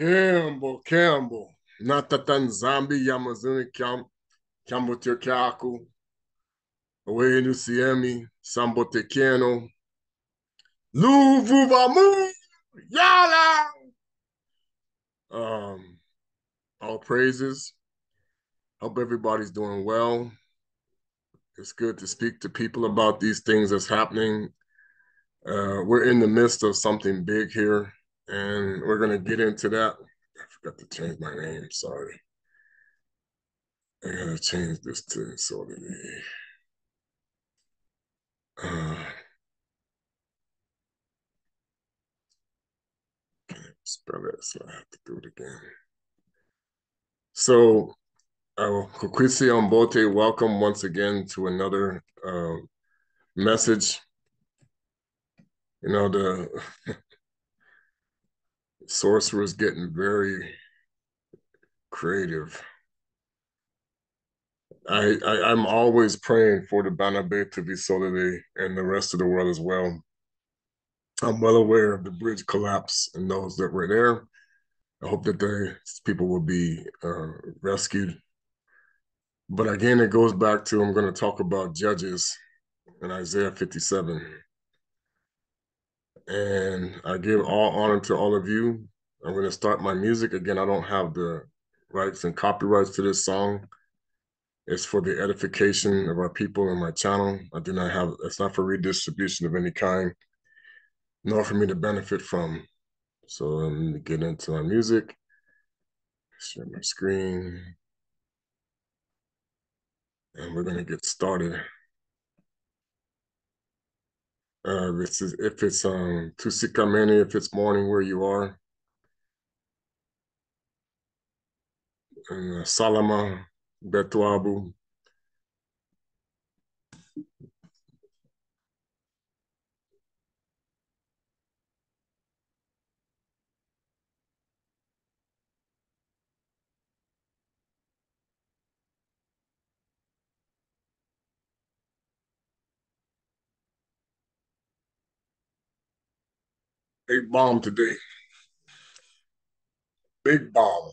Campbell, Campbell. Natatan Zambi Yamazuni Camp Cambo Tekaku. Away no Siemi, Sambo Tekeno. Luvuvamu Yala. Um, all praises. Hope everybody's doing well. It's good to speak to people about these things that's happening. Uh, we're in the midst of something big here, and we're going to get into that. I forgot to change my name. Sorry. I got to change this to so that uh, can't spell it, so I have to do it again. So, uh, Ombote, welcome once again to another uh, message. You know, the sorcerer is getting very creative. I, I am always praying for the Banabe to be Solide and the rest of the world as well. I'm well aware of the bridge collapse and those that were there. I hope that the people will be uh, rescued. But again, it goes back to I'm going to talk about Judges in Isaiah 57. And I give all honor to all of you. I'm going to start my music. Again, I don't have the rights and copyrights to this song. It's for the edification of our people and my channel. I do not have, it's not for redistribution of any kind, nor for me to benefit from. So um, let me get into my music. Share my screen. And we're gonna get started. Uh, this is if it's um Tusikamene, if it's morning where you are. And uh, Salama, Betuabu. Big bomb today. Big bomb.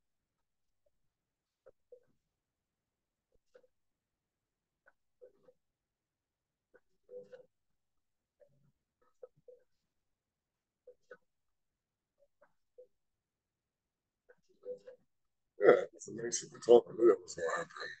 Yeah, it's amazing to talk about what's going to happen.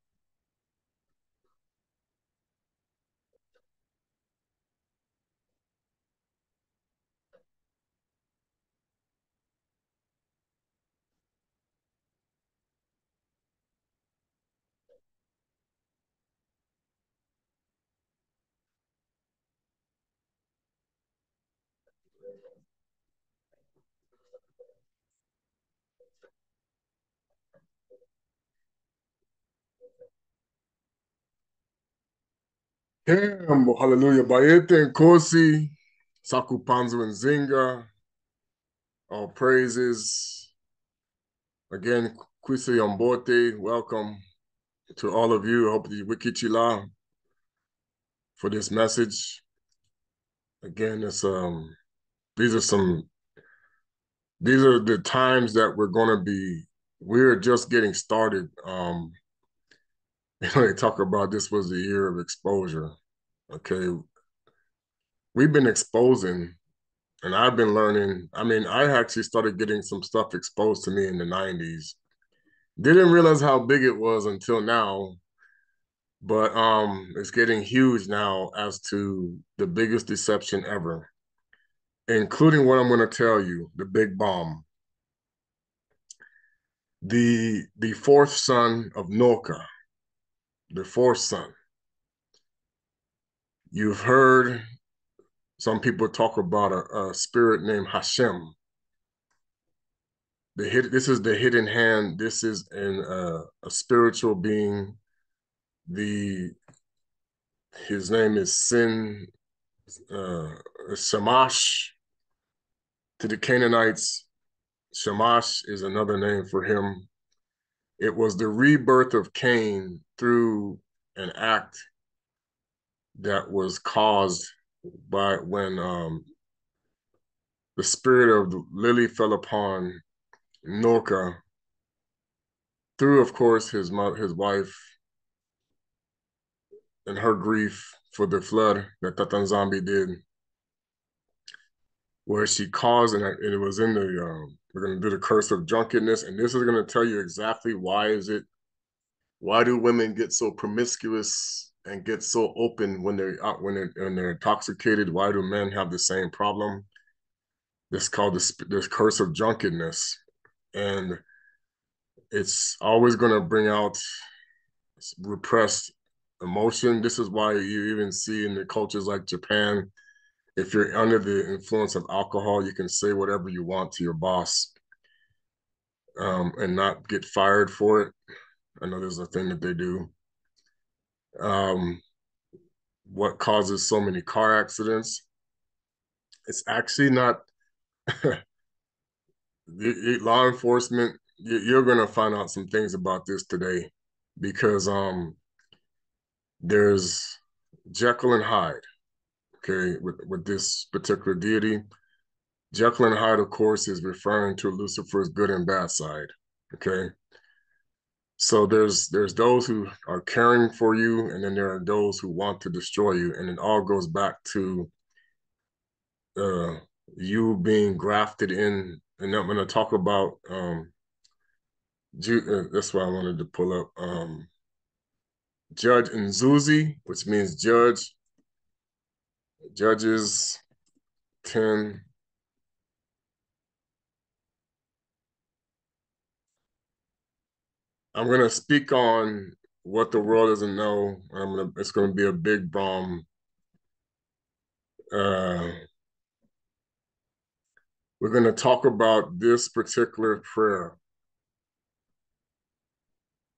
Kembo, hallelujah. Bayete Nkosi, Sakupanzo Nzinga, All praises. Again, Kwisi Ombote, welcome to all of you. I hope the Wikichila for this message. Again, it's um these are some these are the times that we're gonna be we're just getting started. Um they talk about this was the year of exposure. Okay. We've been exposing and I've been learning. I mean, I actually started getting some stuff exposed to me in the 90s. Didn't realize how big it was until now, but um, it's getting huge now as to the biggest deception ever, including what I'm going to tell you: the big bomb. The the fourth son of Noka, the fourth son. You've heard some people talk about a, a spirit named Hashem. The hit, this is the hidden hand. This is an uh, a spiritual being. The his name is Sin uh, Shamash to the Canaanites. Shamash is another name for him. It was the rebirth of Cain through an act that was caused by when um, the spirit of Lili fell upon Noka through, of course, his his wife, and her grief for the flood that Tatanzambi did, where she caused, and it was in the, um, we're going to do the curse of drunkenness, and this is going to tell you exactly why is it, why do women get so promiscuous and get so open when they're out when they're when they're intoxicated. Why do men have the same problem? This called this this curse of drunkenness, and it's always going to bring out repressed emotion. This is why you even see in the cultures like Japan, if you're under the influence of alcohol, you can say whatever you want to your boss um, and not get fired for it. I know there's a thing that they do um, what causes so many car accidents. It's actually not law enforcement. You're going to find out some things about this today because um, there's Jekyll and Hyde, okay, with, with this particular deity. Jekyll and Hyde, of course, is referring to Lucifer's good and bad side, okay? So there's there's those who are caring for you, and then there are those who want to destroy you, and it all goes back to uh, you being grafted in. And I'm going to talk about um, uh, that's why I wanted to pull up um, Judge Nzuzi, which means judge. Judges 10 I'm gonna speak on what the world doesn't know. I'm gonna it's gonna be a big bomb. Uh, we're gonna talk about this particular prayer.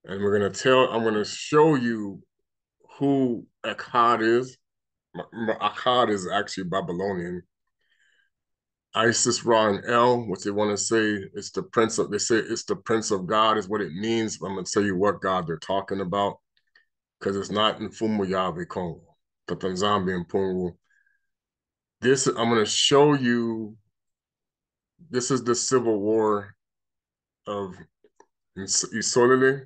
And we're gonna tell, I'm gonna show you who Akkad is. Akkad is actually Babylonian. Isis, Ra, and El, what they want to say it's the prince of, they say it's the prince of God is what it means. I'm going to tell you what God they're talking about because it's not in Fumu Yahweh Congo, Tatanzambi and Pungu. This, I'm going to show you, this is the civil war of Isolele.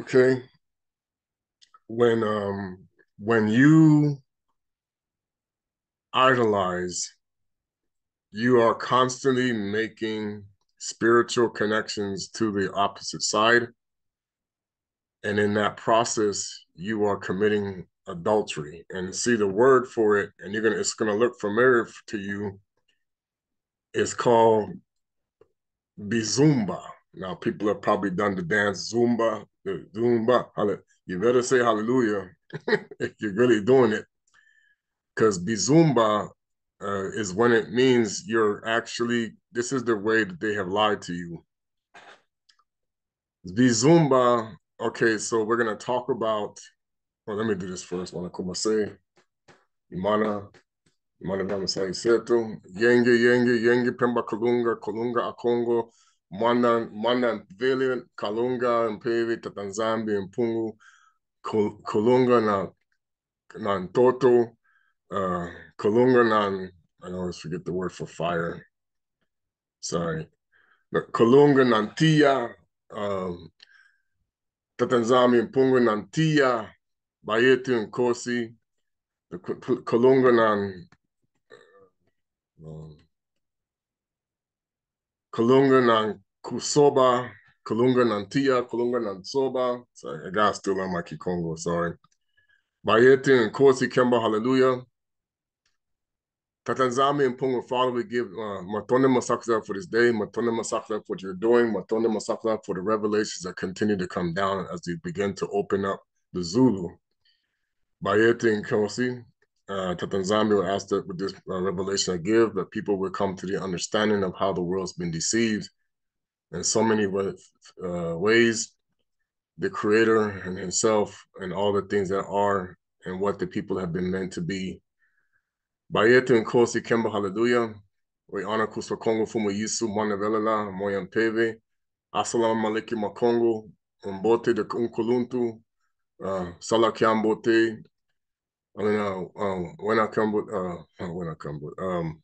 Okay. When, um, when you idolize you are constantly making spiritual connections to the opposite side. And in that process, you are committing adultery. And see the word for it, and you're gonna it's gonna look familiar to you. It's called bizumba. Now people have probably done the dance Zumba, the Zumba. You better say hallelujah if you're really doing it. Because bizumba uh, is when it means you're actually, this is the way that they have lied to you. Zumba, okay, so we're going to talk about, well, let me do this first. Wana kumase, imana, imana sai setu, yenge yenge yenge pemba kalunga kalunga akongo mwana mwana vile kalunga mpevi tatanzambi mpungu kalunga na na ntoto uh kalunga na I always forget the word for fire. Sorry. Kalunga nantia um tatanzambi mpungu nantia bayetu nkosi kalunga nan um, Kalunga nan Kusoba, Kalunga Nantia, Kalunga Nansoba. Sorry, I got still on my Kikongo, sorry. Bayete and Kosi Kemba, hallelujah. Tatanzami and Punga, Father, we give uh, Matone Masakla for this day, Matone Masakla for what you're doing, Matone Masakla for the revelations that continue to come down as we begin to open up the Zulu. Bayete and Kosi, uh, Tatanzami will ask that with this uh, revelation I give, that people will come to the understanding of how the world's been deceived in so many uh, ways. The Creator and Himself and all the things that are and what the people have been meant to be. Bayetu and Kosi Kemba Hallelujah. We honor Kuswa Kongo Fumu Yisu Manavelela Moyan Peve. Assalamu alaikum Makongo. Umbote de Unkuluntu. Uh, Salakiambote. I mean, uh, um, when I come, uh, when I come, um,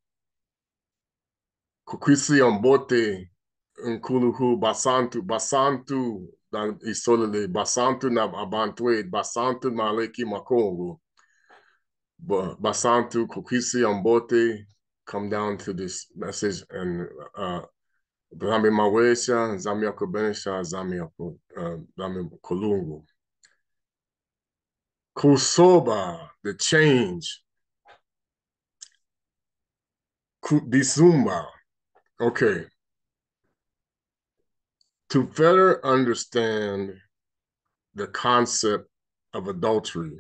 Kukwisi Ambote, Nkuluhu, Basantu, Basantu, dan isolele, Basantu na Abantwe, Basantu Maliki Leki Makongo. Basantu, Kukwisi Ambote, come down to this message and uh, Zami Mawesha, Zami Akubenisha, Zami Kolungu. Kusoba, the change. Bisumba. Okay. To better understand the concept of adultery,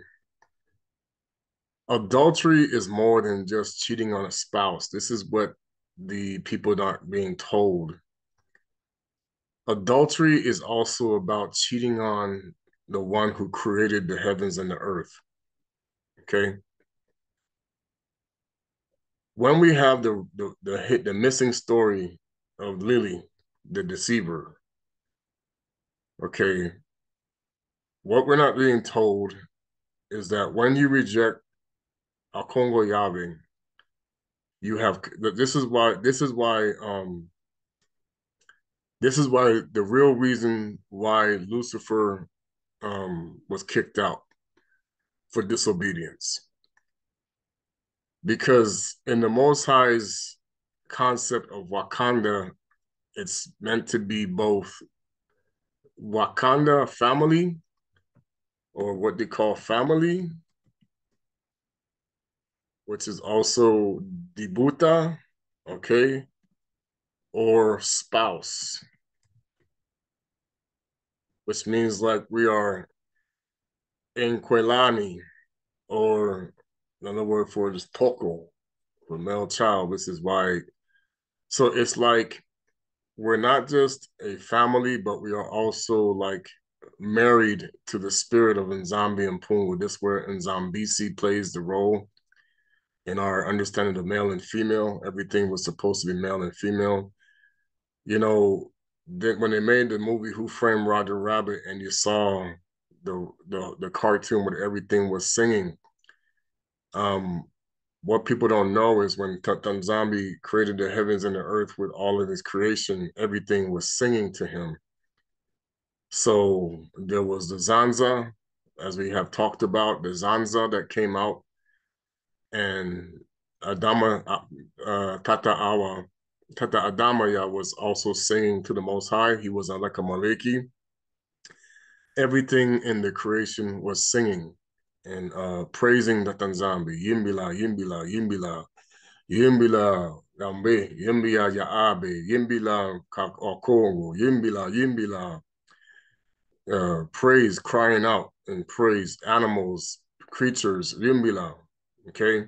adultery is more than just cheating on a spouse. This is what the people aren't being told. Adultery is also about cheating on the one who created the heavens and the earth. Okay. When we have the the the, hit, the missing story of Lili, the deceiver, okay, what we're not being told is that when you reject a Congo Yahweh, you have this is why this is why um this is why the real reason why Lucifer um, was kicked out for disobedience. Because in the Most High's concept of Wakanda, it's meant to be both Wakanda family, or what they call family, which is also Dibuta, okay, or spouse which means like we are in Kwelani, or another word for it is Toko, for male child. This is why. So it's like we're not just a family, but we are also like married to the spirit of Nzambi and Pungu. This where Nzambisi plays the role in our understanding of male and female. Everything was supposed to be male and female. You know, when they made the movie Who Framed Roger Rabbit and you saw the the, the cartoon where everything was singing, um, what people don't know is when Tanzambi created the heavens and the earth with all of his creation, everything was singing to him. So there was the Zanza, as we have talked about, the Zanza that came out, and Adama uh, Tata Awa Tata Adamaya was also singing to the Most High. He was Aleka Maleki. Everything in the creation was singing and uh, praising the Tanzambi. Yimbila, Yimbila, Yimbila, Yimbila, Gambe, Yimbia Yaabe, Yimbila Okongo, Yimbila, Yimbila. Uh, praise, crying out and praise animals, creatures, Yimbila. Okay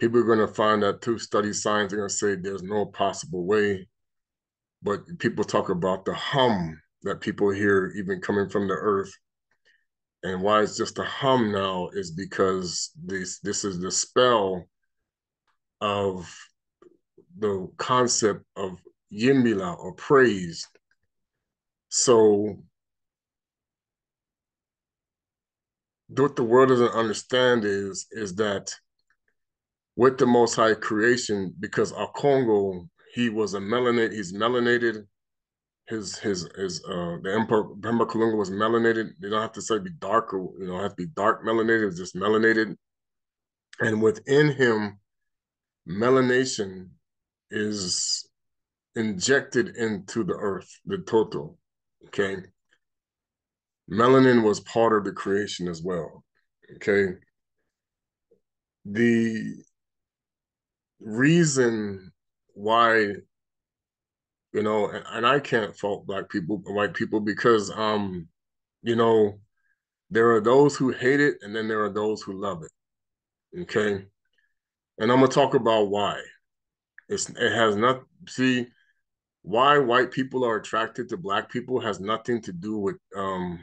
people are going to find that to study science, they're going to say there's no possible way. But people talk about the hum that people hear even coming from the earth. And why it's just a hum now is because this this is the spell of the concept of yimbila or praise. So what the world doesn't understand is is that with the Most High creation, because our Congo, he was a melanated, he's melanated. His his his uh the Emperor Pemba Kalunga was melanated. They don't have to say be dark or you know have to be dark melanated, it's just melanated. And within him, melanation is injected into the earth, the total. Okay. Melanin was part of the creation as well. Okay. The reason why, you know, and, and I can't fault black people, white people, because um, you know, there are those who hate it and then there are those who love it. Okay. And I'm gonna talk about why. It's it has not see why white people are attracted to black people has nothing to do with um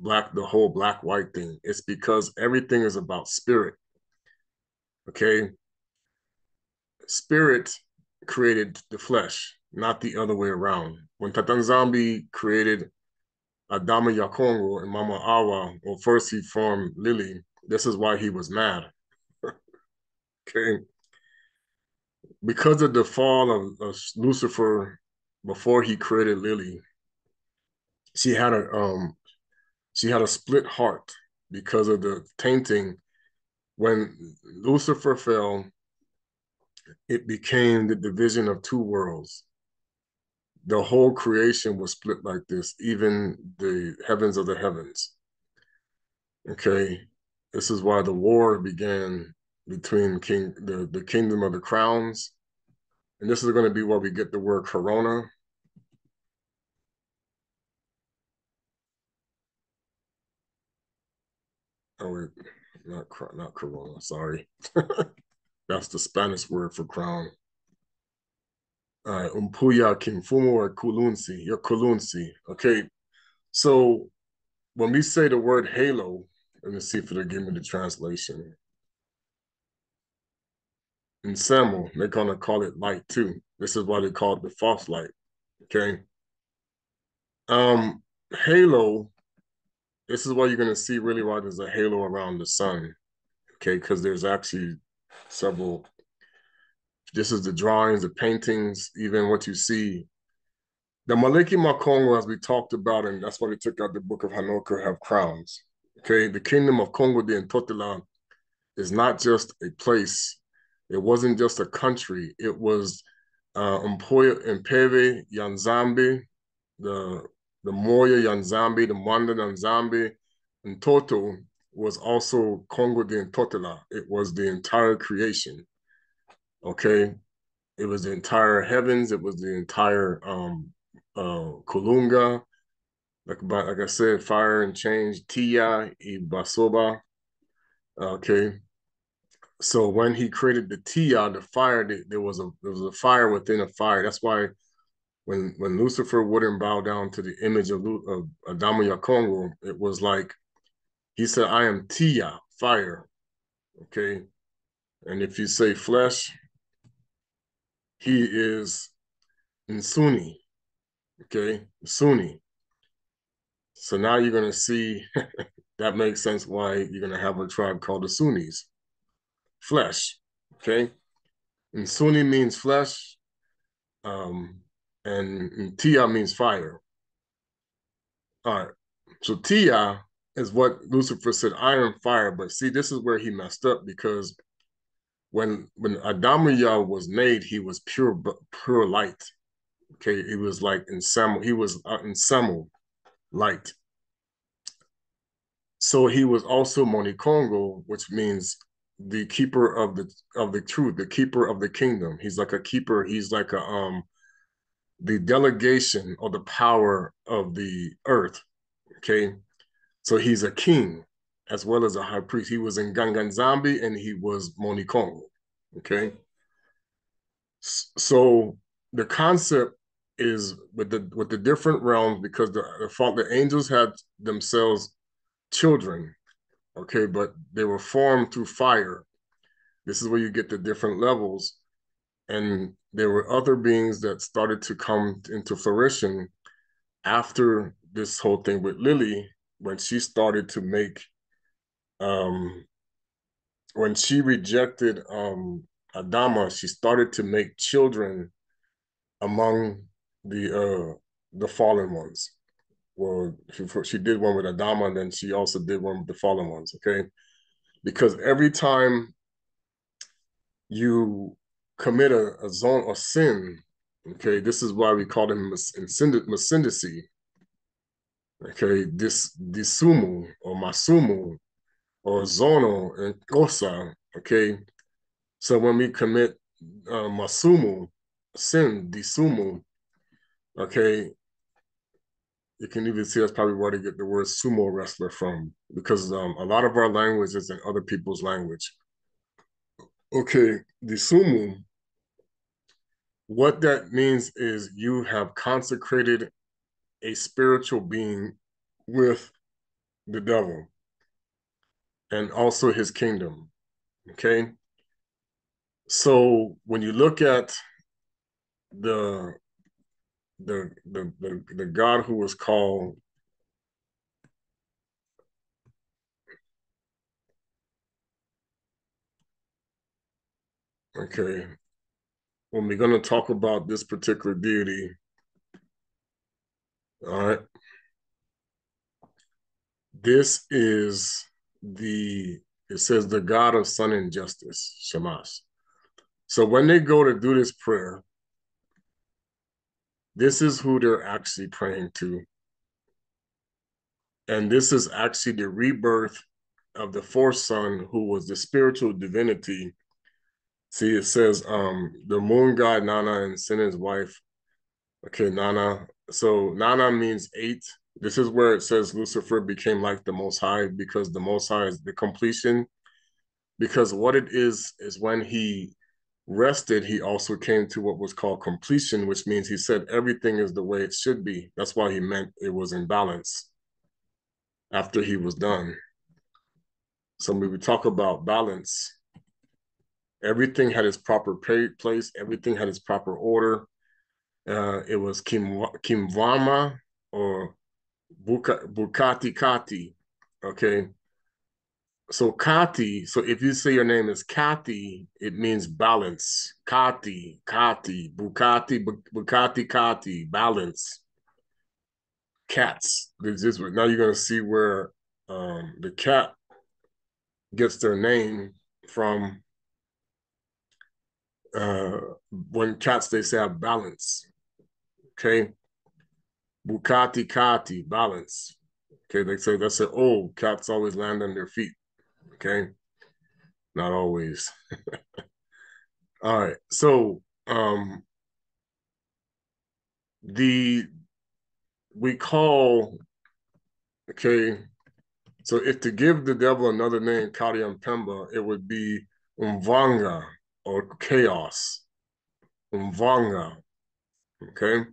black the whole black white thing. It's because everything is about spirit. Okay. Spirit created the flesh, not the other way around. When Tatanzambi created Adama Yakongo and Mama Awa, well, first he formed Lili. This is why he was mad. okay. Because of the fall of, of Lucifer before he created Lili, she had a um she had a split heart because of the tainting. When Lucifer fell, it became the division of two worlds. The whole creation was split like this, even the heavens of the heavens. Okay, this is why the war began between king the, the kingdom of the crowns. And this is going to be where we get the word corona. Oh not not corona, sorry. That's the Spanish word for crown. Umpuya kimfumo or kulunsi, your kulunsi. Okay, so when we say the word halo, let me see if it'll give me the translation. In Samuel, they're gonna call it light too. This is why they call it the false light. Okay. Um, halo. This is why you're gonna see really why there's a halo around the sun. Okay, because there's actually several. This is the drawings, the paintings, even what you see. The Maliki Makongo, as we talked about, and that's why we took out the book of Hanoka, have crowns. Okay, the kingdom of Kongo de Ntotela is not just a place it wasn't just a country. It was uh, Impeve Yanzambi, the the Moya Yanzambi, the Mwanda Yanzambi, and Toto was also Kongo de Ntotela. It was the entire creation. Okay, it was the entire heavens. It was the entire um, uh, Kulunga. Like, like I said, fire and change. Tia, Ibasoba. Okay, so when he created the Tia, the fire, there was a there was a fire within a fire. That's why when when Lucifer wouldn't bow down to the image of, of Adamu Yakongo, it was like he said, "I am Tia, fire." Okay, and if you say flesh, he is Nsuni. Okay, Sunni. So now you're gonna see that makes sense why you're gonna have a tribe called the Sunnis flesh. Okay. And Sunni means flesh. Um, and, Tia means fire. All right. So Tia is what Lucifer said, iron fire. But see, this is where he messed up because when when Adamu was made, he was pure pure light. Okay, he was like in Samuel, he was uh, in Samuel light. So he was also Monikongo, which means the keeper of the of the truth, the keeper of the kingdom. He's like a keeper. He's like a um the delegation or the power of the earth. Okay, so he's a king as well as a high priest. He was in Ganganzambi and he was Monikongo. Okay, so the concept is with the with the different realms because the the, the angels had themselves children okay, but they were formed through fire. This is where you get the different levels. And there were other beings that started to come into fruition after this whole thing with Lili, when she started to make, um, when she rejected um, Adama, she started to make children among the uh, the fallen ones. Well, she, she did one with Adama, and then she also did one with the fallen ones. Okay, because every time you commit a, a zone or sin, okay, this is why we call them Masindisi. Okay, this disumu or masumu or zono and kosa. Okay, so when we commit uh, masumu, sin, disumu, okay, you can even see that's probably where they get the word sumo wrestler from, because um, a lot of our language is in other people's language. Okay, the what that means is you have consecrated a spiritual being with the devil and also his kingdom. Okay. So when you look at the the the the, the God who was called okay when we're going to talk about this particular deity all right this is the it says the God of sun and justice Shamash so when they go to do this prayer this is who they're actually praying to. And this is actually the rebirth of the fourth son, who was the spiritual divinity. See, it says um, the moon god Nana and Sin's wife. Okay, Nana. So Nana means eight. This is where it says Lucifer became like the Most High because the Most High is the completion. Because what it is, is when he rested, he also came to what was called completion, which means he said everything is the way it should be. That's why he meant it was in balance after he was done. So when we talk about balance, everything had its proper place, everything had its proper order. Uh, it was Kim Kimvama or Bukati Kati. Okay so Kati, so if you say your name is Kati, it means balance. Kati, Kati, Bukati, Bukati, Kati, balance. Cats. This, is, now you're gonna see where um, the cat gets their name from. Uh, when cats they say balance. Okay. Bukati Kati, balance. Okay, they say that's it. Oh, cats always land on their feet. Okay. Not always. All right. So um the we call okay so if to give the devil another name Kadiam Pemba it would be Umvanga or chaos Umvanga okay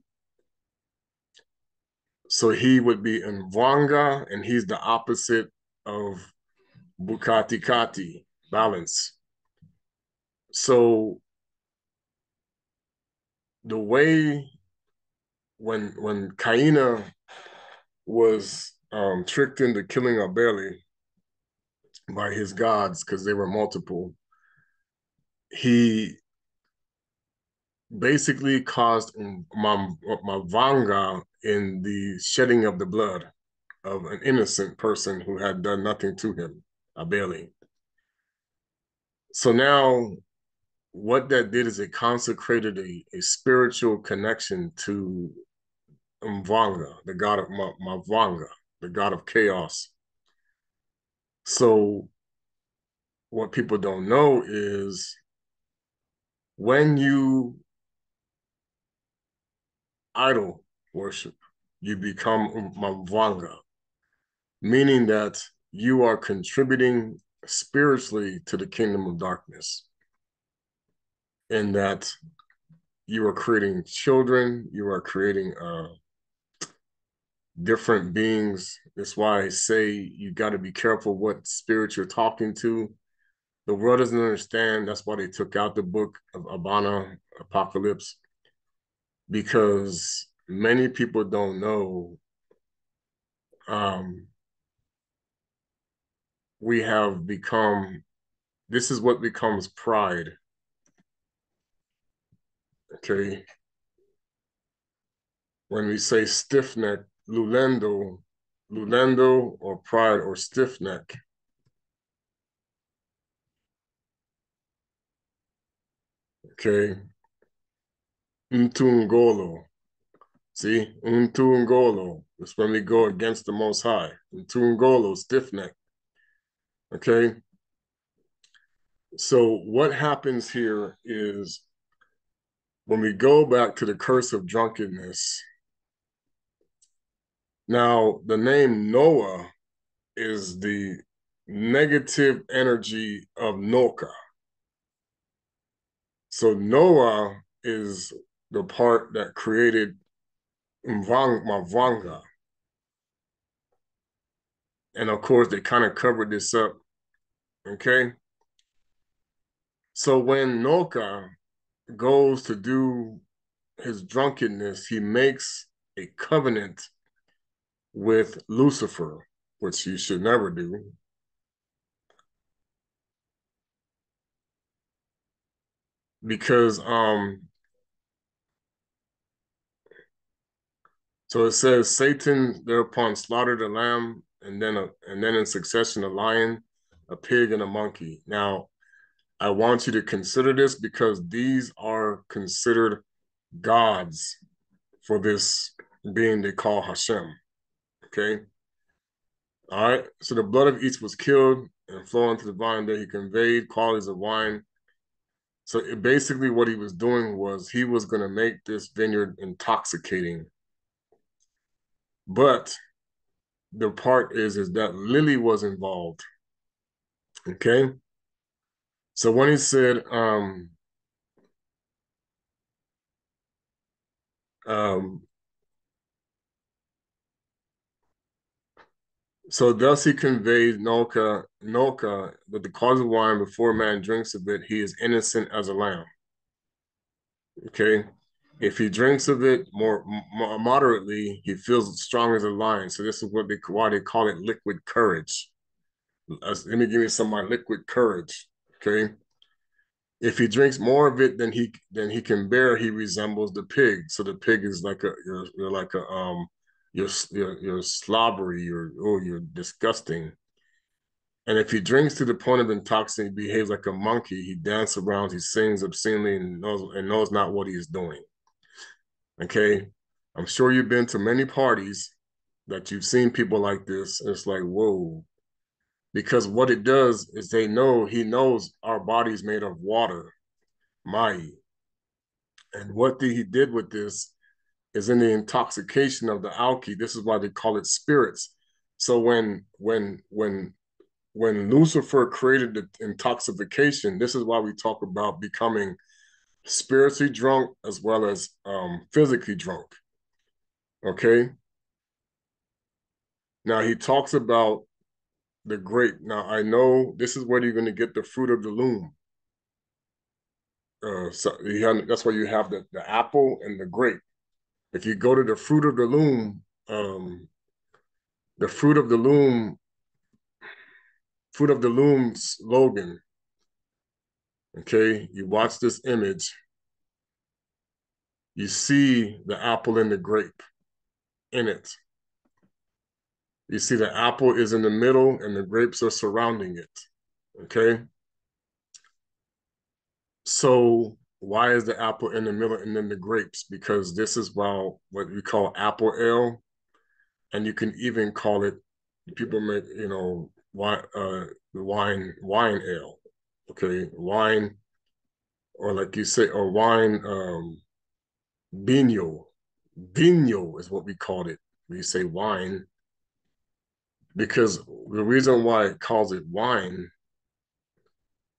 so he would be Umvanga and he's the opposite of Bukati Kati, balance. So the way when when Kaina was um, tricked into killing Abeli by his gods because they were multiple, he basically caused Mavanga in the shedding of the blood of an innocent person who had done nothing to him. Abeli. So now what that did is it consecrated a, a spiritual connection to Mvanga, the god of Mavanga, the god of chaos. So what people don't know is when you idol worship, you become Mavanga, meaning that you are contributing spiritually to the kingdom of darkness. In that you are creating children, you are creating uh, different beings. That's why I say you got to be careful what spirit you're talking to. The world doesn't understand. That's why they took out the book of Abana, Apocalypse, because many people don't know um, we have become, this is what becomes pride. Okay. When we say stiff neck, lulendo, lulendo or pride or stiff neck. Um okay. Ntungolo. See, um Untungolo. That's when we go against the Most High. Um Untungolo, stiff neck. Okay. So what happens here is when we go back to the curse of drunkenness, now the name Noah is the negative energy of Noka. So Noah is the part that created Mavanga. And of course, they kind of covered this up. Okay. So when Noka goes to do his drunkenness, he makes a covenant with Lucifer, which you should never do. Because um so it says Satan thereupon slaughtered a lamb and then a and then in succession a lion, a pig, and a monkey. Now I want you to consider this because these are considered gods for this being they call Hashem. Okay. All right. So the blood of each was killed and flowing to the vine that he conveyed qualities of wine. So it, basically, what he was doing was he was going to make this vineyard intoxicating. But the part is is that Lili was involved. Okay. So when he said, um, um, so thus he conveys Noka, Noka, but the cause of wine before man drinks of it, he is innocent as a lamb. Okay. If he drinks of it more, more moderately, he feels strong as a lion. So this is what they why they call it liquid courage. Let me give you some of my liquid courage. Okay. If he drinks more of it than he than he can bear, he resembles the pig. So the pig is like a you're, you're like a um you're you're, you're slobbery, you're oh you're disgusting. And if he drinks to the point of intoxication, he behaves like a monkey. He dances around, he sings obscenely, and knows and knows not what he is doing. Okay, I'm sure you've been to many parties that you've seen people like this. it's like, whoa, because what it does is they know he knows our body's made of water, mai. And what the, he did with this is in the intoxication of the alki. This is why they call it spirits. So when when when when Lucifer created the intoxication, this is why we talk about becoming spiritually drunk as well as um, physically drunk. Okay. Now he talks about the grape. Now I know this is where you're going to get the fruit of the loom. Uh, so that's why you have the, the apple and the grape. If you go to the fruit of the loom, um, the fruit of the loom, fruit of the loom slogan. Okay, you watch this image. You see the apple and the grape in it. You see the apple is in the middle and the grapes are surrounding it. Okay. So why is the apple in the middle and then the grapes? Because this is well what we call apple ale. And you can even call it, people make, you know, wine, uh, wine, wine ale. Okay. Wine, or like you say, or wine, um, vino. Vino is what we called it. We say wine because the reason why it calls it wine,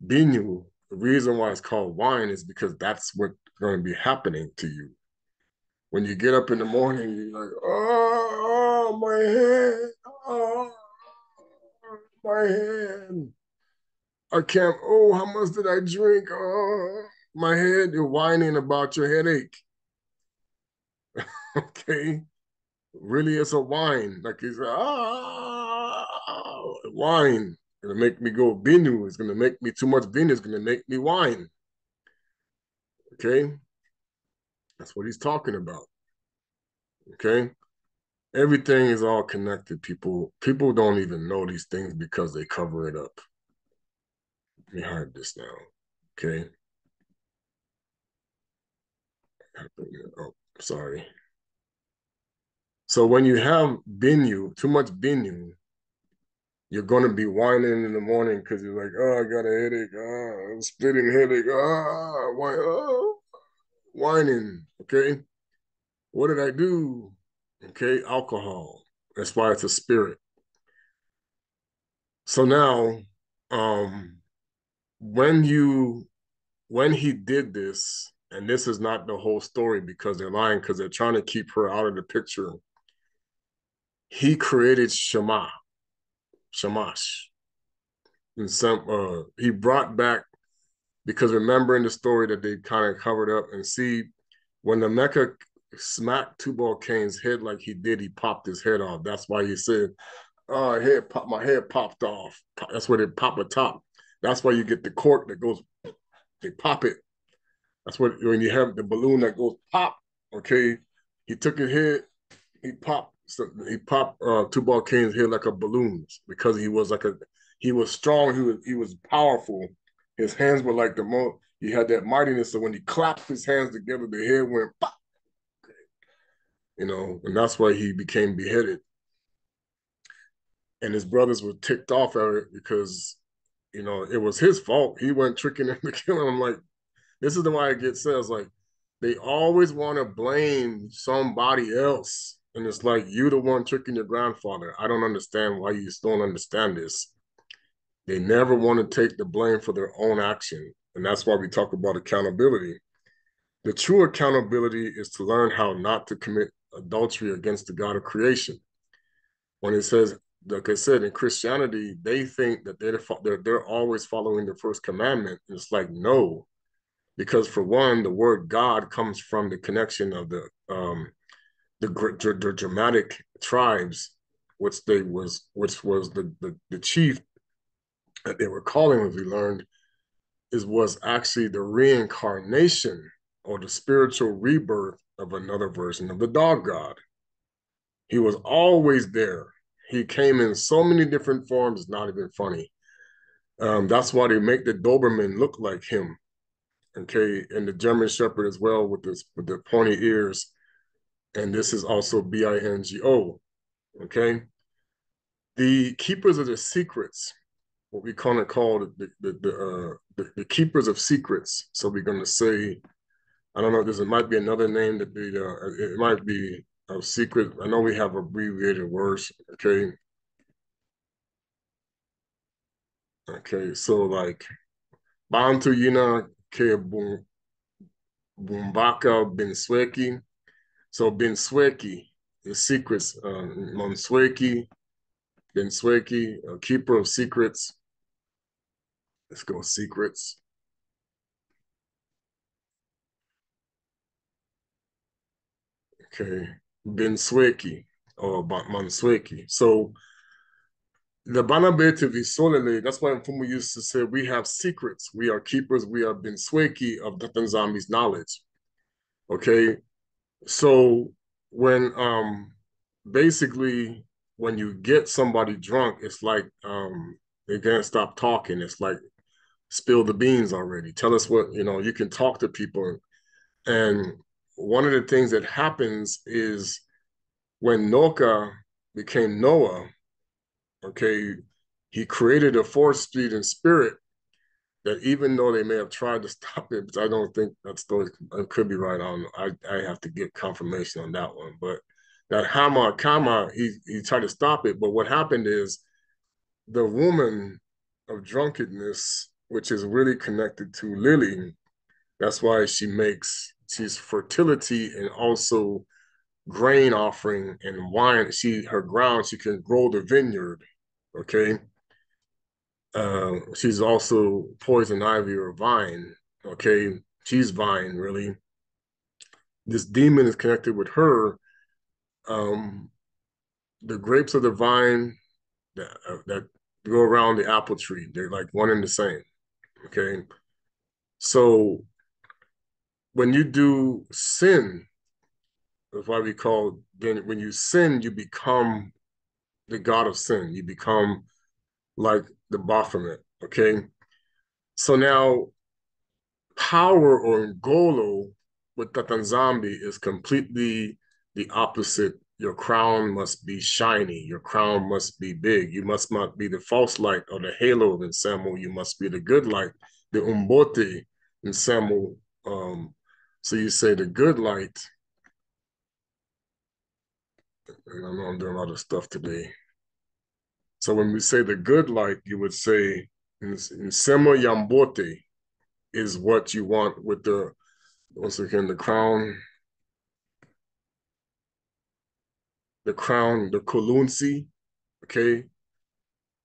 binu, the reason why it's called wine is because that's what's going to be happening to you. When you get up in the morning, you're like, oh, my head, oh, my head. I can't. Oh, how much did I drink? Oh, my head. You're whining about your headache. okay, really, it's a wine. Like it's ah wine. Gonna make me go binu. It's gonna make me too much binu. It's gonna make me wine. Okay, that's what he's talking about. Okay, everything is all connected. People people don't even know these things because they cover it up. Me hide this now. Okay. Oh, sorry. So when you have binu, too much binu, you're gonna be whining in the morning because you're like, oh, I got a headache, ah, oh, splitting headache, ah, why, oh, whining. Okay, what did I do? Okay, alcohol. That's why it's a spirit. So now, um, when you when he did this, and this is not the whole story because they're lying because they're trying to keep her out of the picture. He created Shema, Shamash. And some uh he brought back because remembering the story that they kind of covered up and see when the Mecca smacked Tubal Cain's head like he did, he popped his head off. That's why he said, Oh, head pop my head popped off. That's where they pop a top. That's why you get the cork that goes, they pop it. That's what when you have the balloon that goes pop. Okay, he took his head, he popped, so he popped uh, Tubal Cain's head like a balloon because he was like a, he was strong, he was he was powerful. His hands were like the most. He had that mightiness. So when he clapped his hands together, the head went pop. You know, and that's why he became beheaded. And his brothers were ticked off at it because you know, it was his fault. He went tricking them to kill him. I'm like, this is the why I get says like they always want to blame somebody else. And it's like you the one tricking your grandfather. I don't understand why you don't understand this. They never want to take the blame for their own action. And that's why we talk about accountability. The true accountability is to learn how not to commit adultery against the God of creation. When it says, like I said, in Christianity, they think that they're they're, they're always following the first commandment. And it's like, no, because for one, the word God comes from the connection of the um, the, the Germanic tribes, which they was which was the, the the chief that they were calling, as we learned, is was actually the reincarnation or the spiritual rebirth of another version of the dog god. He was always there he came in so many different forms, it's not even funny. Um, that's why they make the Doberman look like him. Okay, and the German Shepherd as well with this with the pointy ears. And this is also B-I-N-G-O. Okay. The keepers of the secrets, what we kind of call the the the, uh, the, the keepers of secrets. So we're gonna say, I don't know, this it might be another name that the uh, it might be a secret. I know we have abbreviated words. Okay. Okay, so like Bantu Yina ke Bumbaka Binsweki. So Binsweki, the secrets, um, Monsweki, Binsweki, a keeper of secrets. Let's go secrets. Okay. Binsweki or Mansweki. So the Banabetu Visolele, that's why Mfumu used to say, we have secrets. We are keepers. We are Binsweki of Tatanzambi's knowledge. Okay. So when um basically when you get somebody drunk, it's like um they can't stop talking. It's like spill the beans already. Tell us what, you know, you can talk to people. And one of the things that happens is when Noka became Noah, okay, he created a force speed and spirit that even though they may have tried to stop it, but I don't think that story could be right on. I, I have to get confirmation on that one. But that Hama Kama, he he tried to stop it. But what happened is the woman of drunkenness, which is really connected to Lili, that's why she makes she's fertility and also grain offering and wine. She her ground she can grow the vineyard. Okay. Uh, she's also poison ivy or vine. Okay, she's vine really. This demon is connected with her. Um, the grapes of the vine that, uh, that go around the apple tree, they're like one and the same. Okay, so when you do sin, that's why we call then when you sin, you become the god of sin. You become like the Baphomet. Okay. So now power or ngolo with Tatanzambi is completely the opposite. Your crown must be shiny. Your crown must be big. You must not be the false light or the halo of Nsemo. You must be the good light, the umbote Nsemo. Um, so you say the good light. I know I'm doing a lot of stuff today. So when we say the good light, you would say Nsemo Yambote is what you want with the once again the crown, the crown, the kolunsi, okay.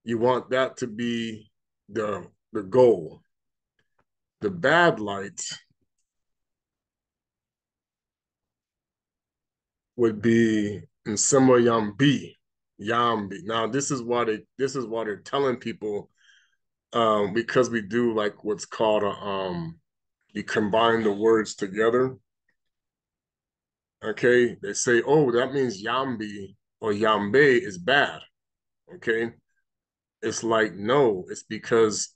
You want that to be the the goal. The bad light would be Nsemo Yambi, Yambi. Now this is why they this is why they're telling people um, because we do like what's called a um, you combine the words together. Okay, they say, oh, that means Yambi or Yambe is bad. Okay, it's like no, it's because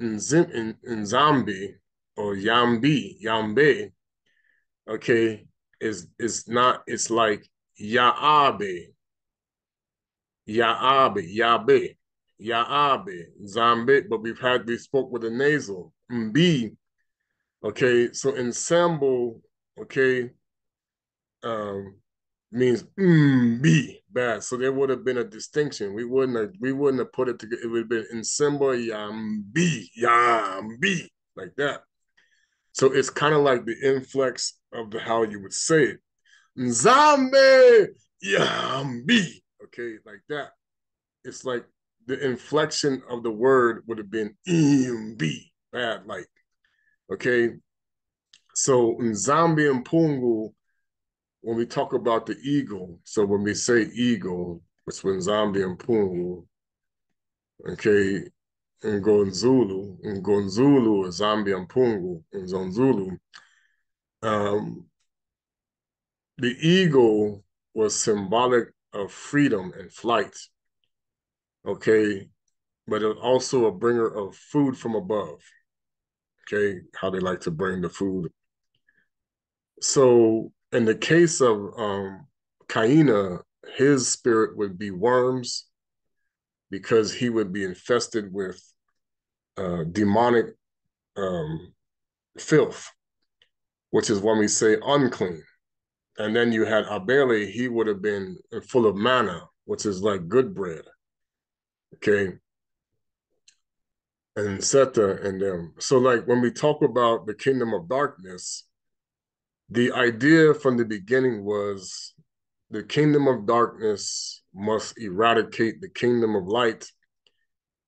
in, in, in Zambi or Yambi, Yambe, okay, is is not. It's like Yaabe, Yaabe, Yabe. Yaabe, Zambe, but we've had, we spoke with a nasal, Mbi. Okay, so ensemble, okay, um, means Mbi, bad. So there would have been a distinction. We wouldn't have, we wouldn't have put it together. It would have been ensemble, Yambi, Yambi, like that. So it's kind of like the inflex of the how you would say it. Nzambe, Yambi, okay, like that. It's like the inflection of the word would have been imb, bad like. Okay. So in Zambi and Pungu, when we talk about the eagle, so when we say eagle, it's when Zambi and Pungu, okay, in Gonzulu, in Gonzulu, Zambi and Pungu, in Zonzulu, um, the eagle was symbolic of freedom and flight okay, but also a bringer of food from above, okay, how they like to bring the food. So in the case of um, Kaina, his spirit would be worms because he would be infested with uh, demonic um, filth, which is when we say unclean. And then you had Abele, he would have been full of manna, which is like good bread okay, and Seta and them. So, like when we talk about the kingdom of darkness, the idea from the beginning was the kingdom of darkness must eradicate the kingdom of light.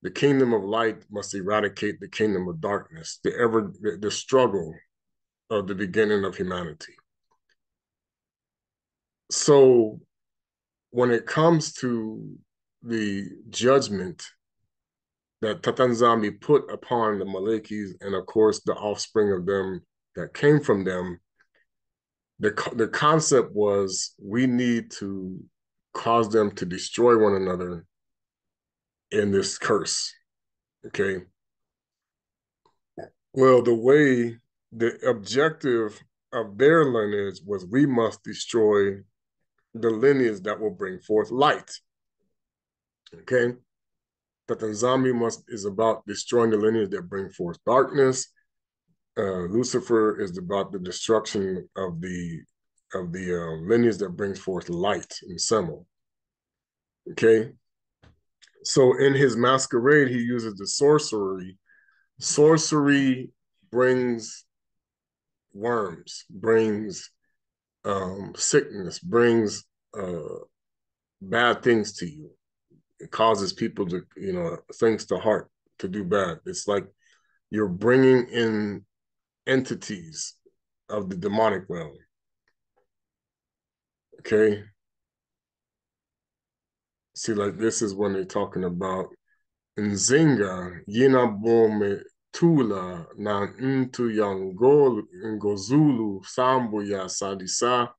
The kingdom of light must eradicate the kingdom of darkness. The ever the struggle of the beginning of humanity. So, when it comes to the judgment that Tatanzambi put upon the Malekis and of course the offspring of them that came from them, the, the concept was we need to cause them to destroy one another in this curse. Okay. Well, the way the objective of their lineage was we must destroy the lineage that will bring forth light. Okay. Tatanzambi must is about destroying the lineage that bring forth darkness. Uh, Lucifer is about the destruction of the of the uh, lineage that brings forth light in Semo. Okay. So in his masquerade, he uses the sorcery. Sorcery brings worms, brings um, sickness, brings uh, bad things to you it causes people to, you know, things to heart to do bad. It's like you're bringing in entities of the demonic realm. Okay. See, like this is when they're talking about Nzinga, Yinabome Tula, na mtu ya Ngozulu, Sambu ya Sadisa,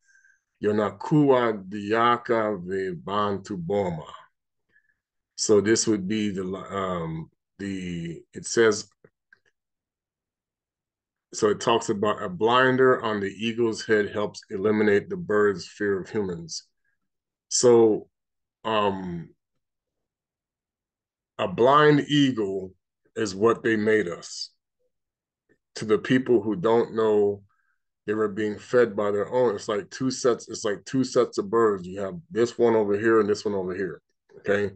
Yonakuwa Diaka ve Bantu Boma. So this would be the um the it says so it talks about a blinder on the eagle's head helps eliminate the bird's fear of humans. So um a blind eagle is what they made us. To the people who don't know they were being fed by their own. It's like two sets, it's like two sets of birds. You have this one over here and this one over here. Okay.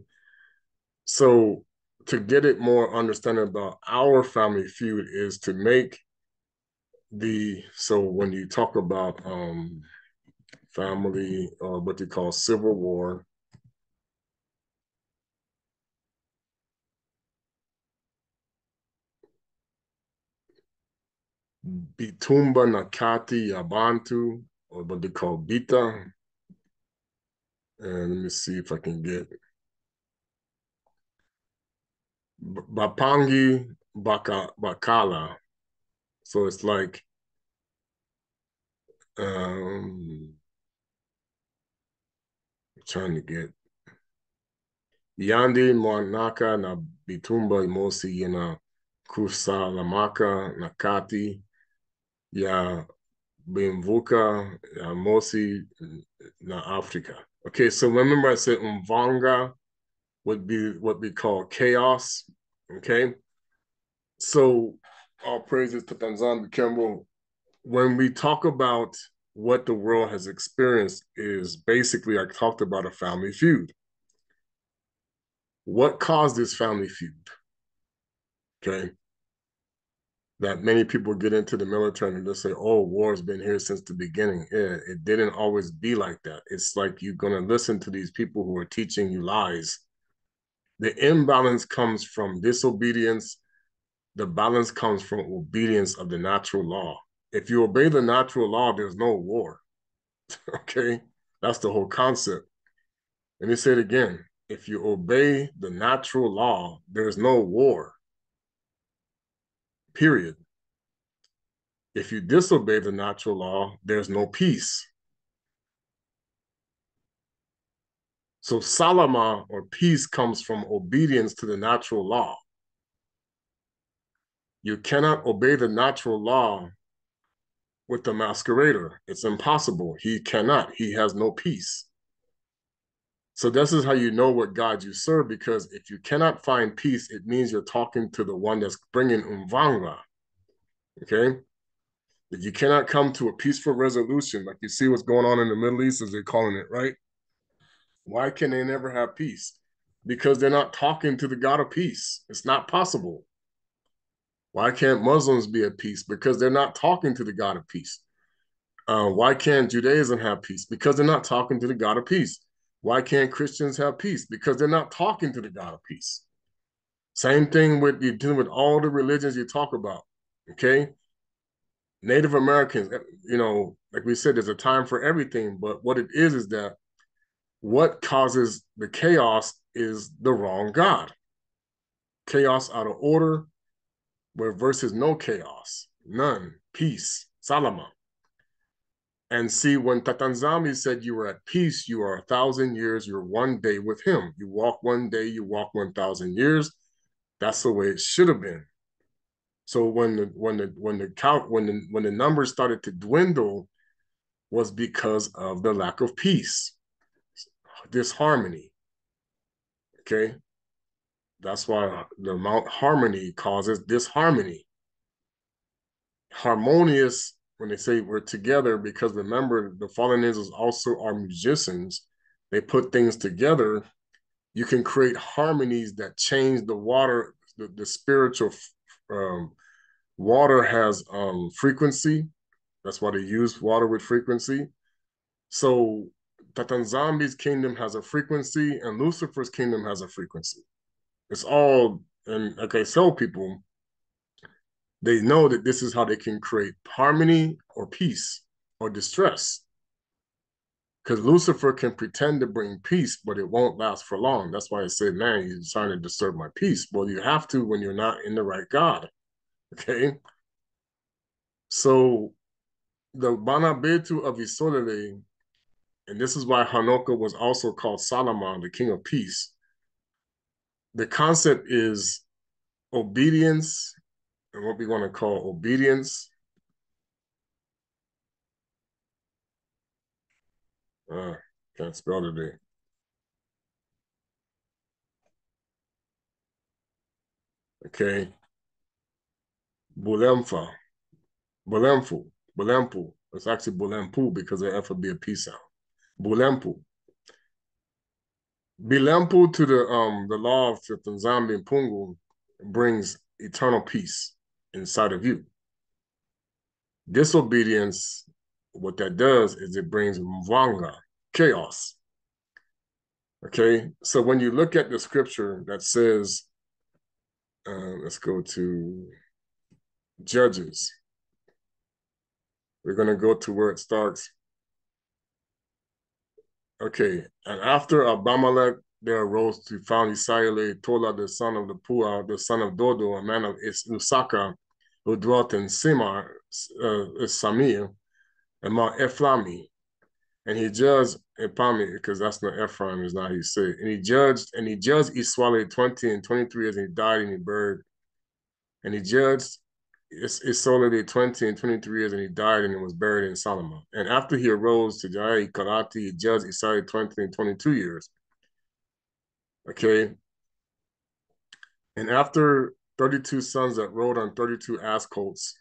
So to get it more understanding about our family feud is to make the so when you talk about um family or what they call civil war Bitumba Nakati Yabantu, or what they call Bita. And let me see if I can get Bapangi Baka, Bakala. So it's like um I'm trying to get Yandi Mwanaka na Bitumba Imosi Yena Kusalamaka Nakati ya Bimvuka ya Mosi na Africa. Okay, so remember I said Umvanga would be what we call chaos. Okay. So all praises to Tanzan Kembo. When we talk about what the world has experienced is basically I talked about a family feud. What caused this family feud? Okay. That many people get into the military and just say, oh, war's been here since the beginning. Yeah, it didn't always be like that. It's like you're going to listen to these people who are teaching you lies the imbalance comes from disobedience. The balance comes from obedience of the natural law. If you obey the natural law, there's no war. okay? That's the whole concept. Let me say it again. If you obey the natural law, there's no war. Period. If you disobey the natural law, there's no peace. So salama or peace comes from obedience to the natural law. You cannot obey the natural law with the masquerader. It's impossible. He cannot. He has no peace. So this is how you know what God you serve, because if you cannot find peace, it means you're talking to the one that's bringing umvanga. Okay? If you cannot come to a peaceful resolution, like you see what's going on in the Middle East, as they're calling it, right? Why can they never have peace? Because they're not talking to the God of peace. It's not possible. Why can't Muslims be at peace? Because they're not talking to the God of peace. Uh, why can't Judaism have peace? Because they're not talking to the God of peace. Why can't Christians have peace? Because they're not talking to the God of peace. Same thing with you dealing with all the religions you talk about. Okay. Native Americans, eh, you know, like we said, there's a time for everything, but what it is is that what causes the chaos is the wrong God. Chaos out of order, where versus no chaos, none, peace, salama. And see, when Tatanzambi said you were at peace, you are a thousand years, you're one day with him. You walk one day, you walk 1,000 years. That's the way it should have been. So when the when the when the count when the when the numbers started to dwindle was because of the lack of peace disharmony. Okay. That's why the Mount Harmony causes disharmony. Harmonious, when they say we're together, because remember, the fallen angels also are musicians. They put things together. You can create harmonies that change the water, the, the spiritual um, water has um, frequency. That's why they use water with frequency. So Tatanzambi's kingdom has a frequency and Lucifer's kingdom has a frequency. It's all and like I tell people, they know that this is how they can create harmony or peace or distress. Because Lucifer can pretend to bring peace, but it won't last for long. That's why I say, man, he's trying to disturb my peace. Well, you have to when you're not in the right God. Okay. So the Banabetu of Isolele, and this is why Hanukkah was also called Solomon, the king of peace. The concept is obedience and what we want to call obedience. Uh, can't spell today. Okay. Bulemfa. Bulemfu. Bulempu. It's actually Bulempu because the F would be a P sound. Bulempu. Bilempu to the um the law of Tanzambi and Pungu brings eternal peace inside of you. Disobedience, what that does is it brings mvanga, chaos. Okay, so when you look at the scripture that says, uh, let's go to Judges. We're going to go to where it starts. Okay, and after Abimelech there arose to found Isaile Tola, the son of the Pua, the son of Dodo, a man of Usaka, who dwelt in Simar, uh, Samir, and Mount Ephraim. And he judged Epami, because that's not Ephraim, is not say it. And he judged, and he judged Iswale 20 and 23 years, and he died and he buried. And he judged Isolde 20 and 23 years, and he died and he was buried in Solomon. And after he arose to Jai Karati, he judged Isai 20 and 22 years. Okay. And after 32 sons that rode on 32 ass colts,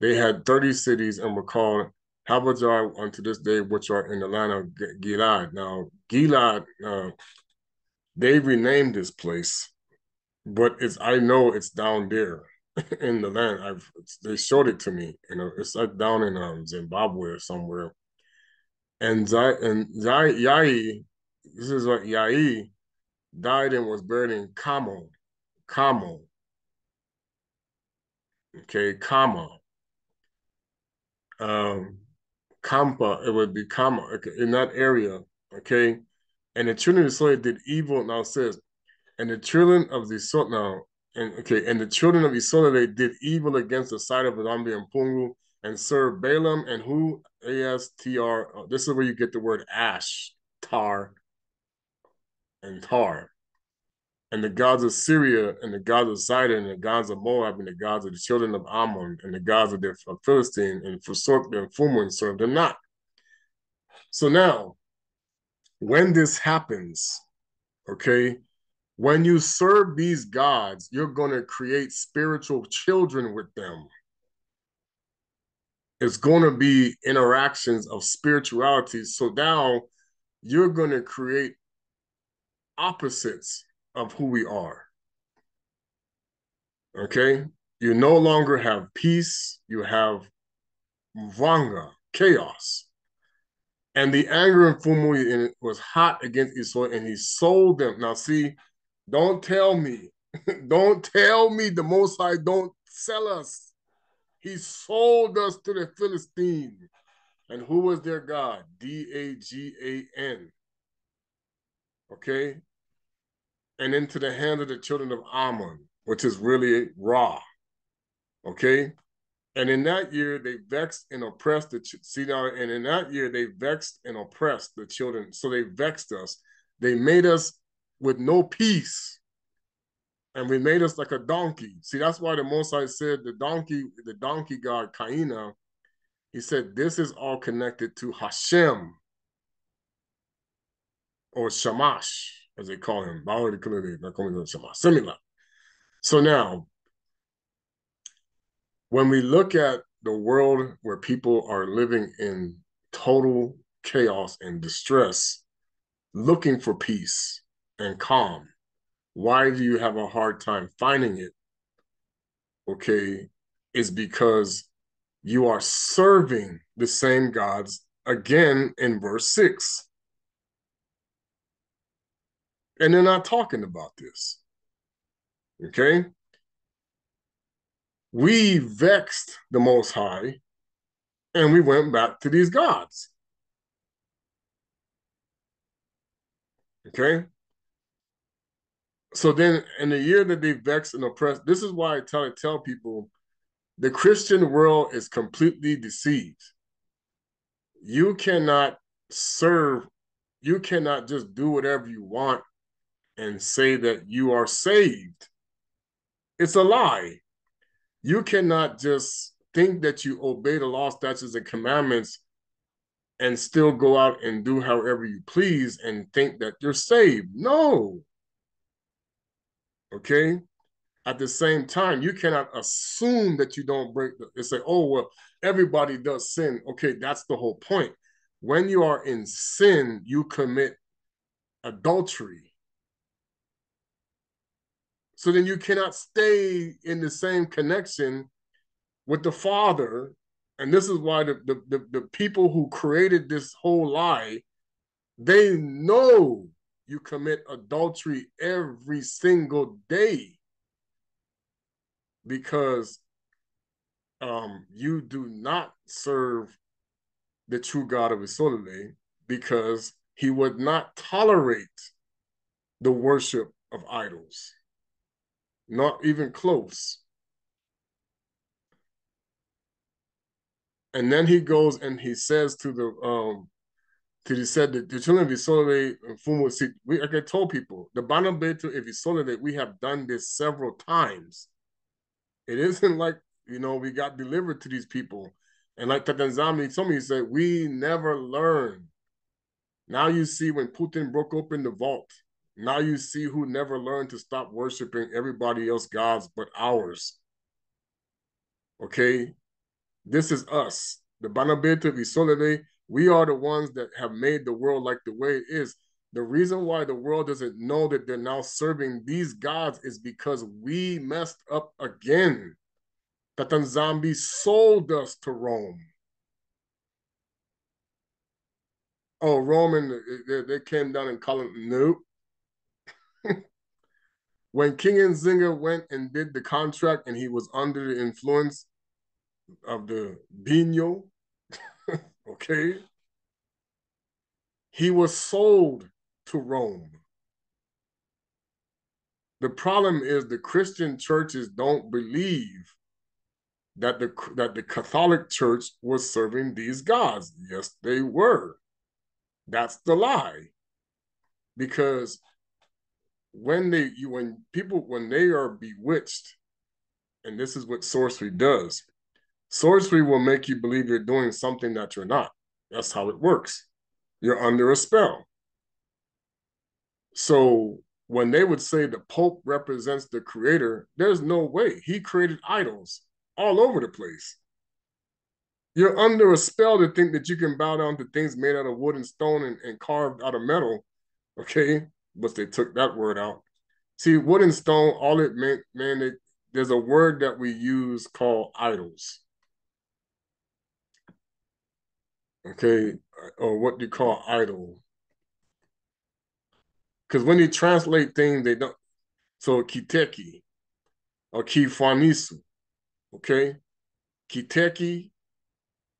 they had 30 cities and were called Habajar unto this day, which are in the land of Gilad. Now, Gilad, uh, they renamed this place, but it's I know it's down there in the land. I've they showed it to me. You know, it's like down in um, Zimbabwe or somewhere. And Zai and Zai Yai, this is what Yai died and was buried in Kamo. Kamo. Okay, Kama. Um, Kampa, it would be Kama okay, in that area. Okay. And the children of Israel did evil. Now says, and the children of the so now, and okay, and the children of Israel they did evil against the sight of Adambi and Pungu and served Balaam and who A S T R. Oh, this is where you get the word ash, tar, and tar. And the gods of Syria and the gods of Sidon and the gods of Moab and the gods of the children of Ammon and the gods of the Philistine and forsook them Fumu and served them not. So now, when this happens, okay, when you serve these gods, you're going to create spiritual children with them. It's going to be interactions of spirituality. So now you're going to create opposites of who we are. Okay? You no longer have peace, you have vanga, chaos. And the anger of Fumu was hot against Israel, and he sold them. Now, see, don't tell me, don't tell me the Most High don't sell us. He sold us to the Philistine. And who was their God? D A G A N. Okay? And into the hand of the children of Ammon, which is really Ra. Okay? And in that year, they vexed and oppressed the see now, and in that year they vexed and oppressed the children. So they vexed us. They made us with no peace. And we made us like a donkey. See, that's why the Mosai said the donkey, the donkey god Kaina, he said, this is all connected to Hashem or Shamash, as they call him. Similar. So now, when we look at the world where people are living in total chaos and distress, looking for peace, and calm. Why do you have a hard time finding it? Okay, is because you are serving the same gods again in verse 6. And they're not talking about this. Okay? We vexed the Most High and we went back to these gods. Okay? So then in the year that they vexed and oppressed, this is why I tell, tell people the Christian world is completely deceived. You cannot serve, you cannot just do whatever you want and say that you are saved. It's a lie. You cannot just think that you obey the law, statutes, and commandments and still go out and do however you please and think that you're saved. No. Okay. At the same time, you cannot assume that you don't break the, say, oh, well, everybody does sin. Okay, that's the whole point. When you are in sin, you commit adultery. So then you cannot stay in the same connection with the Father. And this is why the, the, the, the people who created this whole lie, they know you commit adultery every single day because um, you do not serve the true God of Isolde because he would not tolerate the worship of idols, not even close. And then he goes and he says to the um to the said the children of Isolde and Fumu we like I told people, the Banabetu of Isolde, we have done this several times. It isn't like you know we got delivered to these people. And like Tatanzambi told me, he said, we never learn. Now you see when Putin broke open the vault, now you see who never learned to stop worshiping everybody else gods but ours. Okay? This is us. The Banabetu Visolele, we are the ones that have made the world like the way it is. The reason why the world doesn't know that they're now serving these gods is because we messed up again. Zombie sold us to Rome. Oh, Roman, uh, they, they came down and called him, nope. When King Nzinga went and did the contract and he was under the influence of the Bino, okay, he was sold to Rome. The problem is the Christian churches don't believe that the that the Catholic Church was serving these gods. Yes, they were. That's the lie. Because when they you when people when they are bewitched, and this is what sorcery does, sorcery will make you believe you're doing something that you're not. That's how it works. You're under a spell. So when they would say the Pope represents the creator, there's no way. He created idols all over the place. You're under a spell to think that you can bow down to things made out of wood and stone and, and carved out of metal. Okay. But they took that word out. See, wood and stone, all it meant, man, it, there's a word that we use called idols. Okay. Or what do you call idol? Because when you translate things, they don't. So kiteki or kifanisu. Okay. Kiteki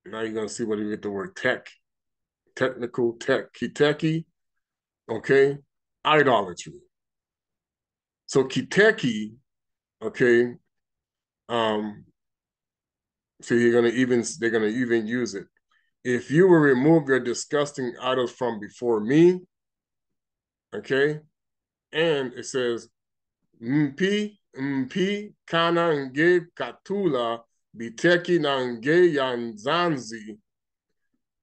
now you're gonna see what you get the word tech, technical tech, kiteki, okay, idolatry. So kiteki, okay, um, so you're gonna even they're gonna even use it. If you will remove your disgusting idols from before me, okay, and it says mpi mpi kana nge katula biteki na nge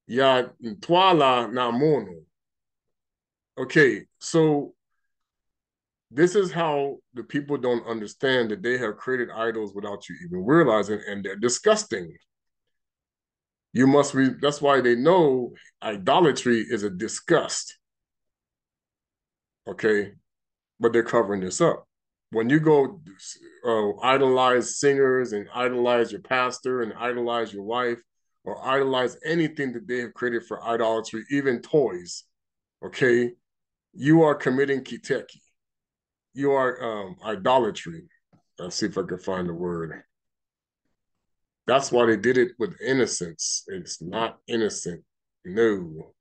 ya ntwala na mono. Okay, so this is how the people don't understand that they have created idols without you even realizing, and they're disgusting. You must be, that's why they know idolatry is a disgust. Okay, but they're covering this up when you go uh, idolize singers and idolize your pastor and idolize your wife or idolize anything that they have created for idolatry, even toys, okay, you are committing kiteki. you are um, idolatry. Let's see if I can find the word. That's why they did it with innocence. It's not innocent. No.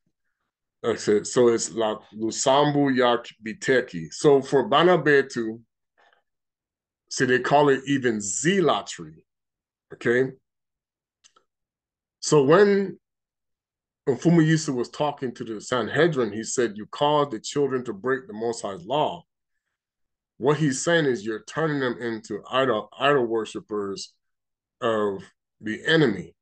Okay, so it's like Lusambu Yak Biteki. So for Banabetu, see, they call it even zealotry. Okay. So when Mfumu was talking to the Sanhedrin, he said, You caused the children to break the Most High's law. What he's saying is you're turning them into idol, idol worshippers of the enemy.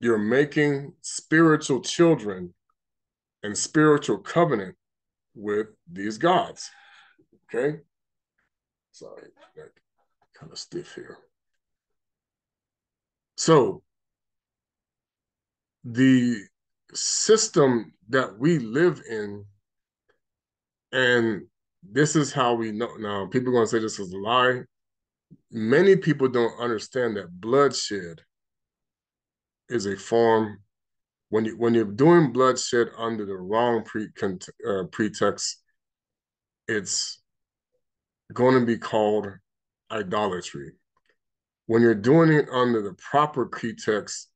You're making spiritual children and spiritual covenant with these gods. Okay? Sorry, kind of stiff here. So the system that we live in, and this is how we know. Now, people are going to say this is a lie. Many people don't understand that bloodshed is a form when you when you're doing bloodshed under the wrong pre, uh, pretext, it's going to be called idolatry. When you're doing it under the proper pretext,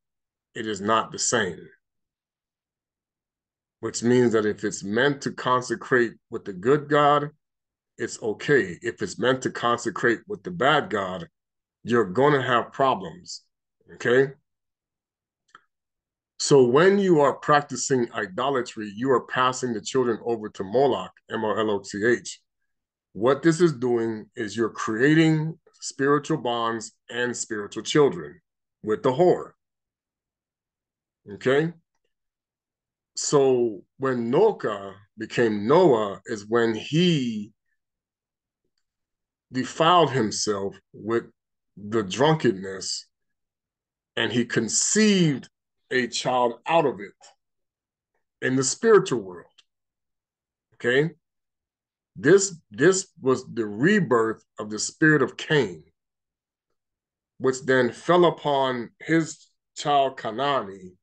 it is not the same. Which means that if it's meant to consecrate with the good God, it's okay. If it's meant to consecrate with the bad God, you're going to have problems. Okay. So when you are practicing idolatry, you are passing the children over to Moloch, M O L O C H. What this is doing is you're creating spiritual bonds and spiritual children with the whore. Okay? So when Noka became Noah is when he defiled himself with the drunkenness and he conceived a child out of it in the spiritual world. Okay? This, this was the rebirth of the spirit of Cain, which then fell upon his child Kanani,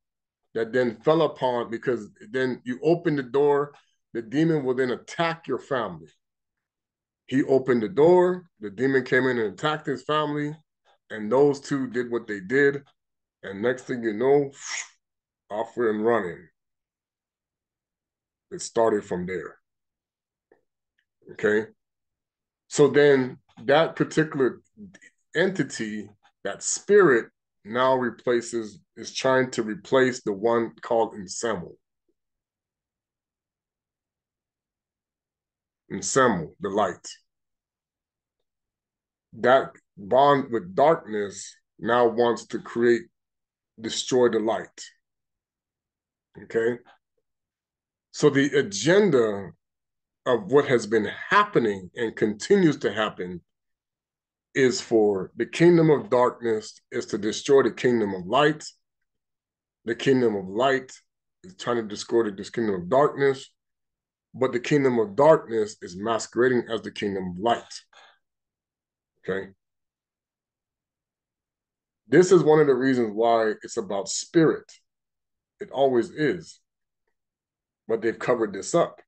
that then fell upon because then you open the door, the demon will then attack your family. He opened the door, the demon came in and attacked his family, and those two did what they did. And next thing you know, off and running. It started from there. Okay. So then that particular entity, that spirit, now replaces, is trying to replace the one called Nsemu. Nsemu, the light. That bond with darkness now wants to create, destroy the light. Okay. So the agenda of what has been happening and continues to happen is for the kingdom of darkness is to destroy the kingdom of light. The kingdom of light is trying to destroy the kingdom of darkness, but the kingdom of darkness is masquerading as the kingdom of light. Okay. This is one of the reasons why it's about spirit. It always is. But they've covered this up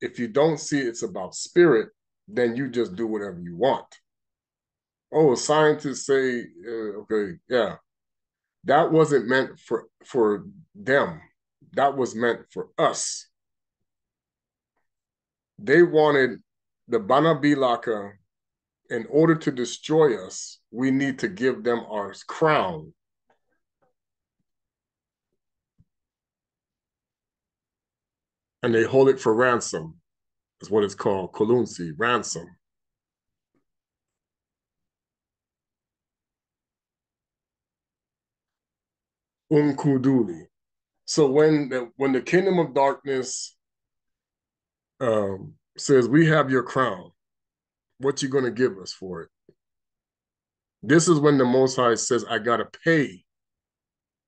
if you don't see it's about spirit, then you just do whatever you want. Oh, scientists say, uh, okay, yeah, that wasn't meant for for them. That was meant for us. They wanted the Banabilaka, in order to destroy us, we need to give them our crown. And they hold it for ransom. Is what it's called, kolunsi, ransom. Unkuduli. So when the when the kingdom of darkness um, says, "We have your crown," what you going to give us for it? This is when the Most High says, "I got to pay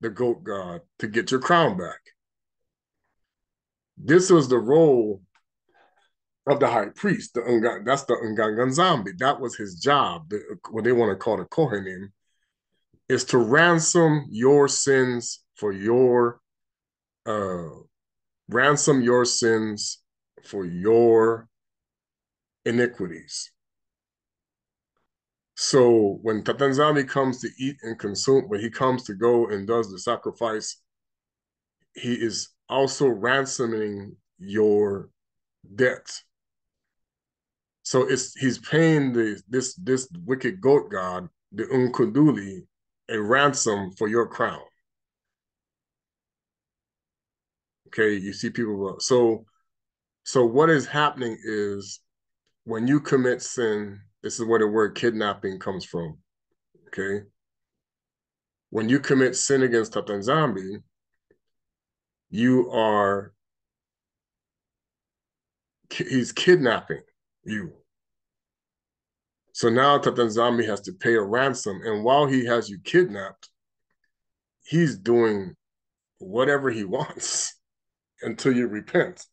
the goat god to get your crown back." This was the role of the high priest. The that's the Unganganzambi. That was his job. The, what they want to call the Kohanim is to ransom your sins for your uh ransom your sins for your iniquities. So when Tatanzambi comes to eat and consume, when he comes to go and does the sacrifice, he is also ransoming your debt. So it's he's paying the this this wicked goat god, the Unkunduli, a ransom for your crown. Okay, you see people so so what is happening is when you commit sin, this is where the word kidnapping comes from. Okay. When you commit sin against Tatanzambi, you are he's kidnapping you. So now Tatanzambi has to pay a ransom. And while he has you kidnapped, he's doing whatever he wants until you repent,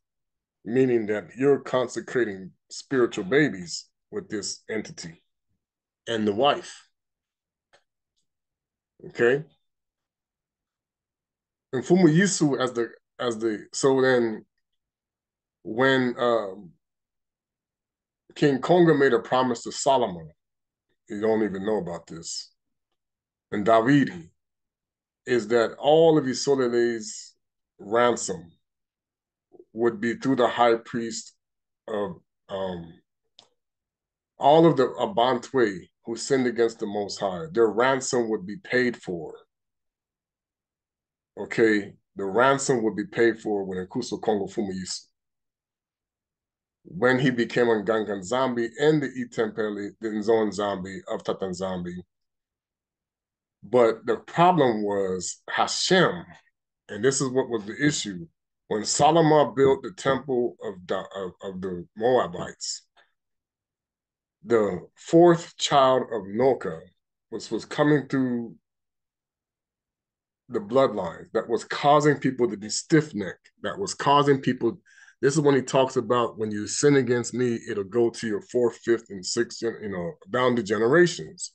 meaning that you're consecrating spiritual babies with this entity and the wife. Okay. And Fumu Yisu as the as the so then when um, King Konga made a promise to Solomon, you don't even know about this, and Davidi, is that all of Isole's ransom would be through the high priest of um, all of the Abantwe who sinned against the Most High, their ransom would be paid for. Okay, the ransom would be paid for when Nkuso Kongo Fumiyisu. When he became a Gangan Zambi and the Itempeli, the Nzon Zambi of Tatanzambi. But the problem was Hashem, and this is what was the issue. When Solomon built the temple of the, of, of the Moabites, the fourth child of Noka was, was coming through the bloodlines that was causing people to be stiff-necked, that was causing people. This is when he talks about when you sin against me, it'll go to your fourth, fifth, and sixth, you know, down the generations.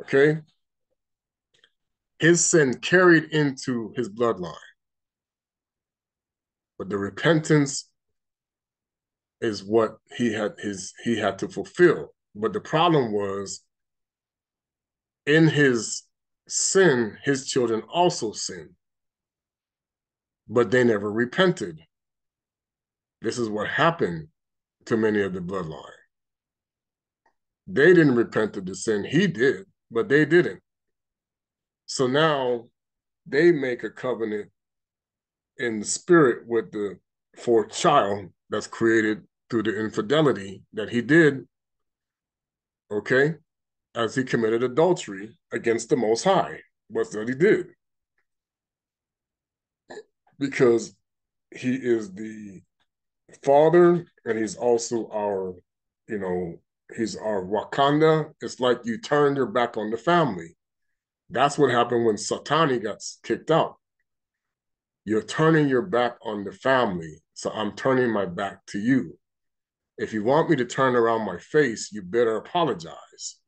Okay. His sin carried into his bloodline. But the repentance is what he had his he had to fulfill. But the problem was in his sin, his children also sinned. But they never repented. This is what happened to many of the bloodline. They didn't repent of the sin. He did, but they didn't. So now they make a covenant in the spirit with the fourth child that's created through the infidelity that he did, okay, as he committed adultery against the Most High. What's that he did? Because he is the father and he's also our, you know, he's our Wakanda. It's like you turn your back on the family. That's what happened when Satani got kicked out. You're turning your back on the family. So I'm turning my back to you. If you want me to turn around my face, you better apologize.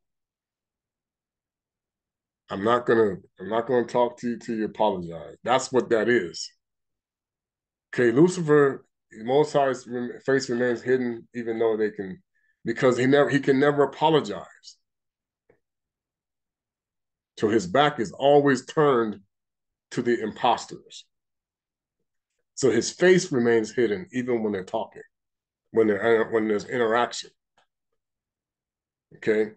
I'm not gonna I'm not gonna talk to you till you apologize. That's what that is. Okay, Lucifer, Most High's face remains hidden, even though they can, because he never he can never apologize. So his back is always turned to the imposters. So his face remains hidden even when they're talking, when they're when there's interaction. Okay.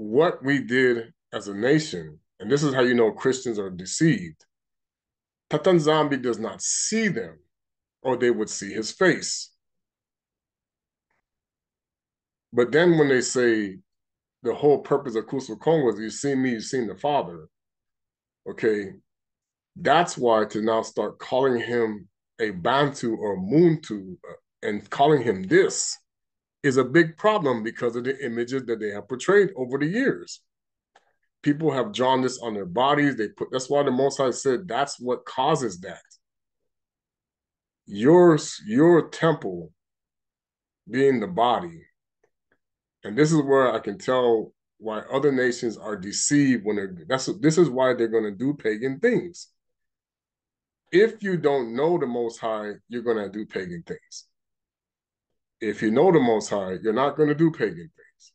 What we did as a nation, and this is how you know Christians are deceived. Tatanzambi does not see them, or they would see his face. But then when they say the whole purpose of Kusu Kong was you see me, you seen the Father, okay, that's why to now start calling him a Bantu or Muntu uh, and calling him this is a big problem because of the images that they have portrayed over the years. People have drawn this on their bodies. They put that's why the Most High said that's what causes that. Yours, your temple being the body and this is where I can tell why other nations are deceived when they're that's this is why they're going to do pagan things if you don't know the Most High, you're going to do pagan things. If you know the Most High, you're not going to do pagan things.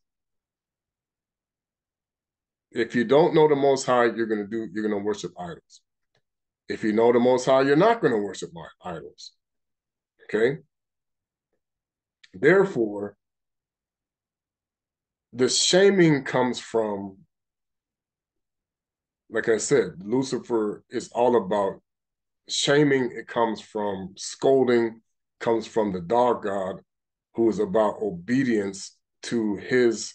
If you don't know the Most High, you're going to do you're going to worship idols. If you know the Most High, you're not going to worship idols. Okay. Therefore, the shaming comes from, like I said, Lucifer is all about shaming. It comes from scolding, comes from the dark god, who is about obedience to his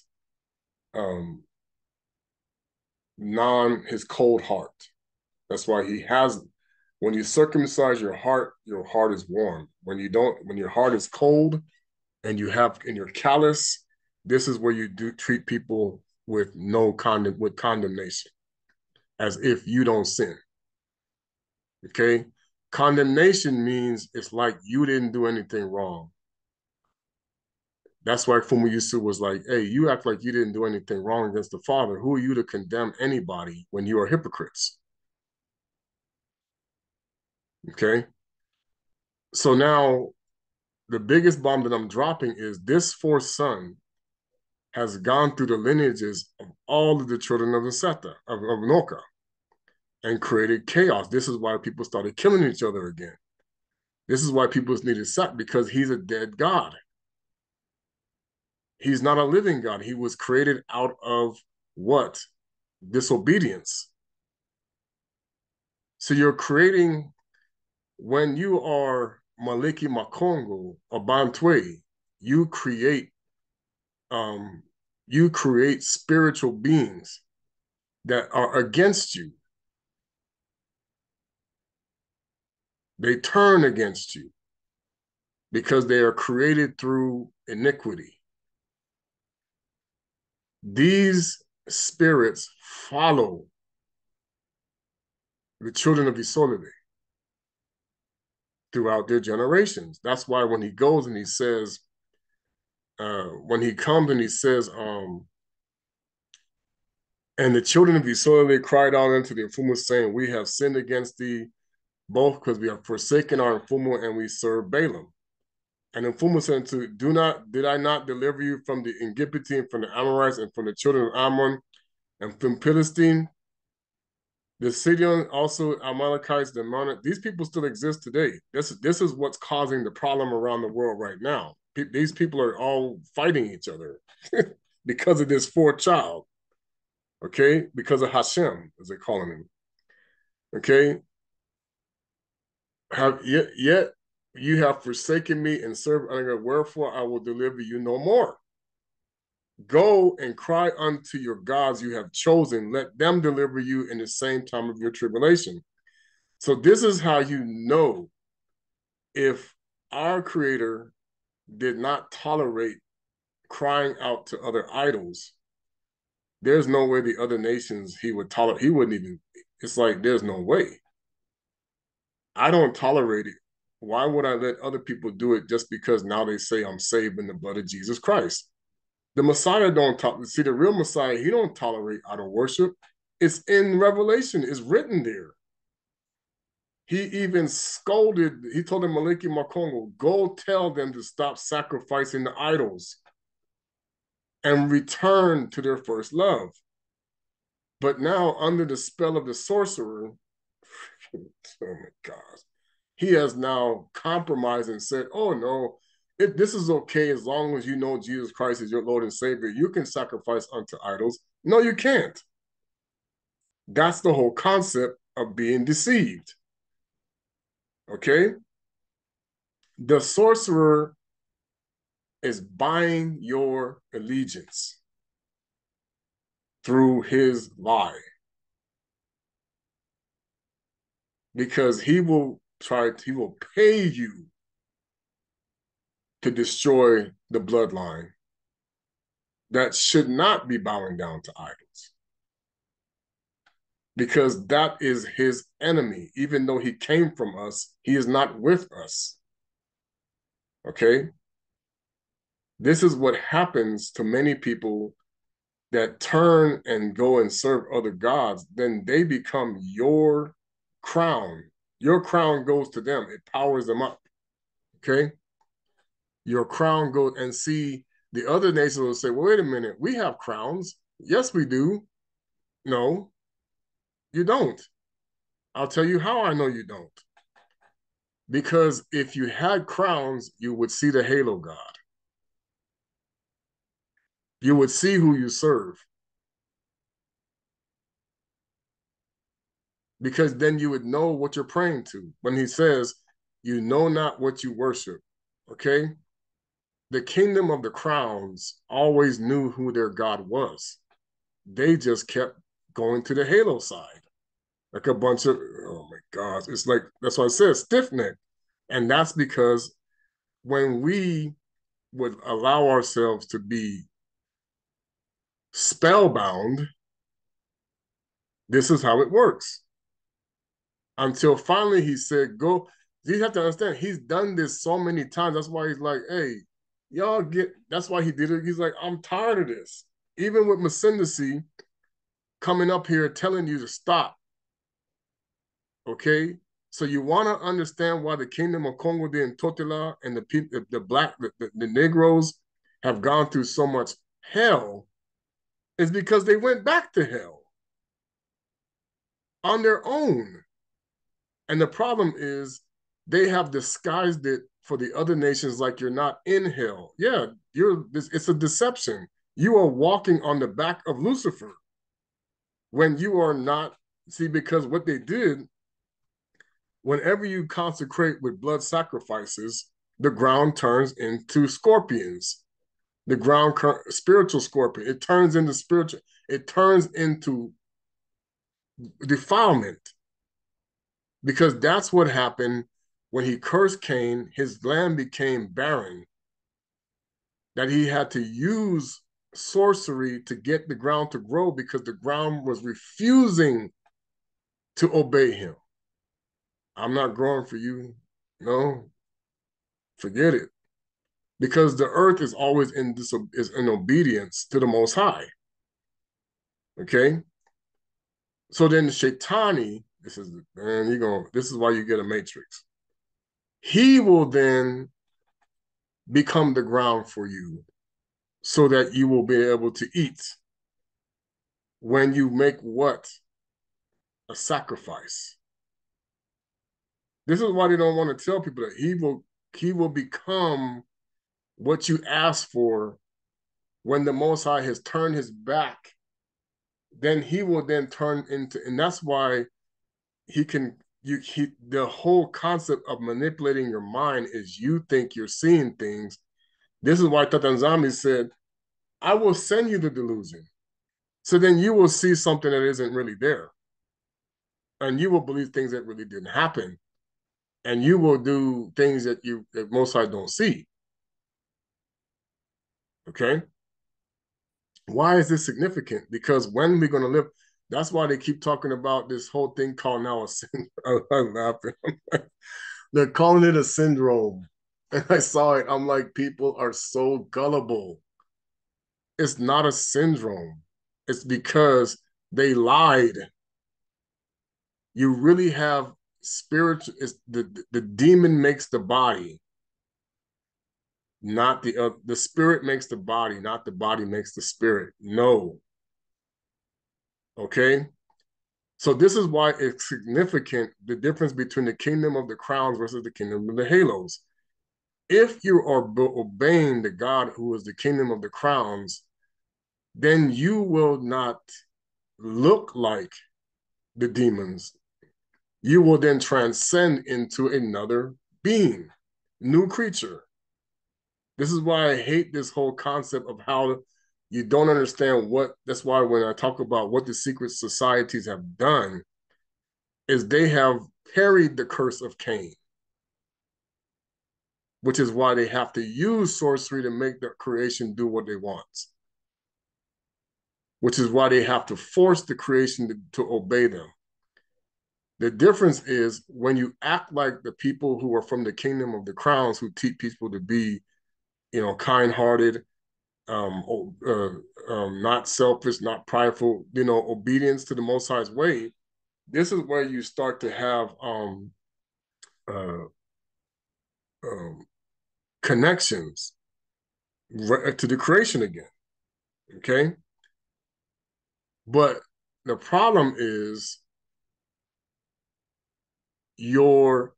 um non his cold heart. That's why he has when you circumcise your heart, your heart is warm. When you don't, when your heart is cold and you have and you're callous, this is where you do treat people with no condemn with condemnation, as if you don't sin. Okay. Condemnation means it's like you didn't do anything wrong. That's why Fumu Yusu was like, hey, you act like you didn't do anything wrong against the Father. Who are you to condemn anybody when you are hypocrites? Okay. So now the biggest bomb that I'm dropping is this fourth son has gone through the lineages of all of the children of the Seta, of, of Noka, and created chaos. This is why people started killing each other again. This is why people needed Set, because he's a dead God. He's not a living God. He was created out of what? Disobedience. So you're creating, when you are Maliki Makongo or Bantwe, you create um, you create spiritual beings that are against you. They turn against you because they are created through iniquity. These spirits follow the children of Isolde throughout their generations. That's why when he goes and he says, uh, when he comes and he says, um, and the children of Isolde cried out unto the Mfumu, saying, We have sinned against thee, both because we have forsaken our Mfumu and we serve Baalim. And Mfumu said to, Do not, did I not deliver you from the Ingipiti and from the Amorites and from the children of Ammon and from Philistine? The Sidon, also Amalekites, the Ammonites, these people still exist today. This, this is what's causing the problem around the world right now. These people are all fighting each other because of this fourth child. Okay, because of Hashem, as they're calling him. Okay. Have yet yet you have forsaken me and served under wherefore I will deliver you no more. Go and cry unto your gods you have chosen. Let them deliver you in the same time of your tribulation. So, this is how you know if our Creator did not tolerate crying out to other idols, there's no way the other nations he would tolerate. He wouldn't even, it's like, there's no way. I don't tolerate it. Why would I let other people do it just because now they say I'm saved in the blood of Jesus Christ? The Messiah don't talk. See, the real Messiah, he don't tolerate idol worship. It's in Revelation. It's written there. He even scolded. He told him, Maliki Makongo, go tell them to stop sacrificing the idols and return to their first love. But now, under the spell of the sorcerer, oh my gosh, he has now compromised and said, "Oh no, if this is okay as long as you know Jesus Christ is your Lord and Savior, you can sacrifice unto idols. No, you can't. That's the whole concept of being deceived. Okay? The sorcerer is buying your allegiance through his lie. Because he will try, he will pay you to destroy the bloodline that should not be bowing down to idols. Because that is his enemy. Even though he came from us, he is not with us. Okay? This is what happens to many people that turn and go and serve other gods. Then they become your crown, Your crown goes to them. It powers them up. Okay. Your crown goes and see the other nations will say, well, wait a minute, we have crowns. Yes, we do. No, you don't. I'll tell you how I know you don't. Because if you had crowns, you would see the halo God. You would see who you serve. Because then you would know what you're praying to. When he says, you know not what you worship. Okay? The kingdom of the crowns always knew who their God was. They just kept going to the halo side. Like a bunch of, oh my gosh, it's like, that's why I said stiff neck. And that's because when we would allow ourselves to be spellbound, this is how it works. Until finally he said, go. You have to understand, he's done this so many times. That's why he's like, hey, y'all get, that's why he did it. He's like, I'm tired of this. Even with Masindacy coming up here telling you to stop. Okay? So you want to understand why the kingdom of Kongo de Totila and the people, the black, the, the, the Negroes have gone through so much hell is because they went back to hell on their own. And the problem is they have disguised it for the other nations like you're not in hell. Yeah, you're it's a deception. You are walking on the back of Lucifer when you are not see because what they did whenever you consecrate with blood sacrifices, the ground turns into scorpions. The ground, spiritual scorpion, it turns into spiritual, it turns into defilement. Because that's what happened when he cursed Cain, his land became barren. That he had to use sorcery to get the ground to grow because the ground was refusing to obey him. I'm not growing for you. No, forget it. Because the earth is always in this is in obedience to the most high. Okay. So then Shaitani, this is man, you go, this is why you get a matrix. He will then become the ground for you so that you will be able to eat when you make what? A sacrifice. This is why they don't want to tell people that he will he will become what you ask for when the Most High has turned his back. Then he will then turn into, and that's why he can. You he the whole concept of manipulating your mind is you think you're seeing things. This is why Tatanzambi said, "I will send you the delusion." So then you will see something that isn't really there. And you will believe things that really didn't happen and you will do things that you that most I don't see. Okay. Why is this significant? Because when we're going to live, that's why they keep talking about this whole thing called now a syndrome. I'm laughing. They're calling it a syndrome. And I saw it. I'm like, people are so gullible. It's not a syndrome. It's because they lied. You really have spiritual is the the demon makes the body not the uh, the spirit makes the body not the body makes the spirit no okay? So this is why it's significant the difference between the kingdom of the crowns versus the kingdom of the halos. If you are obeying the god who is the kingdom of the crowns then you will not look like the demons. You will then transcend into another being, new creature. This is why I hate this whole concept of how you don't understand what that's why when I talk about what the secret societies have done is they have parried the curse of Cain. Which is why they have to use sorcery to make the creation do what they want. Which is why they have to force the creation to, to obey them. The difference is when you act like the people who are from the kingdom of the crowns who teach people to be, you know, kind-hearted, um, uh, um, not selfish, not prideful, you know, obedience to the Most High's way. This is where you start to have um, uh, um, connections to the creation again. Okay. But the problem is your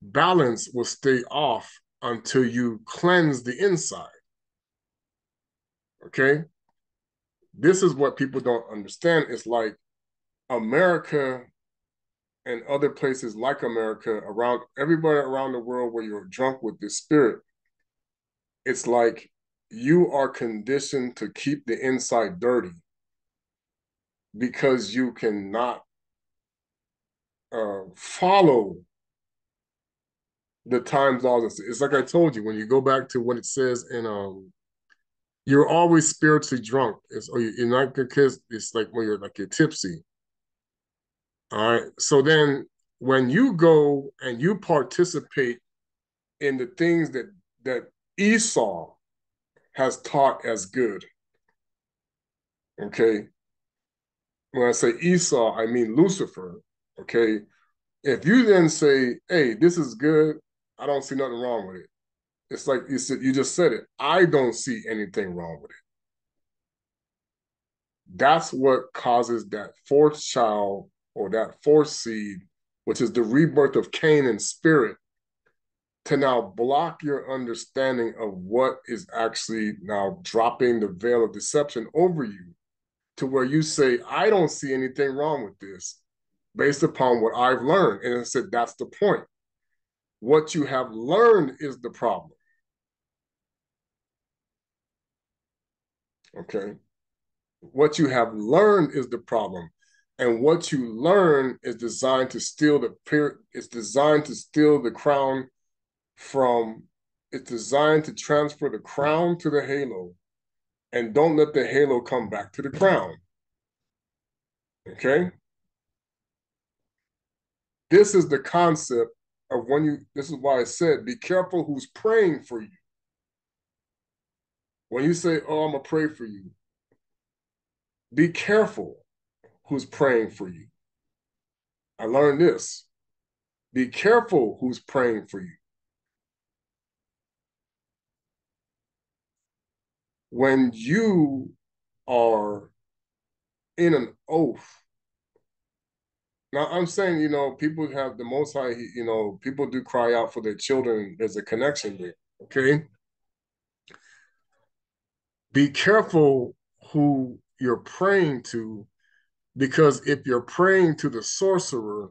balance will stay off until you cleanse the inside. Okay. This is what people don't understand. It's like America and other places like America, around everybody around the world where you're drunk with this spirit, it's like you are conditioned to keep the inside dirty because you cannot uh, follow the times laws. It's like I told you when you go back to what it says in um, you're always spiritually drunk. It's or you're not because it's like when you're like you're tipsy. All right. So then when you go and you participate in the things that that Esau has taught as good. Okay. When I say Esau, I mean Lucifer. Okay. If you then say, hey, this is good, I don't see nothing wrong with it. It's like you said, you just said it. I don't see anything wrong with it. That's what causes that fourth child or that fourth seed, which is the rebirth of Cain in spirit, to now block your understanding of what is actually now dropping the veil of deception over you to where you say, I don't see anything wrong with this based upon what I've learned. And I said, that's the point. What you have learned is the problem. Okay. What you have learned is the problem and what you learn is designed to steal the period it's designed to steal the crown from it's designed to transfer the crown to the halo and don't let the halo come back to the crown. Okay? This is the concept of when you this is why i said be careful who's praying for you when you say oh i'm gonna pray for you be careful who's praying for you. I learned this. Be careful who's praying for you. When you are in an oath, now I'm saying, you know, people have the most high, you know, people do cry out for their children. There's a connection there, okay? Be careful who you're praying to because if you're praying to the sorcerer,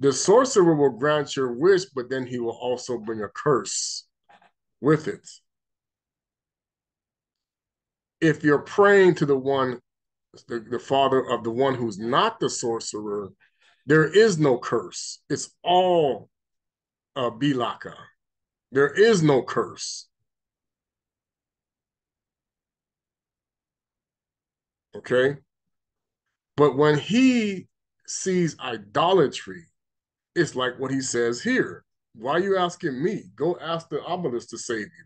the sorcerer will grant your wish, but then he will also bring a curse with it. If you're praying to the one, the, the father of the one who's not the sorcerer, there is no curse. It's all uh, bilaka. There is no curse. Okay? But when he sees idolatry, it's like what he says here. Why are you asking me? Go ask the obelisk to save you.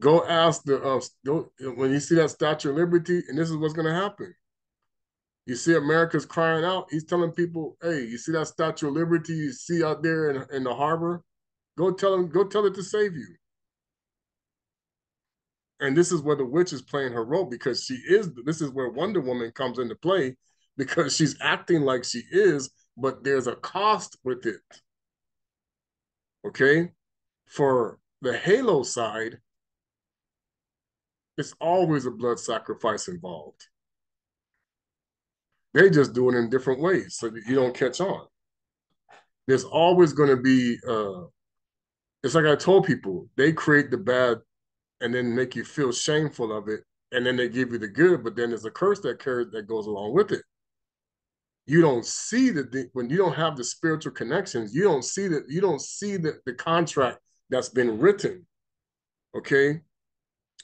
Go ask the uh, go, when you see that Statue of Liberty, and this is what's going to happen. You see America's crying out. He's telling people, "Hey, you see that Statue of Liberty you see out there in, in the harbor? Go tell him. Go tell it to save you." And this is where the witch is playing her role because she is this is where wonder woman comes into play because she's acting like she is but there's a cost with it. Okay? For the halo side it's always a blood sacrifice involved. They just do it in different ways so that you don't catch on. There's always going to be uh it's like i told people they create the bad and then make you feel shameful of it and then they give you the good but then there's a curse that carries that goes along with it. You don't see that when you don't have the spiritual connections you don't see that you don't see the, the contract that's been written okay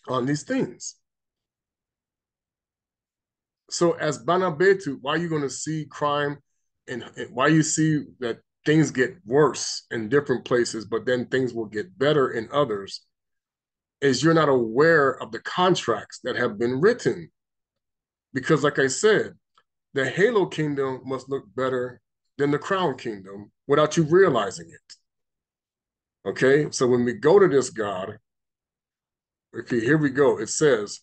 on these things. So as banabetu why are you going to see crime and, and why you see that things get worse in different places but then things will get better in others is you're not aware of the contracts that have been written. Because, like I said, the Halo Kingdom must look better than the Crown Kingdom without you realizing it. Okay, so when we go to this God, okay, here we go. It says,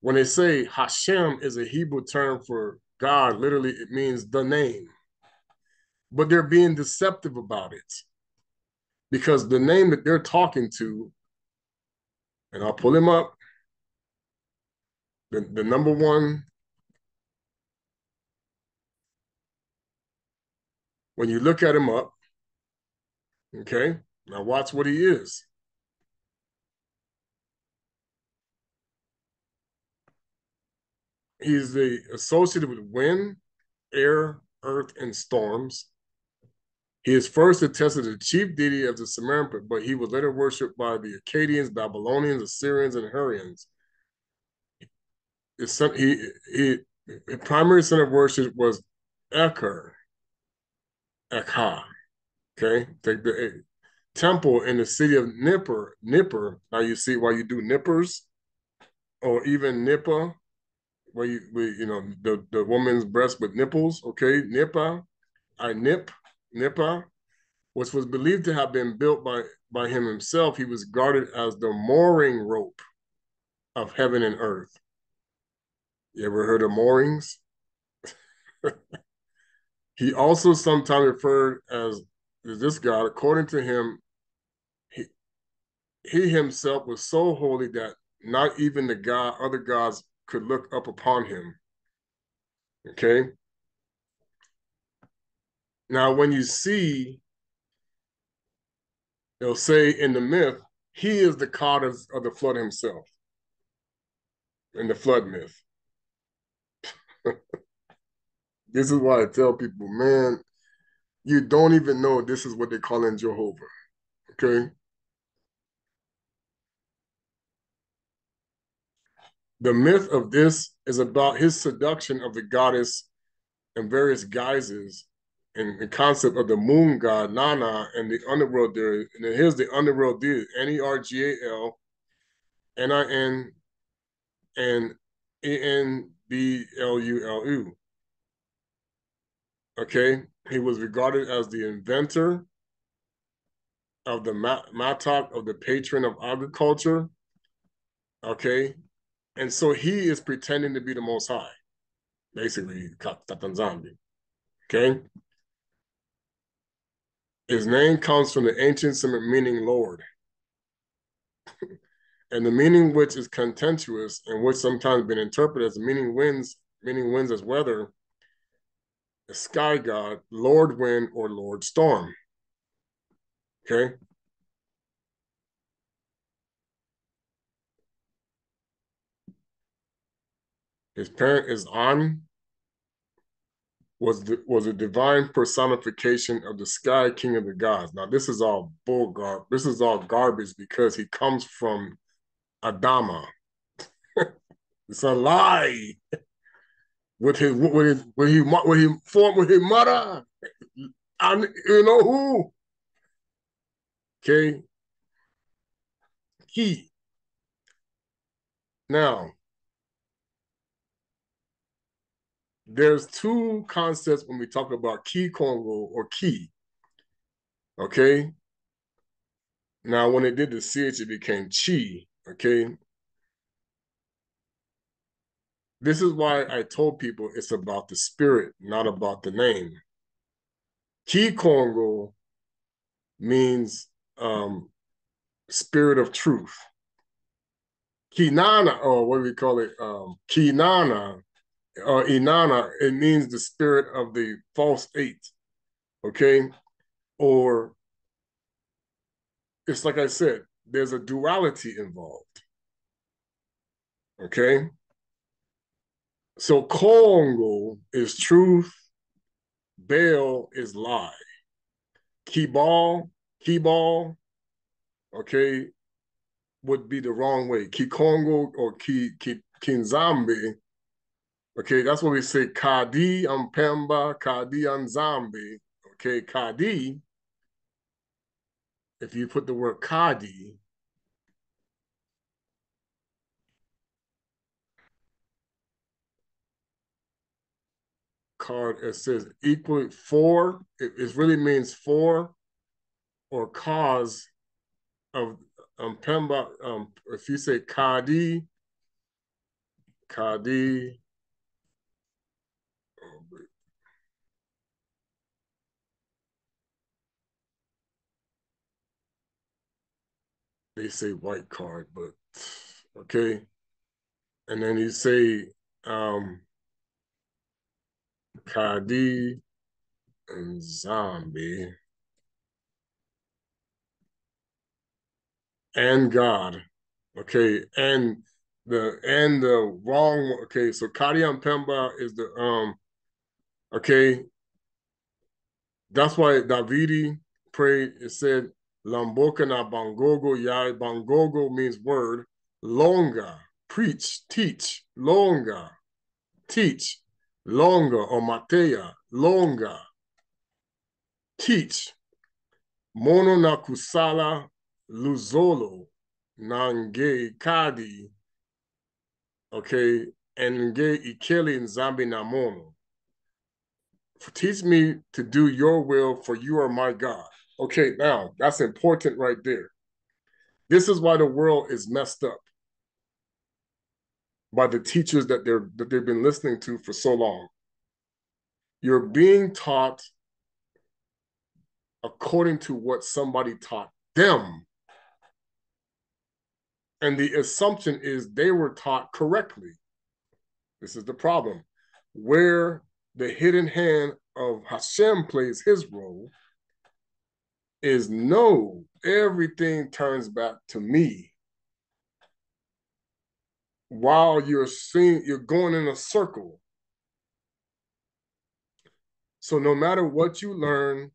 when they say Hashem is a Hebrew term for God, literally it means the name. But they're being deceptive about it because the name that they're talking to, and I'll pull him up, the, the number one when you look at him up, okay, now watch what he is. He's the associated with wind, air, earth, and storms. He is first attested as the chief deity of the Sumerian, but he was later worshipped by the Akkadians, Babylonians, Assyrians, and Hurrians. His son, he, he, his primary center of worship was Ekher, Ekha. Okay, take the eh, temple in the city of Nippur. Nippur. Now you see why you do nippers, or even nippa, where you where, you know the the woman's breast with nipples. Okay, nippa, I nip, nippa, which was believed to have been built by by him himself. He was guarded as the mooring rope of heaven and earth. You ever heard of moorings? He also sometimes referred as, this God. According to him, he, he himself was so holy that not even the God, other gods could look up upon him. Okay. Now, when you see, they'll say in the myth, he is the god of, of the flood himself in the flood myth. This is why I tell people, man, you don't even know this is what they call in Jehovah. Okay. The myth of this is about his seduction of the goddess in various guises and the concept of the moon god Nanna and the underworld there. And here's the underworld deity, N-E-R-G-A-L, N-I-N, and A-N-B-L-U-L-U. Okay, he was regarded as the inventor of the mattock of the patron of agriculture. Okay, and so he is pretending to be the Most High, basically Tatanzambi. Okay, his name comes from the ancient Semitic meaning Lord. and the meaning which is contentious and which sometimes been interpreted as meaning winds, meaning winds as weather, the sky god, Lord Wind, or Lord Storm. Okay. His parent is An, was the, was a divine personification of the sky king of the gods. Now this is all bull garb. This is all garbage because he comes from Adama. it's a lie with his with his with he with he formed with his mother, and you know who. Okay. Key. Now, there's two concepts when we talk about key Congo or key. Okay. Now, when it did the CH, it became chi. Okay. This is why I told people it's about the spirit, not about the name. Kikongo means um, spirit of truth. Kinana, or what do we call it? Um, Kinana, Uh, or Inana, it means the spirit of the false eight. Okay? Or it's like I said, there's a duality involved. Okay? So Kongo is truth, Baal is lie. Kibal, Kibal, okay, would be the wrong way. Kikongo or Ki, Ki Kinzambi, okay, that's what we say Kadi on Pemba, Kadi Anzambi, okay, Kadi. If you put the word Kadi, card. It says equal for. It, it really means for or cause of um Pemba. Um, if you say Kadi, Kadi. They say white card, but okay. And then you say um Kadi and Zombie. and God. Okay, and the and the wrong. Okay, so Kadian Pemba is the um. Okay, that's why Davidi prayed. It said Lamboka na Bangogo Yai. Bangogo means word. Longa, preach, teach. Longa, teach. Longa or Matea. Longa, teach. Mono na kusala Luzolo, Nange Kadi, okay, Nge Ikeli and Zambi Namono. Teach me to do your will, for you are my God. Okay, now that's important right there. This is why the world is messed up by the teachers that they're that they've been listening to for so long. You're being taught according to what somebody taught them and the assumption is they were taught correctly. This is the problem. Where the hidden hand of Hashem plays his role is no, everything turns back to me. While you're seeing, you're going in a circle. So no matter what you learn,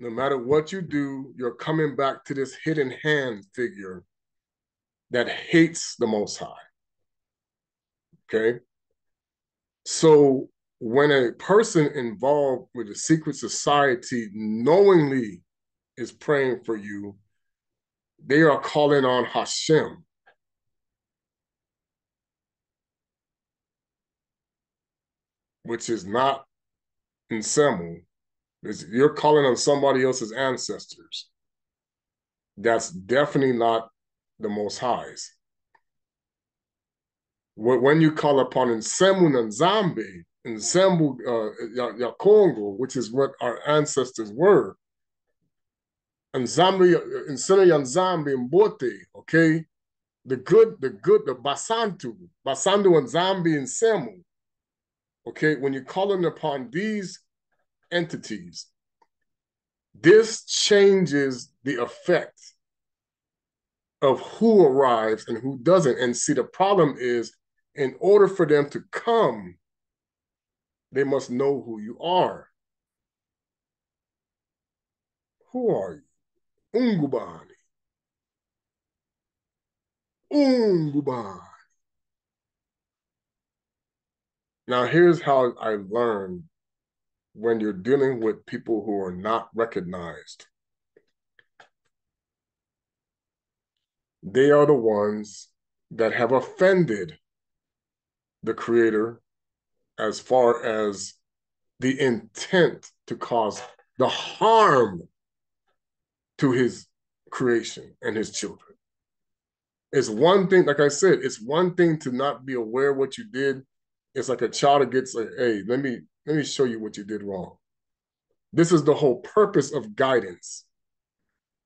no matter what you do, you're coming back to this hidden hand figure that hates the Most High. Okay? So when a person involved with a secret society knowingly is praying for you, they are calling on Hashem. Which is not in Semu. You're calling on somebody else's ancestors. That's definitely not the Most Highs. When you call upon Nsemu and Zambi, Nsembu uh, ya, Kongo, which is what our ancestors were, and Zambi, Nsene ya Zambi Mbote, okay? The good, the good, the Basantu, Basandu and Zambi and Semu, okay? When you're calling upon these entities, this changes the effect of who arrives and who doesn't. And see, the problem is in order for them to come, they must know who you are. Who are you? Ungubani. Ungubani. Now, here's how I learned when you're dealing with people who are not recognized. they are the ones that have offended the creator as far as the intent to cause the harm to his creation and his children. It's one thing, like I said, it's one thing to not be aware what you did. It's like a child that gets like, hey, let me let me show you what you did wrong. This is the whole purpose of guidance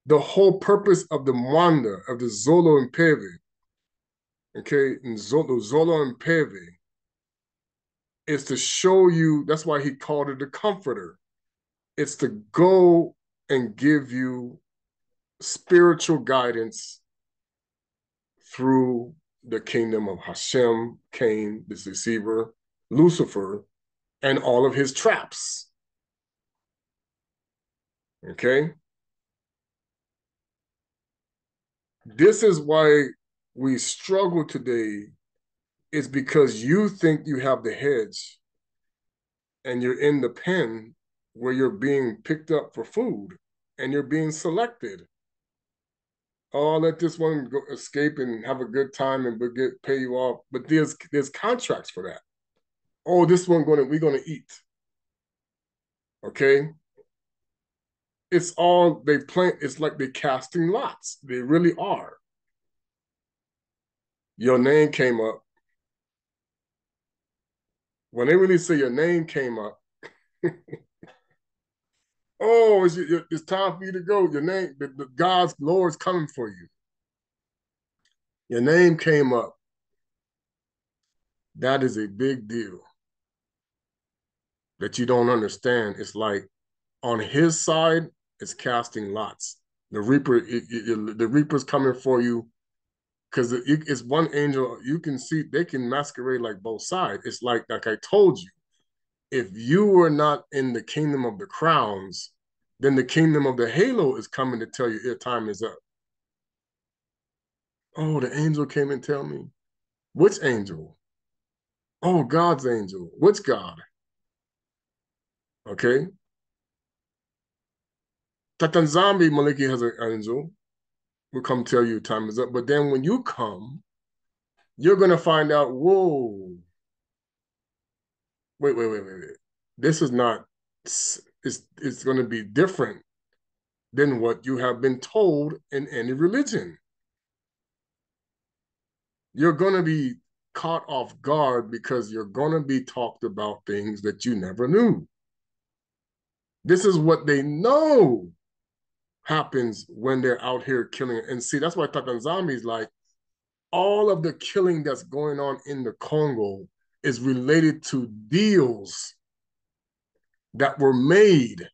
the whole purpose of the Mwanda, of the Zolo and Peve, okay, and Zolo, Zolo and Peve, is to show you, that's why he called it the comforter. It's to go and give you spiritual guidance through the kingdom of Hashem, Cain, the deceiver, Lucifer, and all of his traps. Okay? This is why we struggle today, is because you think you have the hedge and you're in the pen where you're being picked up for food and you're being selected. Oh, let this one go escape and have a good time and get pay you off. But there's there's contracts for that. Oh, this one going to we're going to eat. Okay. It's all they play, it's like they're casting lots. They really are. Your name came up. When they really say your name came up, oh, it's, it's time for you to go. Your name, the, the God's Lord's coming for you. Your name came up. That is a big deal that you don't understand. It's like on his side, it's casting lots. The reaper, it, it, the reaper's coming for you because it, it's one angel. You can see they can masquerade like both sides. It's like like I told you, if you were not in the kingdom of the crowns, then the kingdom of the halo is coming to tell you your time is up. Oh, the angel came and tell me. Which angel? Oh, God's angel. Which God? Okay. Tatanzambi Maliki has an angel. Will come tell you time is up. But then when you come, you're gonna find out, whoa. Wait, wait, wait, wait, wait. This is not it's it's gonna be different than what you have been told in any religion. You're gonna be caught off guard because you're gonna be talked about things that you never knew. This is what they know happens when they're out here killing. And see, that's why Tatanzambi is like, all of the killing that's going on in the Congo is related to deals that were made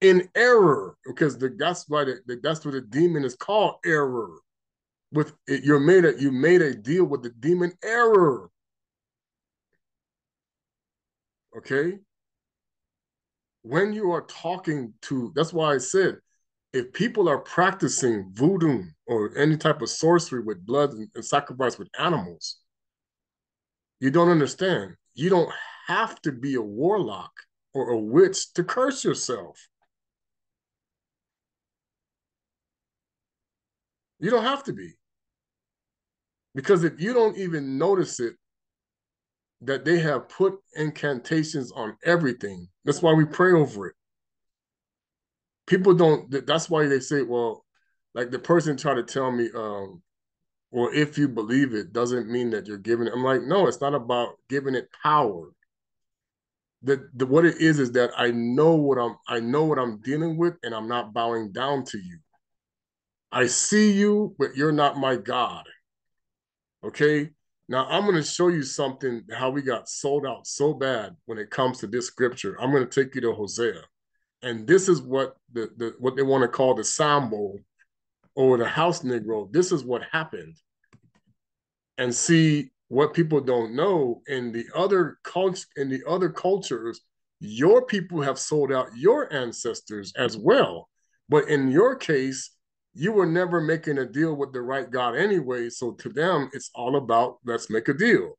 in error because the, that's why the, the, that's what the demon is called error. With it, you made a you made a deal with the demon error. Okay? When you are talking to, that's why I said, if people are practicing voodoo or any type of sorcery with blood and, and sacrifice with animals, you don't understand. You don't have to be a warlock or a witch to curse yourself. You don't have to be. Because if you don't even notice it, that they have put incantations on everything. That's why we pray over it. People don't, that's why they say, well, like the person tried to tell me, um, well, if you believe it, doesn't mean that you're giving it. I'm like, no, it's not about giving it power. That the what it is is that I know what I'm I know what I'm dealing with, and I'm not bowing down to you. I see you, but you're not my God. Okay. Now I'm going to show you something how we got sold out so bad when it comes to this scripture. I'm going to take you to Hosea, and this is what the, the what they want to call the sambo or the house negro. This is what happened, and see what people don't know in the other culture in the other cultures. Your people have sold out your ancestors as well, but in your case, you were never making a deal with the right God anyway. So to them, it's all about let's make a deal.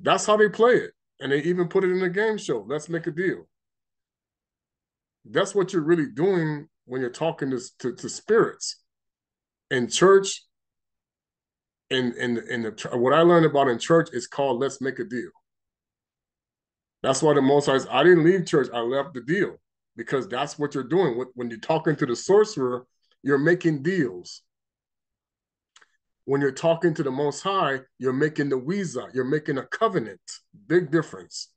That's how they play it. And they even put it in the game show. Let's make a deal. That's what you're really doing when you're talking to, to, to spirits. In church, in, in, in the, what I learned about in church is called let's make a deal. That's why the most I, I didn't leave church, I left the deal because that's what you're doing. When you're talking to the sorcerer, you're making deals. When you're talking to the Most High, you're making the Weeza, you're making a covenant. Big difference.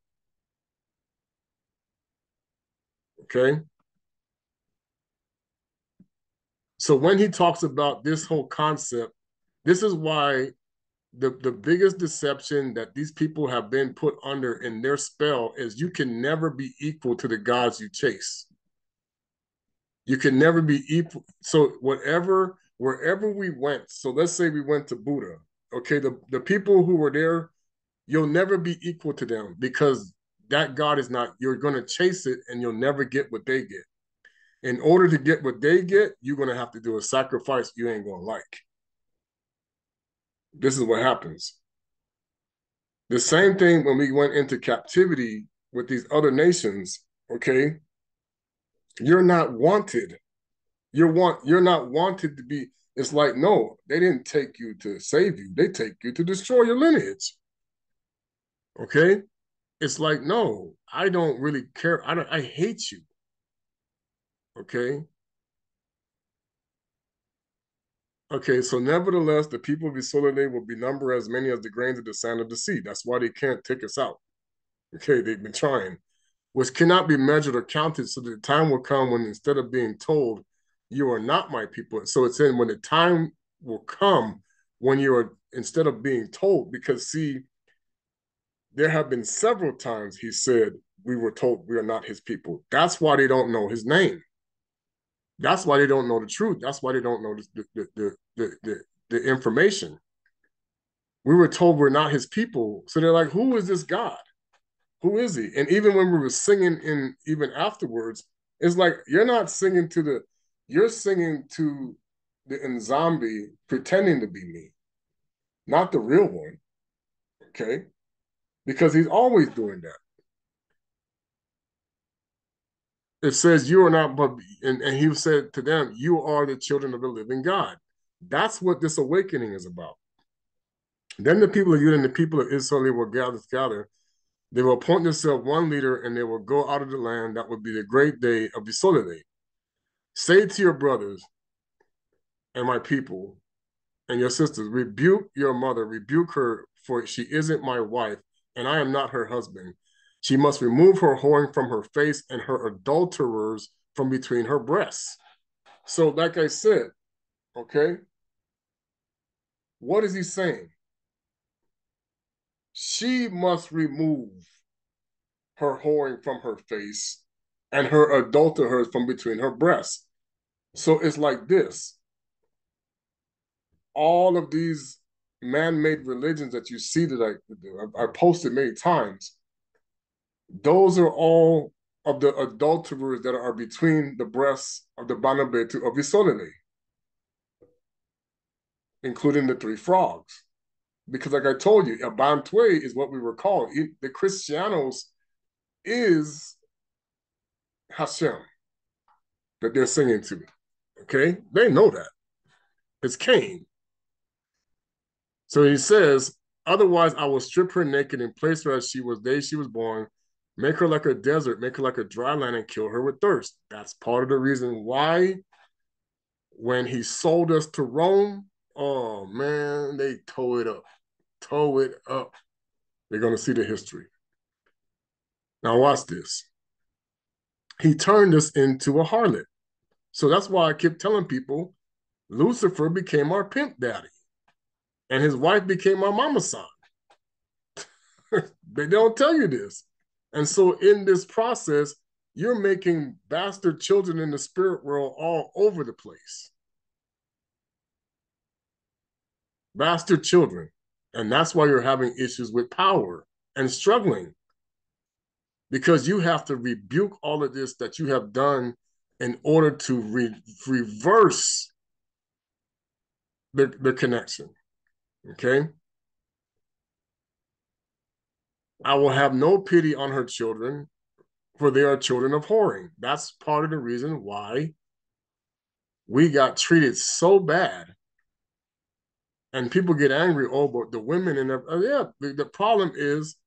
Okay. So when he talks about this whole concept, this is why the, the biggest deception that these people have been put under in their spell is you can never be equal to the gods you chase. You can never be equal. So whatever, wherever we went, so let's say we went to Buddha, okay, the, the people who were there, you'll never be equal to them because that God is not, you're going to chase it and you'll never get what they get. In order to get what they get, you're going to have to do a sacrifice you ain't going to like this is what happens. The same thing when we went into captivity with these other nations, okay? You're not wanted. You're want you're not wanted to be. It's like, no, they didn't take you to save you. They take you to destroy your lineage. Okay? it's like, no, I don't really care. I don't I hate you. Okay. Okay, so nevertheless, the people of Isolele will be numbered as many as the grains of the sand of the sea. That's why they can't take us out. Okay, they've been trying, which cannot be measured or counted. So the time will come when instead of being told, you are not my people. So it's in when the time will come when you are instead of being told, because see, there have been several times he said we were told we are not his people. That's why they don't know his name. That's why they don't know the truth. That's why they don't know the the the the, the, the information. We were told we're not his people. So they're like, who is this God? Who is he? And even when we were singing in even afterwards, it's like you're not singing to the you're singing to the zombie pretending to be me, not the real one. Okay? Because he's always doing that. it says you are not but and, and he said to them you are the children of the living god that's what this awakening is about then the people of Judah and the people of Israel will gather together. They will appoint themselves one leader and they will go out of the land. That would be the great day of the Solar Say to your brothers and my people and your sisters, rebuke your mother, rebuke her, for she isn't my wife, and I am not her husband. She must remove her whoring from her face and her adulterers from between her breasts. So, like I said, okay, what is he saying? She must remove her whoring from her face and her adulterers from between her breasts. So it's like this. All of these man-made religions that you see that I, I posted many times, those are all of the adulterers that are between the breasts of the Banabetu of Isolele, including the three frogs. Because like I told you, Abantwe is what we were called. The Christianos is Hashem that they're singing to. Okay? They know that. It's Cain. So he says, Otherwise, I will strip her naked and place her as she was day she was born, make her like a desert, make her like a dry land, and kill her with thirst. That's part of the reason why when he sold us to Rome, oh man, they tore it up. Tow it up. They're going to see the history. Now, watch this. He turned us into a harlot. So that's why I kept telling people Lucifer became our pimp daddy, and his wife became our mama son. they don't tell you this. And so in this process, you're making bastard children in the spirit world all over the place. Bastard children. And that's why you're having issues with power and struggling. Because you have to rebuke all of this that you have done in order to re reverse the, the connection. Okay? I will have no pity on her children, for they are children of whoring. That's part of the reason why we got treated so bad. And people get angry, oh, but the women and the, uh, yeah, the, the problem is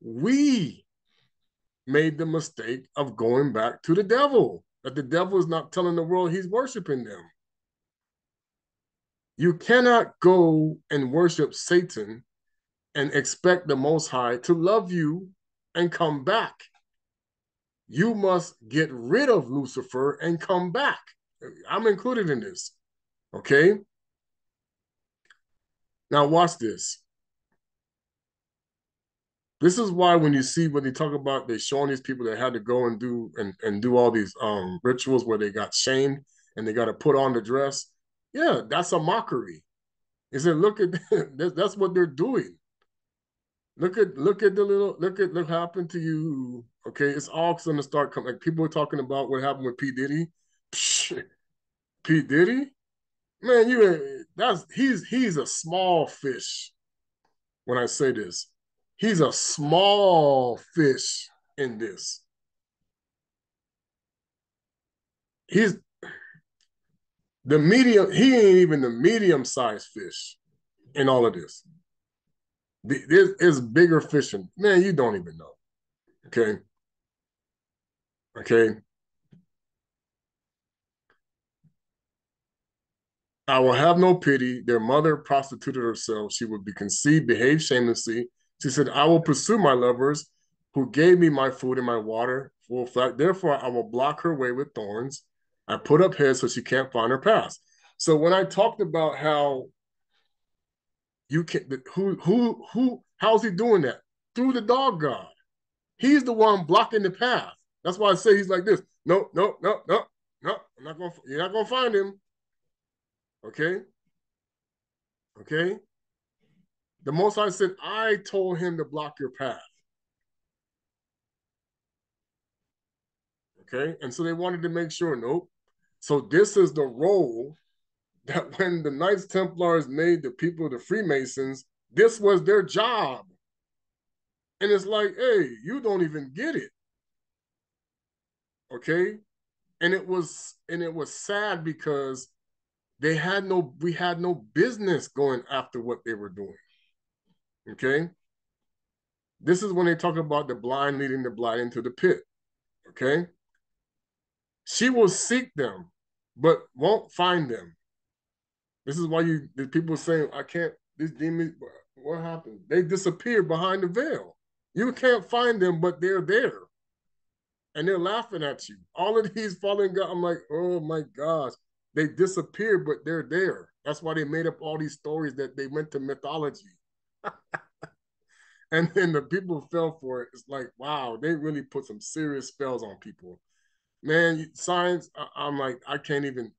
we made the mistake of going back to the devil. That the devil is not telling the world he's worshiping them. You cannot go and worship Satan and expect the Most High to love you and come back. You must get rid of Lucifer and come back. I'm included in this. Okay? Now, watch this. This is why when you see when they talk about they showing these people that had to go and do and, and do all these um rituals where they got shamed and they got to put on the dress. Yeah, that's a mockery. Is it look at that's what they're doing. Look at look at the little look at look happened to you. Okay, it's all gonna start coming. Like people are talking about what happened with P Diddy. Psh, P Diddy, man, you that's he's he's a small fish. When I say this, he's a small fish in this. He's the medium, he ain't even the medium-sized fish in all of this. There is bigger fishing. Man, you don't even know. Okay. Okay. I will have no pity. Their mother prostituted herself. She would be conceived, behave shamelessly. She said, I will pursue my lovers who gave me my food and my water. Therefore, I will block her way with thorns. I put up heads so she can't find her path. So when I talked about how you can who who who how's he doing that? Through the dog god. He's the one blocking the path. That's why I say he's like this. No, no, no, no, no. I'm not gonna you're not gonna find him. Okay. Okay. The Most High said, I told him to block your path. Okay. And so they wanted to make sure, nope. So this is the role that when the Knights Templars made the people the Freemasons, this was their job. And it's like, hey, you don't even get it. Okay. And it was and it was sad because they had no we had no business going after what they were doing okay? This is when they talk about the blind leading the blind into the pit okay? She will seek them but won't find them. This is why you the people saying i can't these demons what happened? They disappear behind the veil. You can't find them but they're there. And they're laughing at you. All of these fallen god i'm like oh my gosh they disappeared, but they're there. That's why they made up all these stories that they went to mythology. and then the people fell for it. It's like, wow, they really put some serious spells on people. Man, science, I, am like, I can't even,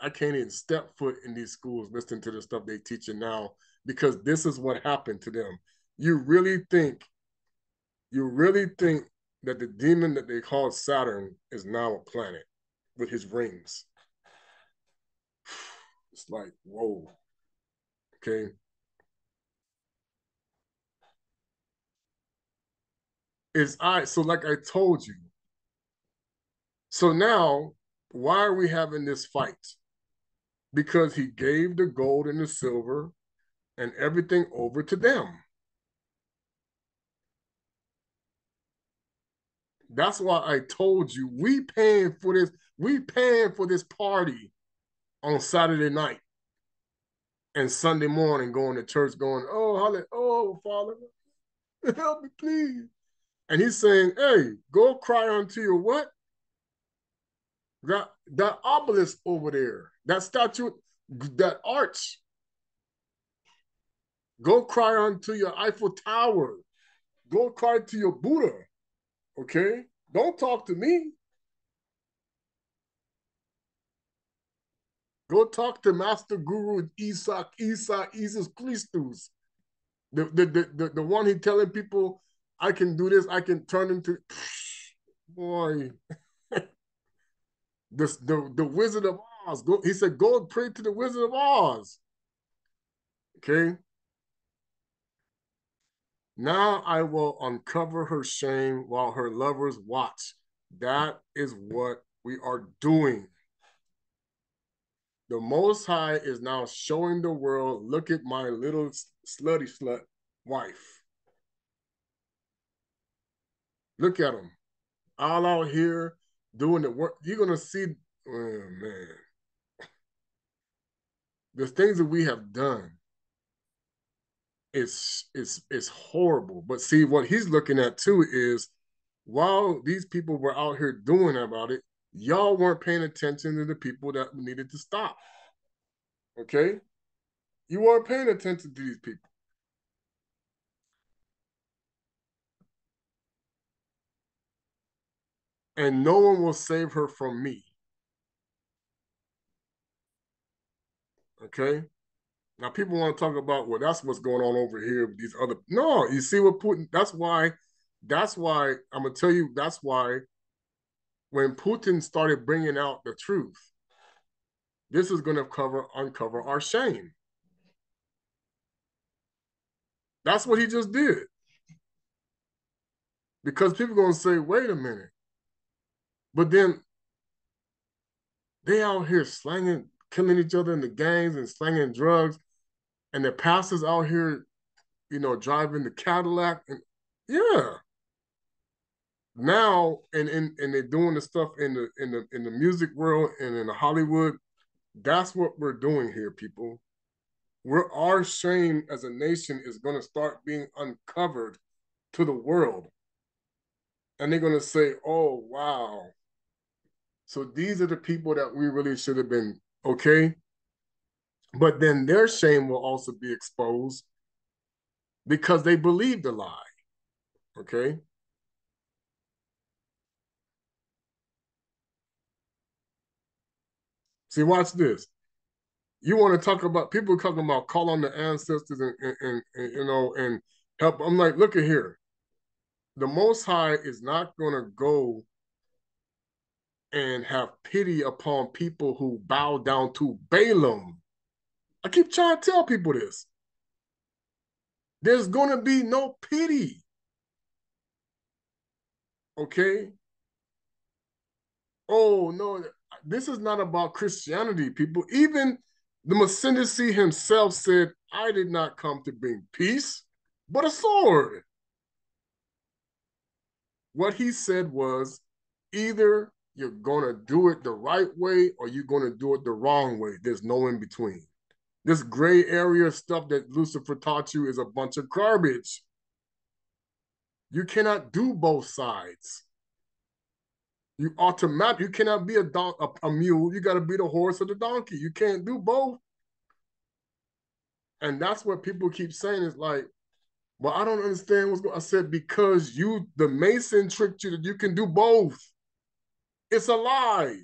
I can't even step foot in these schools listening to the stuff they teaching now because this is what happened to them. You really think, you really think that the demon that they call Saturn is now a planet with his rings. It's like, whoa. Okay. Is I so like I told you. So now, why are we having this fight? Because he gave the gold and the silver and everything over to them. That's why I told you we paying for this, we paying for this party on Saturday night and Sunday morning going to church, going, "Oh, holly, oh, Father, help me, please." And he's saying, "Hey, go cry unto your what? That that obelisk over there, that statue, that arch. Go cry unto your Eiffel Tower. Go cry to your Buddha. Okay, don't talk to me. Go talk to Master Guru Isaac, Isa, Jesus Christus. The, the, the, the, the one he telling people, I can do this, I can turn into boy. the, the, the Wizard of Oz. Go, he said, go pray to the Wizard of Oz. Okay. Now I will uncover her shame while her lovers watch. That is what we are doing the Most High is now showing the world, look at my little slutty slut wife. Look at him. All out here doing the work. You're going to see, oh, man, the things that we have done. It's, it's, it's horrible. But see, what he's looking at too is while these people were out here doing about it, y'all weren't paying attention to the people that needed to stop. Okay? You weren't paying attention to these people. And no one will save her from me. Okay? Now people want to talk about, well, that's what's going on over here with these other. No, you see what Putin, that's why, that's why, I'm to tell you, that's why when Putin started bringing out the truth, this is going to cover uncover our shame. That's what he just did. Because people going to say, wait a minute. But then they out here slanging, killing each other in the gangs and slanging drugs. And the pastors out here, you know, driving the Cadillac. And yeah, now and and, and they're doing the stuff in the in the in the music world and in the Hollywood. That's what we're doing here, people. We're our shame as a nation is going to start being uncovered to the world. And they're going to say, oh, wow. So these are the people that we really should have been, okay? But then their shame will also be exposed because they believed the lie, okay? See, watch this. You want to talk about people talking about call on the ancestors and, and, and, and you know and help. I'm like, look at here. The Most High is not going to go and have pity upon people who bow down to Baalim. I keep trying to tell people this. There's going to be no pity. Okay? Oh, no, this is not about Christianity, people. Even the Messiah himself said, I did not come to bring peace, but a sword. What he said was either you're going to do it the right way or you're going to do it the wrong way. There's no in between. This gray area stuff that Lucifer taught you is a bunch of garbage. You cannot do both sides. You automatic. You cannot be a, don- a, a mule. You got to be the horse or the donkey. You can't do both. And that's what people keep saying is like, well, I don't understand what's going. I said because you, the Mason tricked you that you can do both. It's a lie.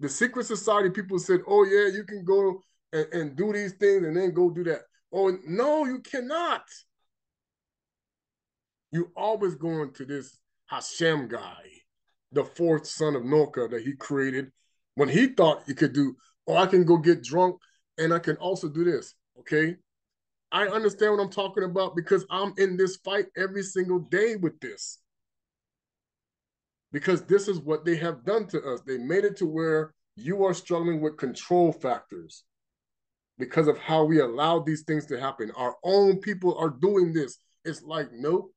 The secret society people said, oh yeah, you can go and, and do these things and then go do that. Oh no, you cannot. You always going to this Hashem guy, the fourth son of Noka that he created when he thought you could do, oh, I can go get drunk and I can also do this. Okay. I understand what I'm talking about because I'm in this fight every single day with this. Because this is what they have done to us. They made it to where you are struggling with control factors because of how we allow these things to happen. Our own people are doing this. It's like, nope,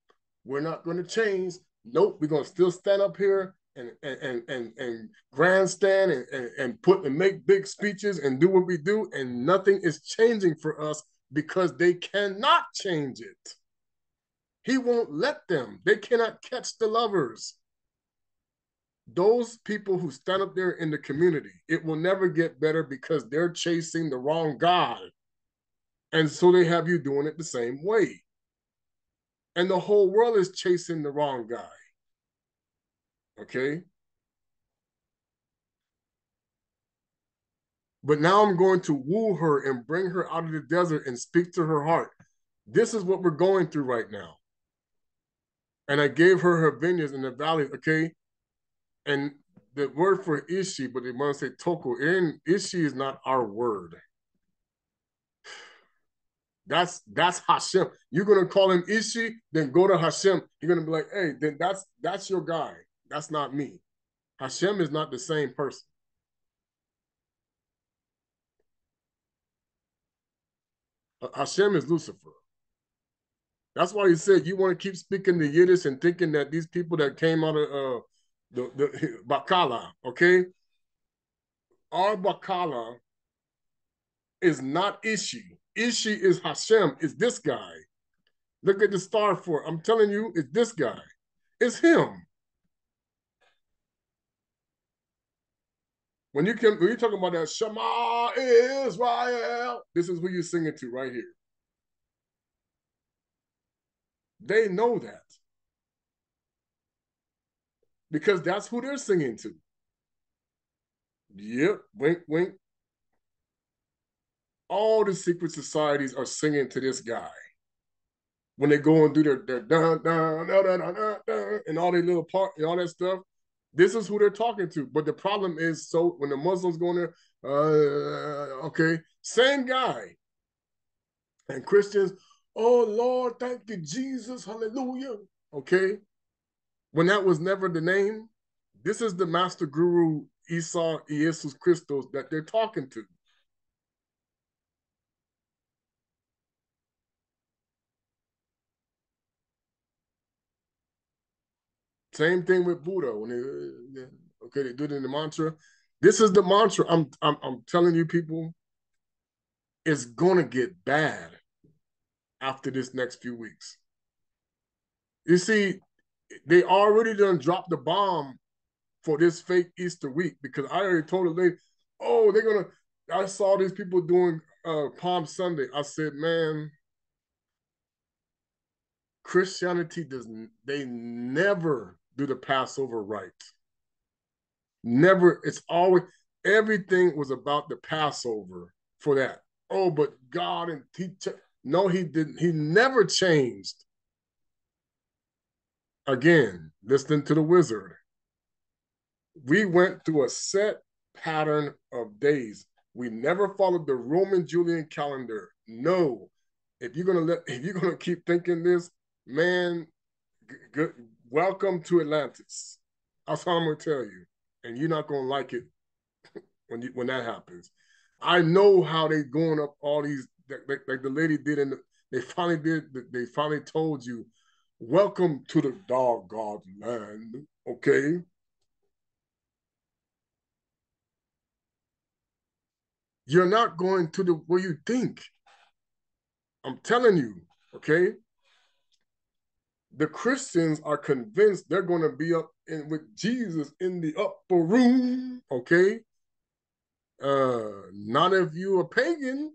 we're not going to change nope, we're gonna still stand up here and and and and, grandstand and, and, and put and make big speeches and do what we do, and nothing is changing for us because they cannot change it. He won't let them. They cannot catch the lovers. Those people who stand up there in the community, it will never get better because they're chasing the wrong God. And so they have you doing it the same way. And the whole world is chasing the wrong guy. Okay. But now I'm going to woo her and bring her out of the desert and speak to her heart. This is what we're going through right now. And I gave her her vineyards in the valley, okay? And the word for Ishi, but they want to say Toko. And Ishi is not our word. That's that's Hashem. You're gonna call him Ishi, then go to Hashem. You're gonna be like, hey, then that's that's your guy. That's not me. Hashem is not the same person. Hashem is Lucifer. That's why he said you want to keep speaking the Yiddish and thinking that these people that came out of uh, the, the Bakala, okay? Our Bakala is not Ishi. Ishi is Hashem, is this guy. Look at the star for it. I'm telling you, it's this guy. It's him. When you can, when you're talking about that Shema Israel, this is who you're singing to right here. They know that because that's who they're singing to. Yep, wink, wink. All the secret societies are singing to this guy when they go and do their, their dun, dun, dun, dun, dun, dun, dun, and all their little part and all that stuff. This is who they're talking to. But the problem is, so when the Muslims go in there, uh, okay, same guy. And Christians, oh Lord, thank you, Jesus, hallelujah. Okay. When that was never the name, this is the master guru Isa Jesus Christos that they're talking to. Same thing with Buddha. When they okay, they do it in the mantra. This is the mantra. I'm I'm I'm telling you, people, it's gonna get bad after this next few weeks. You see, they already done dropped the bomb for this fake Easter week because I already told the lady, oh, they're gonna. I saw these people doing uh, Palm Sunday. I said, man, Christianity doesn't. they never do the Passover right. Never, it's always everything was about the Passover for that. Oh, but God and he no, he didn't. He never changed. Again, listening to the wizard. We went through a set pattern of days. We never followed the Roman Julian calendar. No. If you're gonna let if you're gonna keep thinking this, man, good welcome to Atlantis. That's all I'm gonna tell you. And you're not gonna like it when you when that happens. I know how they going up all these like, like the lady did in the they finally did they finally told you, welcome to the dog god land. Okay. You're not going to the where you think. I'm telling you, okay? The Christians are convinced they're going to be up in, with Jesus in the upper room. Okay, uh, not if you a pagan,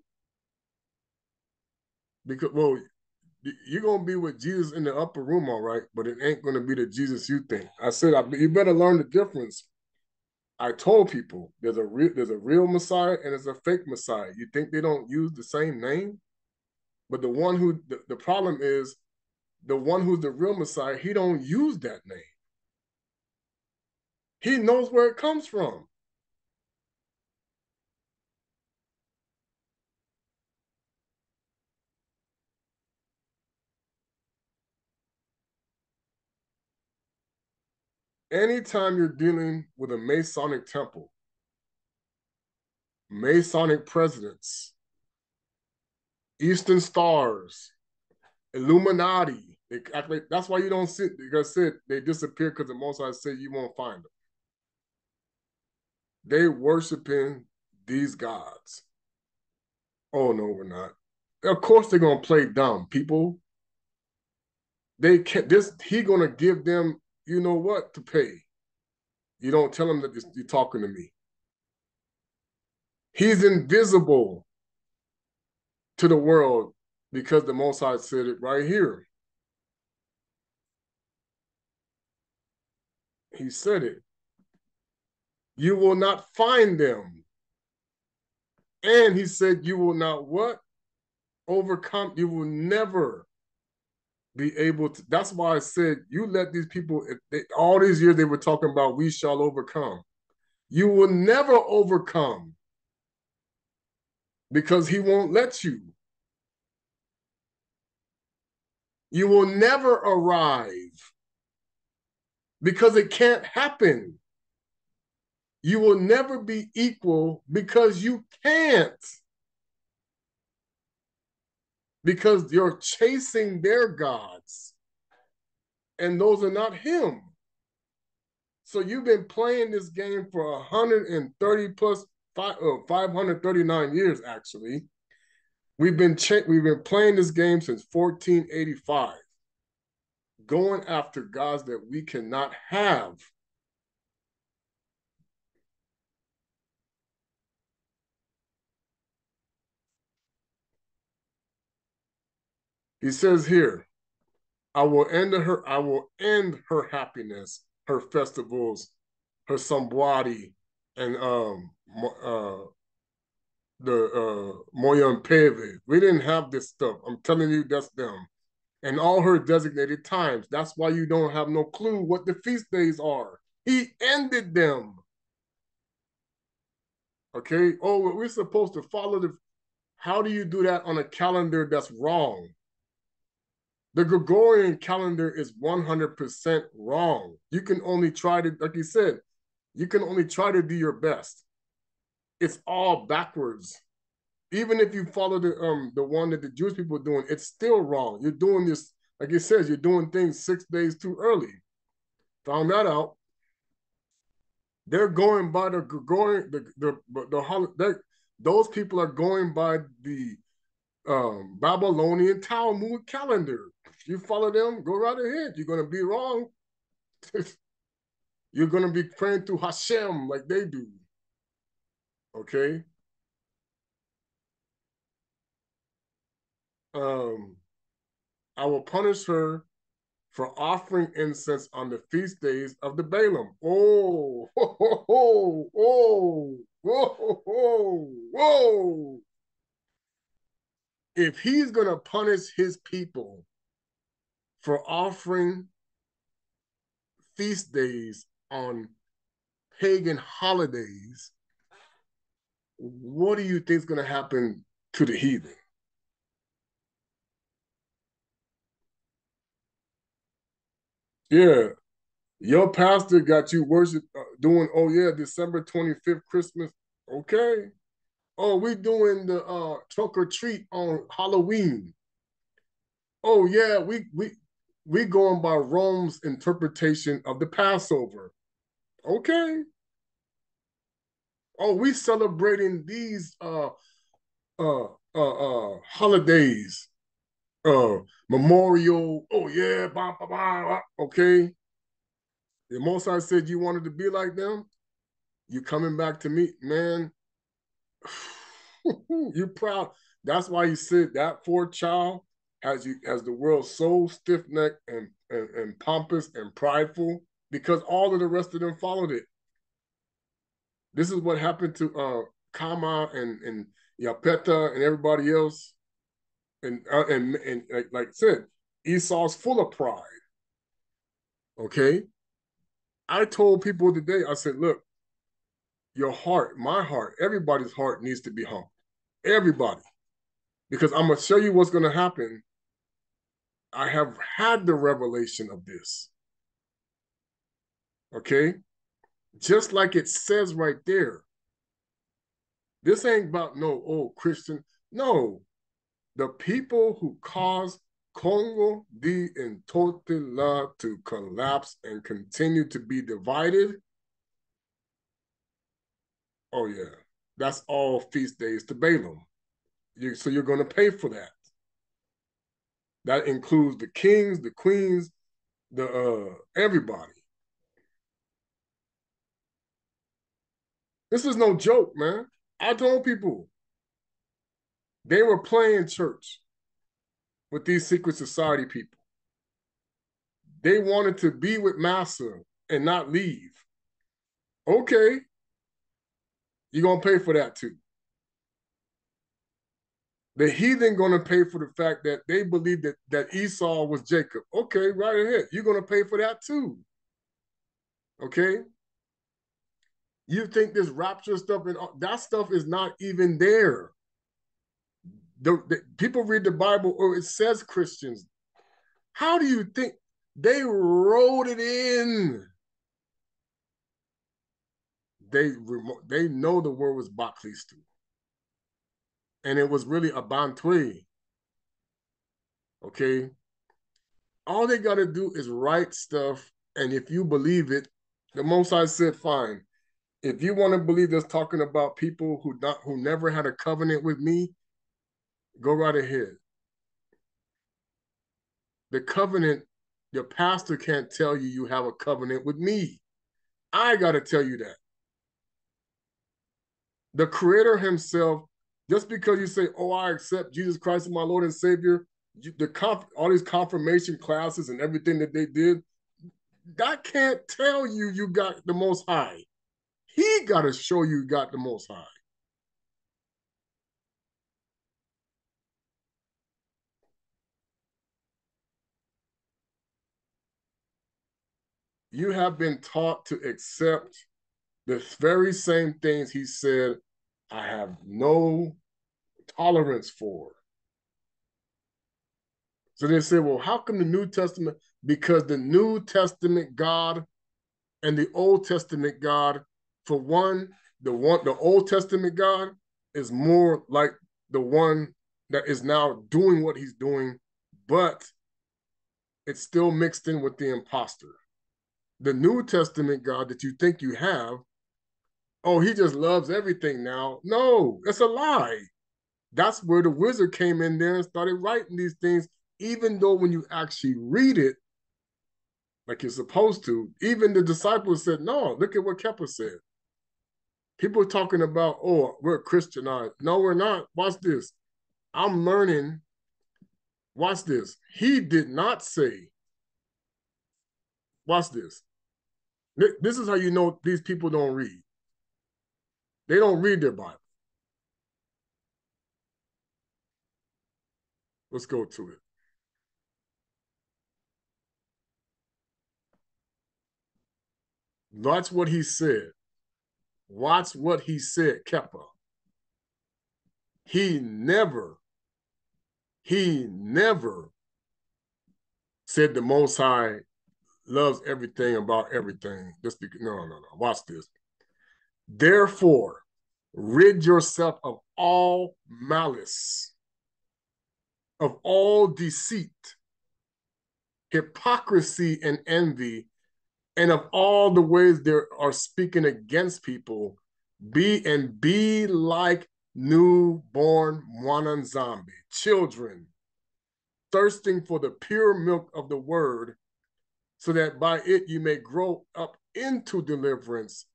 because well, you're gonna be with Jesus in the upper room, all right, but it ain't gonna be the Jesus you think. I said, I, you better learn the difference. I told people there's a real there's a real Messiah and there's a fake Messiah. You think they don't use the same name? But the one who the, the problem is the one who's the real Messiah, he don't use that name. He knows where it comes from. Anytime you're dealing with a Masonic temple, Masonic presidents, Eastern Stars, Illuminati, that's why you don't sit because they disappear because the most I say you won't find them. They worshiping these gods. Oh no, we're not. Of course they're gonna play dumb people. They can't this he gonna give them, you know what, to pay. You don't tell him that you're talking to me. He's invisible to the world because the Most High said it right here. He said it. You will not find them. And he said, You will not what? Overcome. You will never be able to. That's why I said, You let these people, they, all these years they were talking about, we shall overcome. You will never overcome because he won't let you. You will never arrive because it can't happen. You will never be equal because you can't. Because you're chasing their gods, and those are not Him. So you've been playing this game for 130 plus five, uh, 539 years, actually. We've been we've been playing this game since 1485 going after gods that we cannot have. He says here, I will end her, I will end her happiness, her festivals, her Sambuadi, and um uh the uh Moyan Peve. We didn't have this stuff. I'm telling you, that's them and all her designated times. That's why you don't have no clue what the feast days are. He ended them. Okay. Oh, we're supposed to follow the. How do you do that on a calendar that's wrong? The Gregorian calendar is 100% wrong. You can only try to, like you said, you can only try to do your best. It's all backwards even if you follow the um the one that the Jewish people are doing, it's still wrong. You're doing this, like it says, you're doing things six days too early. Found that out. They're going by the going the the the, the those people are going by the um, Babylonian Talmud calendar. If you follow them, go right ahead. You're gonna be wrong. You're gonna be praying to Hashem like they do. Okay. Um, I will punish her for offering incense on the feast days of the Baalim. Oh, whoa, whoa, whoa, whoa, whoa. If he's going to punish his people for offering feast days on pagan holidays, what do you think is going to happen to the heathen? Yeah, your pastor got you worship uh, doing. Oh yeah, December twenty fifth Christmas. Okay. Oh, we doing the uh, trunk or treat on Halloween. Oh yeah, we we we going by Rome's interpretation of the Passover. Okay. Oh, we celebrating these uh uh uh uh holidays uh memorial. Oh yeah, bah, bah, bah, okay. The most I said you wanted to be like them, you coming back to me, man. you proud. That's why you said that fourth child has you as the world so stiff necked and, and, and pompous and prideful because all of the rest of them followed it. This is what happened to uh Kama and and Yapeta and everybody else and uh, and and like I said, Esau's full of pride. Okay, I told people today. I said, look, your heart, my heart, everybody's heart needs to be humbled. Everybody, because I'm gonna show you what's gonna happen. I have had the revelation of this. Okay, just like it says right there. This ain't about no old Christian. No, the people who caused Kongo dia Ntotila to collapse and continue to be divided. Oh yeah, that's all feast days to Baalim. You, so you're going to pay for that. That includes the kings, the queens, the uh everybody. This is no joke, man. I told people they were playing church with these secret society people. They wanted to be with Massa and not leave. Okay. You're going to pay for that too. The heathen going to pay for the fact that they believe that, that Esau was Jacob. Okay, right ahead. You're going to pay for that too. Okay. You think this rapture stuff and that stuff is not even there the, the people read the Bible or it says Christians. How do you think they wrote it in? They they know the word was Baklistu. And it was really a Bantui. Okay. All they got to do is write stuff. And if you believe it, the most I said, fine. If you want to believe this talking about people who not who never had a covenant with me, Go right ahead. The covenant, your pastor can't tell you you have a covenant with me. I got to tell you that. The creator himself, just because you say, oh, I accept Jesus Christ as my Lord and Savior, you, the all these confirmation classes and everything that they did, that can't tell you you got the most high. He got to show you got the most high. You have been taught to accept the very same things he said, I have no tolerance for. So they say, well, how come the New Testament? Because the New Testament God and the Old Testament God, for one, the one the Old Testament God is more like the one that is now doing what he's doing, but it's still mixed in with the impostor the New Testament God that you think you have, oh, he just loves everything now. No, it's a lie. That's where the wizard came in there and started writing these things, even though when you actually read it, like you're supposed to, even the disciples said, no, look at what Kepler said. People talking about, oh, we're Christianized. No, we're not. Watch this. I'm learning. Watch this. He did not say, watch this. This is how you know these people don't read. They don't read their Bible. Let's go to it. That's what he said. Watch what he said, Kepler. He never, he never said the Most High loves everything about everything. Just because, no, no, no. Watch this. Therefore, rid yourself of all malice, of all deceit, hypocrisy, and envy, and of all the ways they are speaking against people. Be and be like newborn Mwananzambi, children, thirsting for the pure milk of the word, so that by it you may grow up into deliverance.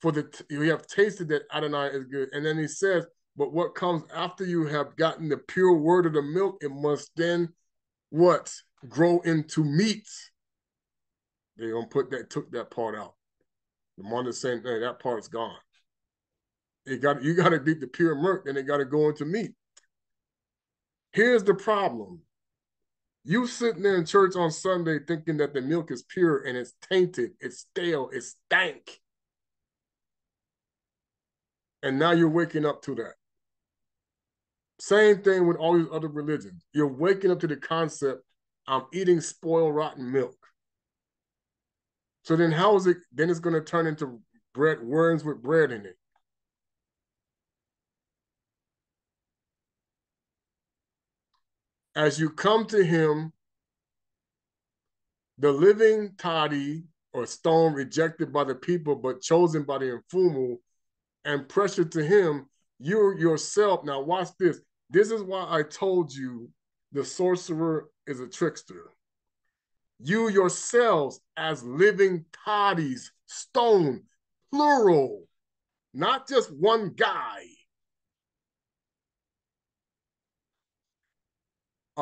For the you have tasted that Adonai is good. And then he says, but what comes after you have gotten the pure word of the milk, it must then what? Grow into meat. They don't put that, took that part out. The one is saying, hey, that part's gone. It got you got to beat the pure milk, then it got to go into meat. Here's the problem. You sitting there in church on Sunday thinking that the milk is pure and it's tainted, it's stale, it's stank. And now you're waking up to that. Same thing with all these other religions. You're waking up to the concept I'm eating spoiled, rotten milk. So then how is it, then it's going to turn into bread, worms with bread in it. As you come to him, the living toddy or stone rejected by the people but chosen by the Mfumu and pressured to him, you yourself. Now, watch this. This is why I told you the sorcerer is a trickster. You yourselves, as living toddies, stone, plural, not just one guy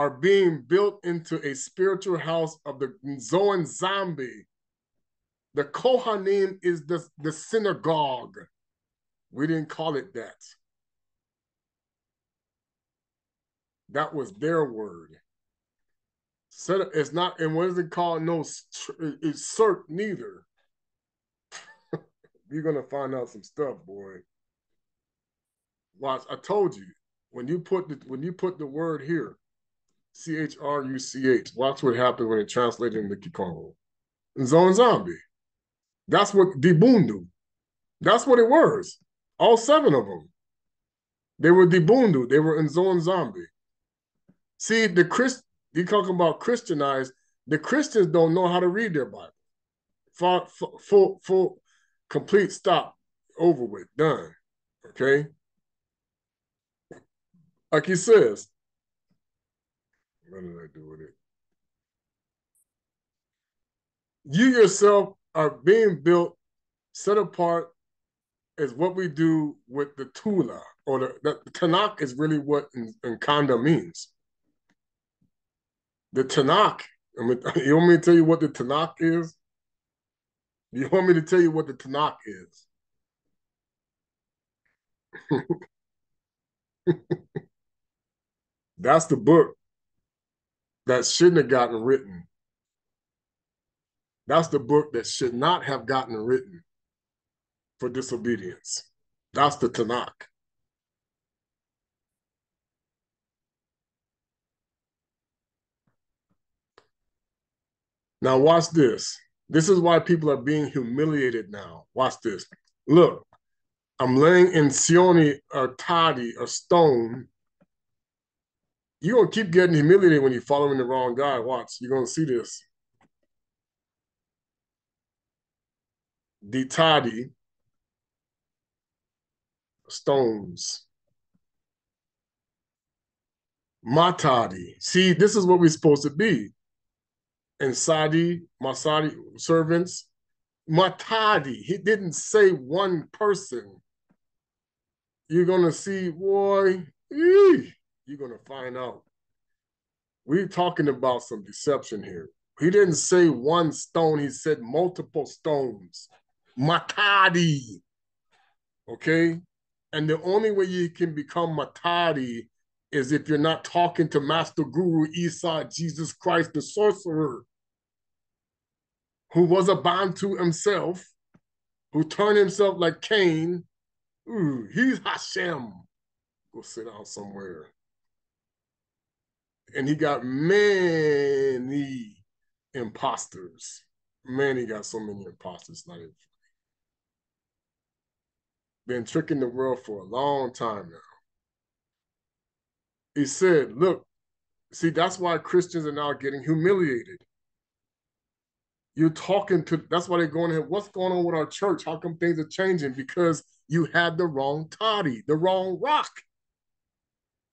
are being built into a spiritual house of the Nzonzambi. The Kohanim is the, the synagogue. We didn't call it that. That was their word. It's not, and what is it called? No, it's cert neither. You're gonna find out some stuff, boy. Watch, I told you when you put the when you put the word here, C H R U C H. Watch what happened when it translated into Kikongo. zombie That's what Dibundu. That's what it was. All seven of them. They were Dibundu. They were in Nzonzambi. See, the Christ you talking about Christianized, the Christians don't know how to read their Bible. Full, full, full, complete stop, over with, done. Okay? Like he says, what did I do with it? You yourself are being built, set apart is what we do with the Tula, or the, the, Tanakh is really what in, in Kanda means. The Tanakh, I mean, you want me to tell you what the Tanakh is? You want me to tell you what the Tanakh is? That's the book that shouldn't have gotten written. That's the book that should not have gotten written for disobedience. That's the Tanakh. Now, watch this. This is why people are being humiliated now. Watch this. Look, I'm laying in Sioni or Tadi, a stone, you're gonna keep getting humiliated when you're following the wrong guy. Watch, you're gonna see this. Ditadi, stones. Matadi. See, this is what we're supposed to be. And Sadi, Masadi, servants. Matadi. He didn't say one person. You're going to see, boy, ee, you're going to find out. We're talking about some deception here. He didn't say one stone, he said multiple stones. Matadi. Okay? And the only way you can become Matadi is if you're not talking to Master Guru Isa, Jesus Christ, the sorcerer, who was a Bantu himself, who turned himself like Cain. Ooh, he's Hashem. Go sit down somewhere. And he got many imposters. Man, he got so many imposters. Not even been tricking the world for a long time now. He said, look, see, that's why Christians are now getting humiliated. You're talking to, that's why they're going here. What's going on with our church? How come things are changing? Because you had the wrong toddy, the wrong rock.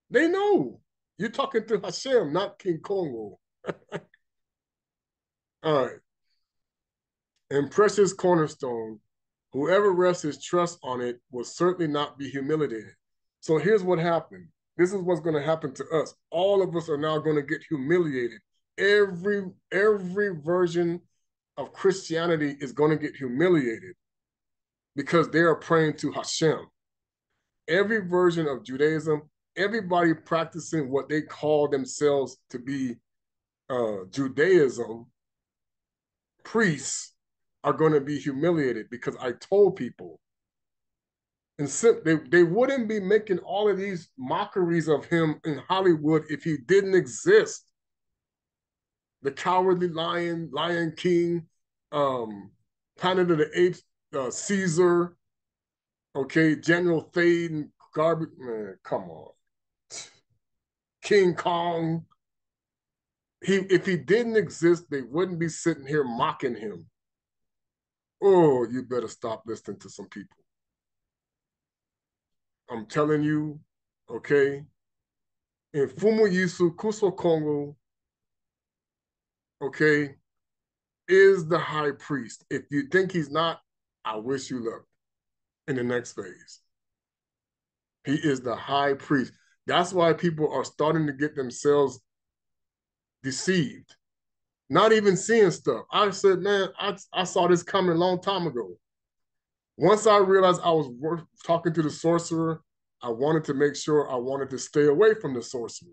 They know. You're talking to Hashem, not King Kongo. All right. And precious cornerstone, whoever rests his trust on it will certainly not be humiliated. So here's what happened. This is what's going to happen to us. All of us are now going to get humiliated. Every every version of Christianity is going to get humiliated because they are praying to Hashem. Every version of Judaism, everybody practicing what they call themselves to be uh, Judaism, priests are going to be humiliated because I told people. And they, they wouldn't be making all of these mockeries of him in Hollywood if he didn't exist. The Cowardly Lion, Lion King, um, Planet of the Apes, uh, Caesar, okay, General Thaden, garbage, man, come on. King Kong. He, if he didn't exist, they wouldn't be sitting here mocking him. Oh, you better stop listening to some people. I'm telling you, okay, in Fumu Yisu Kuso Kongo, okay, is the high priest. If you think he's not, I wish you luck in the next phase. He is the high priest. That's why people are starting to get themselves deceived, not even seeing stuff. I said, man, I, I saw this coming a long time ago. Once I realized I was work, talking to the sorcerer, I wanted to make sure I wanted to stay away from the sorcerer.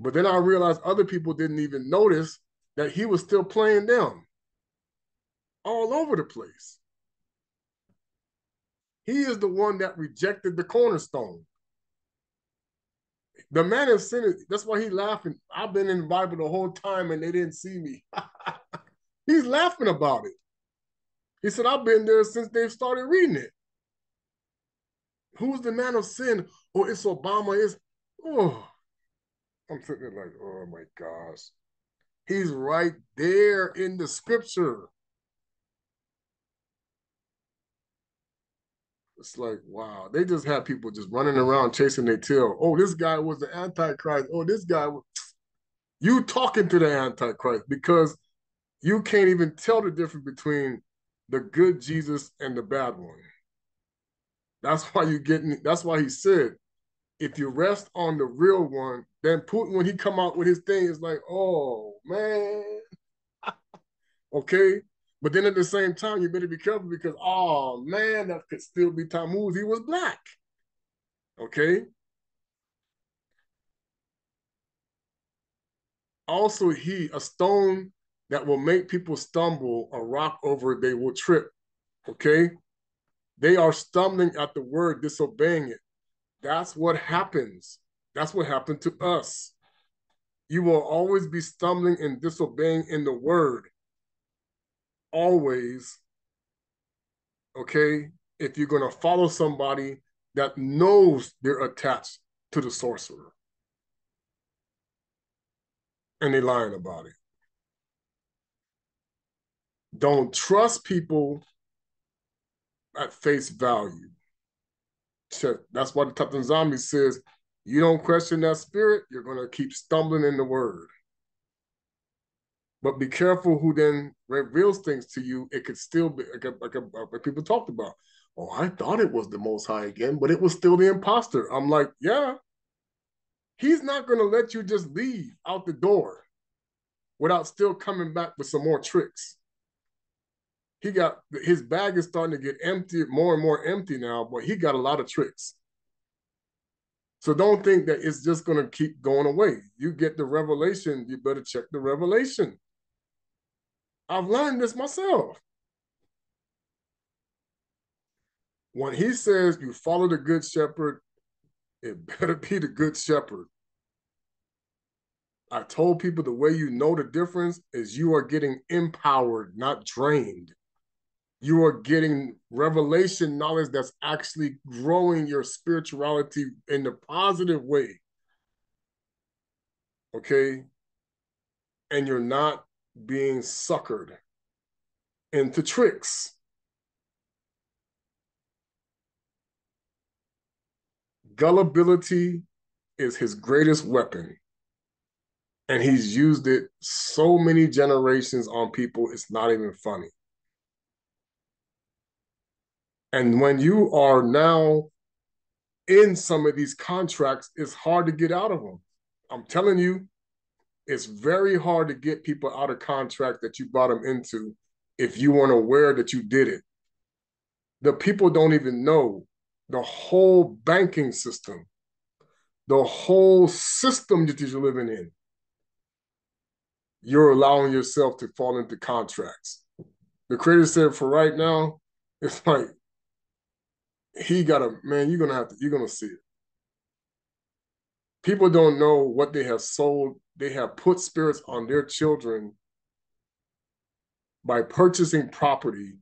But then I realized other people didn't even notice that he was still playing them all over the place. He is the one that rejected the cornerstone. The man of sin, that's why he's laughing. I've been in the Bible the whole time and they didn't see me. he's laughing about it. He said, I've been there since they started reading it. Who's the man of sin? Oh, it's Obama. Is oh, I'm sitting there like, oh my gosh. He's right there in the scripture. It's like, wow, they just have people just running around chasing their tail. Oh, this guy was the Antichrist. Oh, this guy was you talking to the Antichrist because you can't even tell the difference between the good Jesus and the bad one. That's why you getting that's why he said, if you rest on the real one, then Putin, when he come out with his thing, is like, oh man. okay. But then at the same time, you better be careful because, oh man, that could still be Tammuz. He was black. Okay. Also, he, a stone that will make people stumble, a rock over they will trip. Okay. They are stumbling at the word, disobeying it. That's what happens. That's what happened to us. You will always be stumbling and disobeying in the word always, okay, if you're going to follow somebody that knows they're attached to the sorcerer and they're lying about it. Don't trust people at face value. That's why the Captain Zombie says, you don't question that spirit, you're going to keep stumbling in the word. But be careful who then reveals things to you. It could still be like, like, like people talked about. Oh, I thought it was the Most High again, but it was still the imposter. I'm like, yeah, he's not going to let you just leave out the door without still coming back with some more tricks. He got his bag is starting to get empty, more and more empty now, but he got a lot of tricks. So don't think that it's just going to keep going away. You get the revelation, you better check the revelation. I've learned this myself. When he says you follow the good shepherd, it better be the good shepherd. I told people the way you know the difference is you are getting empowered, not drained. You are getting revelation knowledge that's actually growing your spirituality in the positive way. Okay. And you're not being suckered into tricks. Gullibility is his greatest weapon. And he's used it so many generations on people, it's not even funny. And when you are now in some of these contracts, it's hard to get out of them. I'm telling you, it's very hard to get people out of contract that you brought them into if you weren't aware that you did it. The people don't even know the whole banking system, the whole system that you're living in. You're allowing yourself to fall into contracts. The creator said, for right now, it's like he got a man. You're gonna have to. You're gonna see it. People don't know what they have sold. They have put spirits on their children by purchasing property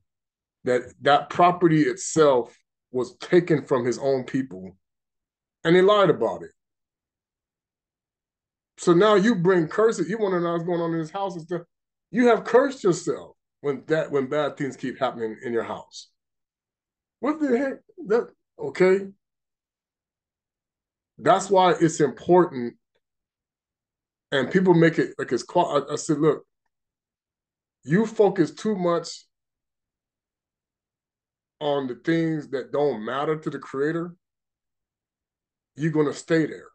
that that property itself was taken from his own people and they lied about it. So now you bring curses. You want to know what's going on in his house and stuff? You have cursed yourself when that when bad things keep happening in your house. What the heck? That okay that's why it's important and people make it like it's quite. I, I said, look, you focus too much on the things that don't matter to the creator, you're going to stay there.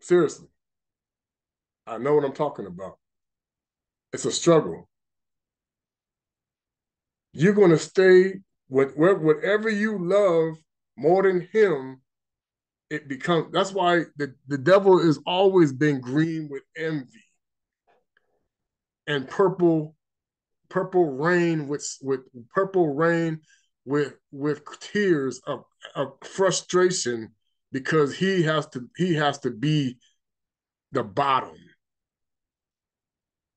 Seriously. I know what I'm talking about. It's a struggle. You're going to stay with whatever you love more than him it becomes that's why the, the devil is always been green with envy and purple purple rain with with purple rain with with tears of, of frustration because he has to he has to be the bottom.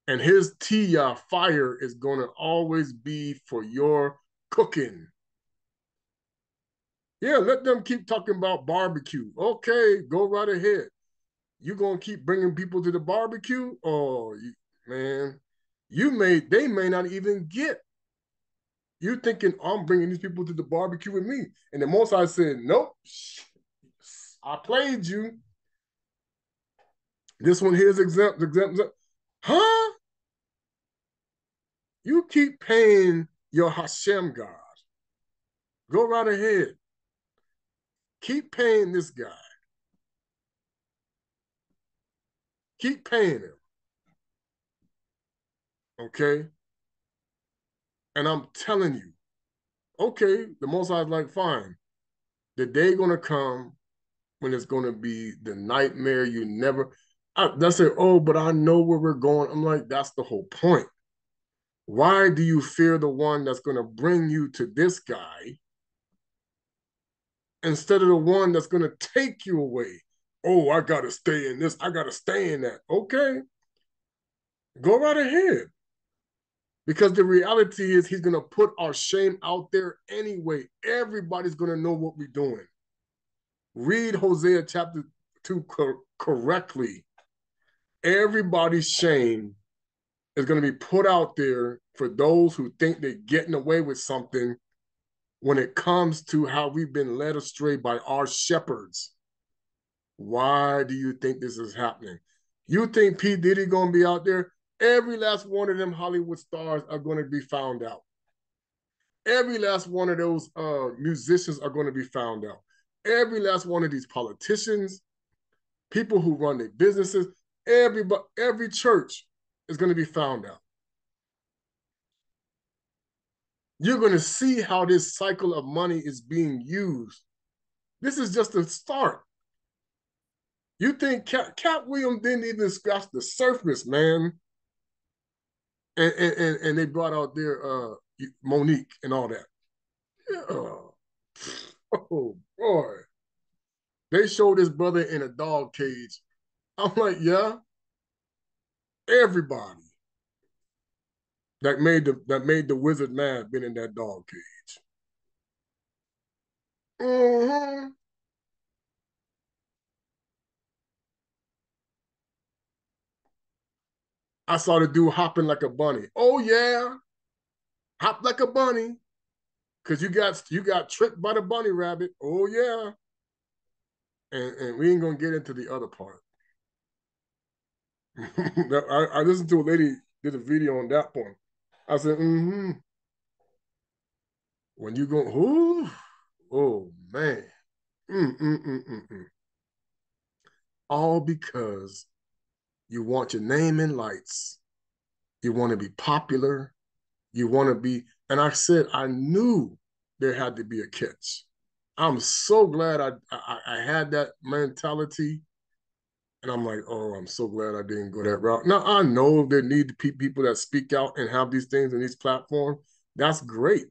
And his tia fire is going to always be for your cooking yeah, let them keep talking about barbecue. Okay, go right ahead. You gonna keep bringing people to the barbecue? Oh, you, man, you may they may not even get. You thinking I'm bringing these people to the barbecue with me, and the most I said, nope, I played you. This one here's exempt, exempt, exempt. huh? You keep paying your Hashem God. Go right ahead. Keep paying this guy. Keep paying him. Okay? And I'm telling you, okay, the most I was like, fine. The day gonna come when it's gonna be the nightmare you never I, that's it. Oh, but I know where we're going. I'm like, that's the whole point. Why do you fear the one that's gonna bring you to this guy instead of the one that's going to take you away. Oh, I got to stay in this. I got to stay in that. Okay. Go right ahead. Because the reality is, he's going to put our shame out there anyway. Everybody's going to know what we're doing. Read Hosea chapter 2 cor- correctly. everybody's shame is going to be put out there for those who think they're getting away with something when it comes to how we've been led astray by our shepherds. Why do you think this is happening? You think P. Diddy gonna be out there? Every last one of them Hollywood stars are gonna be found out. Every last one of those uh, musicians are gonna be found out. Every last one of these politicians, people who run their businesses, every every church is gonna be found out. You're gonna see how this cycle of money is being used. This is just a start. You think Katt, Katt Williams didn't even scratch the surface, man. And and, and they brought out their uh Mo'Nique and all that. Yeah. Oh boy. They showed his brother in a dog cage. I'm like, yeah. Everybody that made the that made the wizard mad been in that dog cage. Mm-hmm. I saw the dude hopping like a bunny. Oh yeah, hop like a bunny, cause you got you got tricked by the bunny rabbit. Oh yeah, and and we ain't gonna get into the other part. I, I listened to a lady did a video on that one. I said, mm-hmm. When you go, who? Oh man. Mm-mm-mm-mm-mm. All because you want your name in lights. You want to be popular. You want to be, and I said, I knew there had to be a catch. I'm so glad I, I, I had that mentality. And I'm like, oh, I'm so glad I didn't go that route. Now I know there need to be people that speak out and have these things in these platforms. That's great.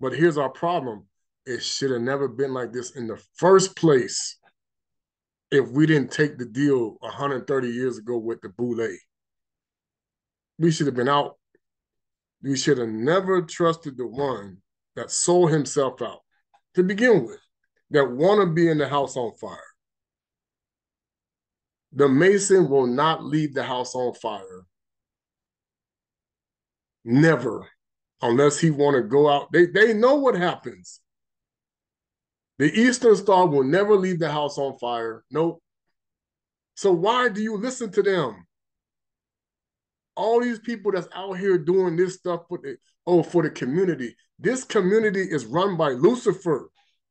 But here's our problem. It should have never been like this in the first place if we didn't take the deal 130 years ago with the Boule. We should have been out. We should have never trusted the one that sold himself out to begin with, that want to be in the house on fire. The Mason will not leave the house on fire. Never, unless he want to go out. They, they know what happens. The Eastern Star will never leave the house on fire. Nope. So why do you listen to them? All these people that's out here doing this stuff for the oh for the community. This community is run by Lucifer.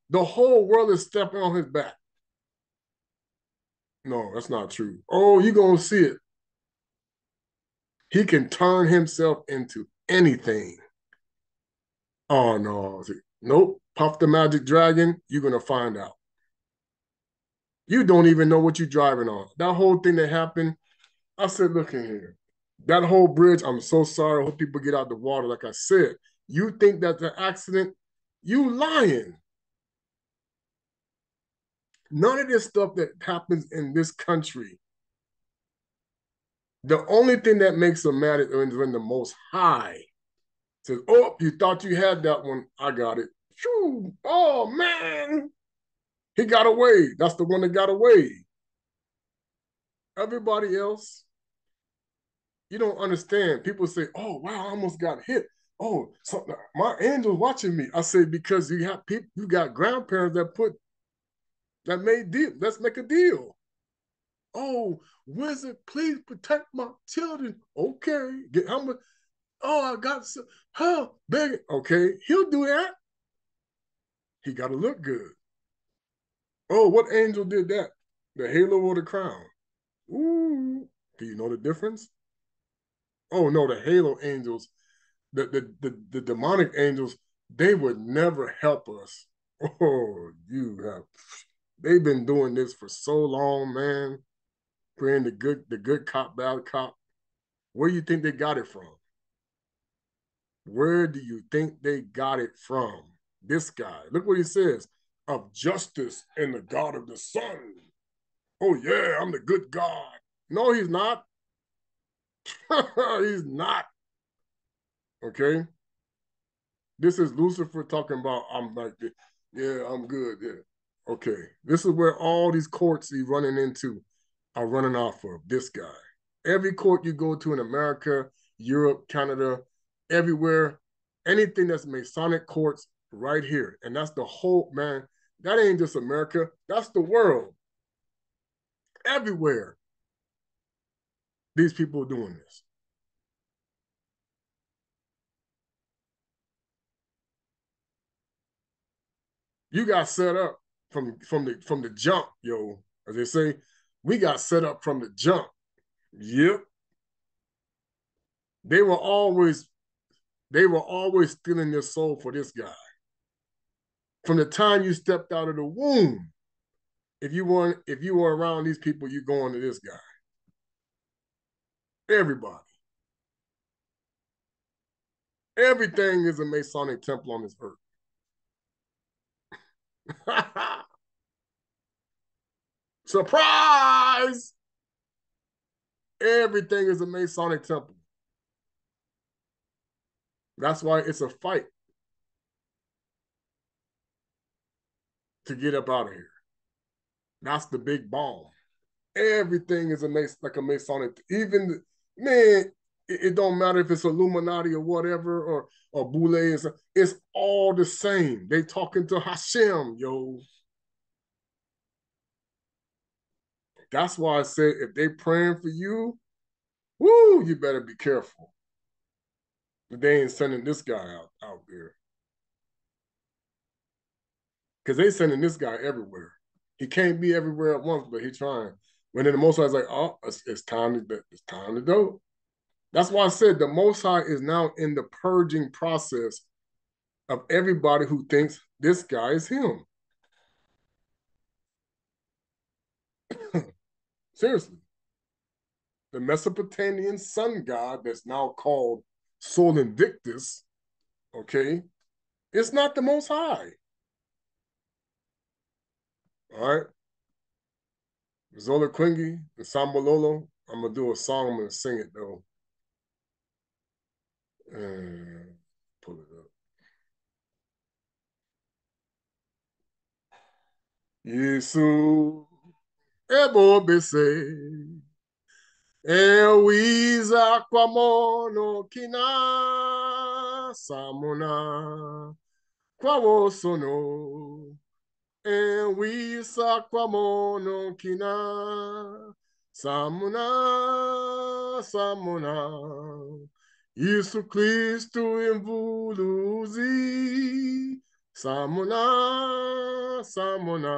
The whole world is stepping on his back. No, that's not true. Oh, you're gonna see it. He can turn himself into anything. Oh no. Nope. Puff the Magic Dragon, you're going to find out. You don't even know what you're driving on. That whole thing that happened, I said, look in here. That whole bridge, I'm so sorry. I hope people get out the water. Like I said, you think that's an accident? You lying. None of this stuff that happens in this country. The only thing that makes them mad is when the most high says, Oh, you thought you had that one. I got it. Oh man, he got away. That's the one that got away. Everybody else, you don't understand. People say, "Oh wow, I almost got hit." Oh, so my angel's watching me. I say because you have people, you got grandparents that put that made deal. Let's make a deal. Oh, wizard, please protect my children. Okay, get how much? Oh, I got some. Huh, beg. Okay, he'll do that he got to look good. Oh, what angel did that? The halo or the crown? Ooh, do you know the difference? Oh no, the halo angels, the the the, the demonic angels, they would never help us. Oh, you have they've been doing this for so long, man. Praying the good, the good cop, bad cop. Where do you think they got it from? Where do you think they got it from? this guy. Look what he says of justice and the God of the sun. Oh, yeah, I'm the good God. No, he's not. he's not. Okay. This is Lucifer talking about, I'm like, yeah, I'm good. Yeah. Okay. This is where all these courts he's running into are running off of this guy. Every court you go to in America, Europe, Canada, everywhere, anything that's Masonic courts right here. And that's the whole, man, that ain't just America, that's the world. Everywhere, these people are doing this. You got set up from from the from the jump, yo. As they say, we got set up from the jump. Yep. They were always they were always stealing your soul for this guy. From the time you stepped out of the womb, if you weren't if you were around these people, you're going to this guy. Everybody. Everything is a Masonic temple on this earth. Surprise! Everything is a Masonic temple. That's why it's a fight to get up out of here. That's the big bomb. Everything is a Mason, like a Masonic. Even man, it, it, don't matter if it's Illuminati or whatever or or Boule. It's, it's all the same. They talking to Hashem, yo. That's why I said if they praying for you, woo, you better be careful. But they ain't sending this guy out out there. Cause they sending this guy everywhere. He can't be everywhere at once, but he trying. When then the Most High is like, oh, it's, it's time to it's time to go. That's why I said the Most High is now in the purging process of everybody who thinks this guy is him. Seriously. The Mesopotamian sun god that's now called Sol Invictus, okay, it's not the most high. All right. Zola Quingy, the Sambololo. I'm gonna do a song, I'm gonna sing it though. And pull it up. Yesu ebobese. Ewiza kwa mono kina samuna kwa wosono ewisa kwa mono kina samuna samuna. Yesu Kristu imvuluzi samuna samuna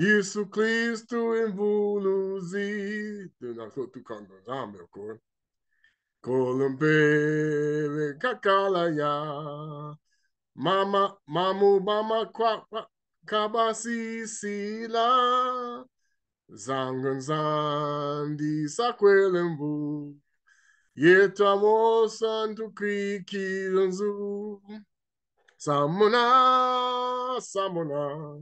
Yesu Kristu imvuluzi. Tunakotukangozame, of course. Kolumbele kakalaya. Mama, mamu, mama, kwa, kabasi sila. Zanganzandi sakwelembu. Yetamo santu krikilanzu. Samuna, samuna.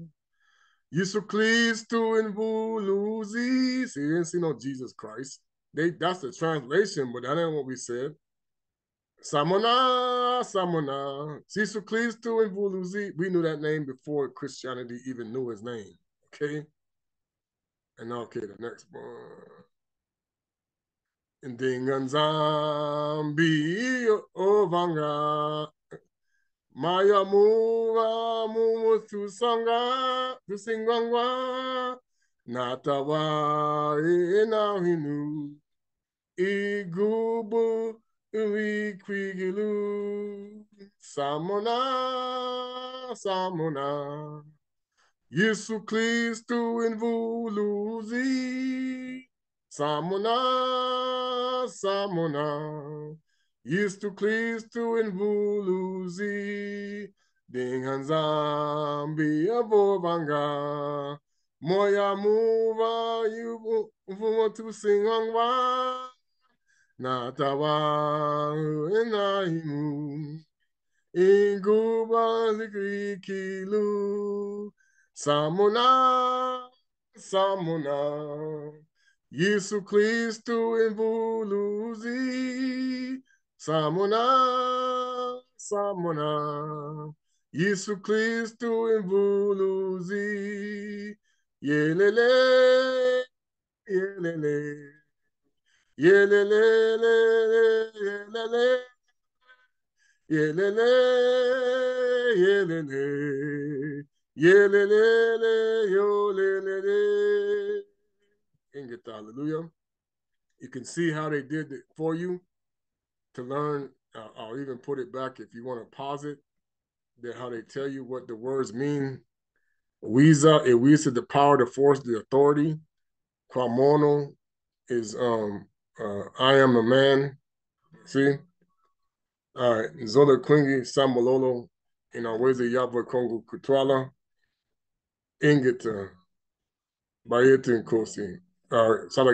Yesu Kristu invuluzi. See, you didn't see no Jesus Christ. They that's the translation, but that ain't what we said. Samona, Samona. Yesu Kristu invuluzi. We knew that name before Christianity even knew his name. Okay. And okay, the next one. Ndinganzambi ovanga Maya muva mumu tusanga tusingwangwa natawa ina hinu igubu uikwigilu samona samona. Yesu Kristu invuluzi samona samona Yesu Kristu invuluzi dengan zambi avovanga moya muva yubu mfumo tusingangwa natawa enaimu inguba zikrikilu samuna samuna Yesu Kristu invuluzi Samuna, Samuna, Yesu Kristu invuluzi, yelele, yelele, Yelele, yelele, yelele, yelele, yelele, yolele. Hallelujah. You can see how they did it for you to learn. Uh, I'll even put it back if you want to pause it. That how they tell you what the words mean. Wiza, it Wiza the power, the force, the authority. Kwamono is um uh, I am a man. See? All right. Zola Kwingi, Sambalolo, in of Yabba Kongo Kutwala, Ingeta, Bayete Kosi. All right.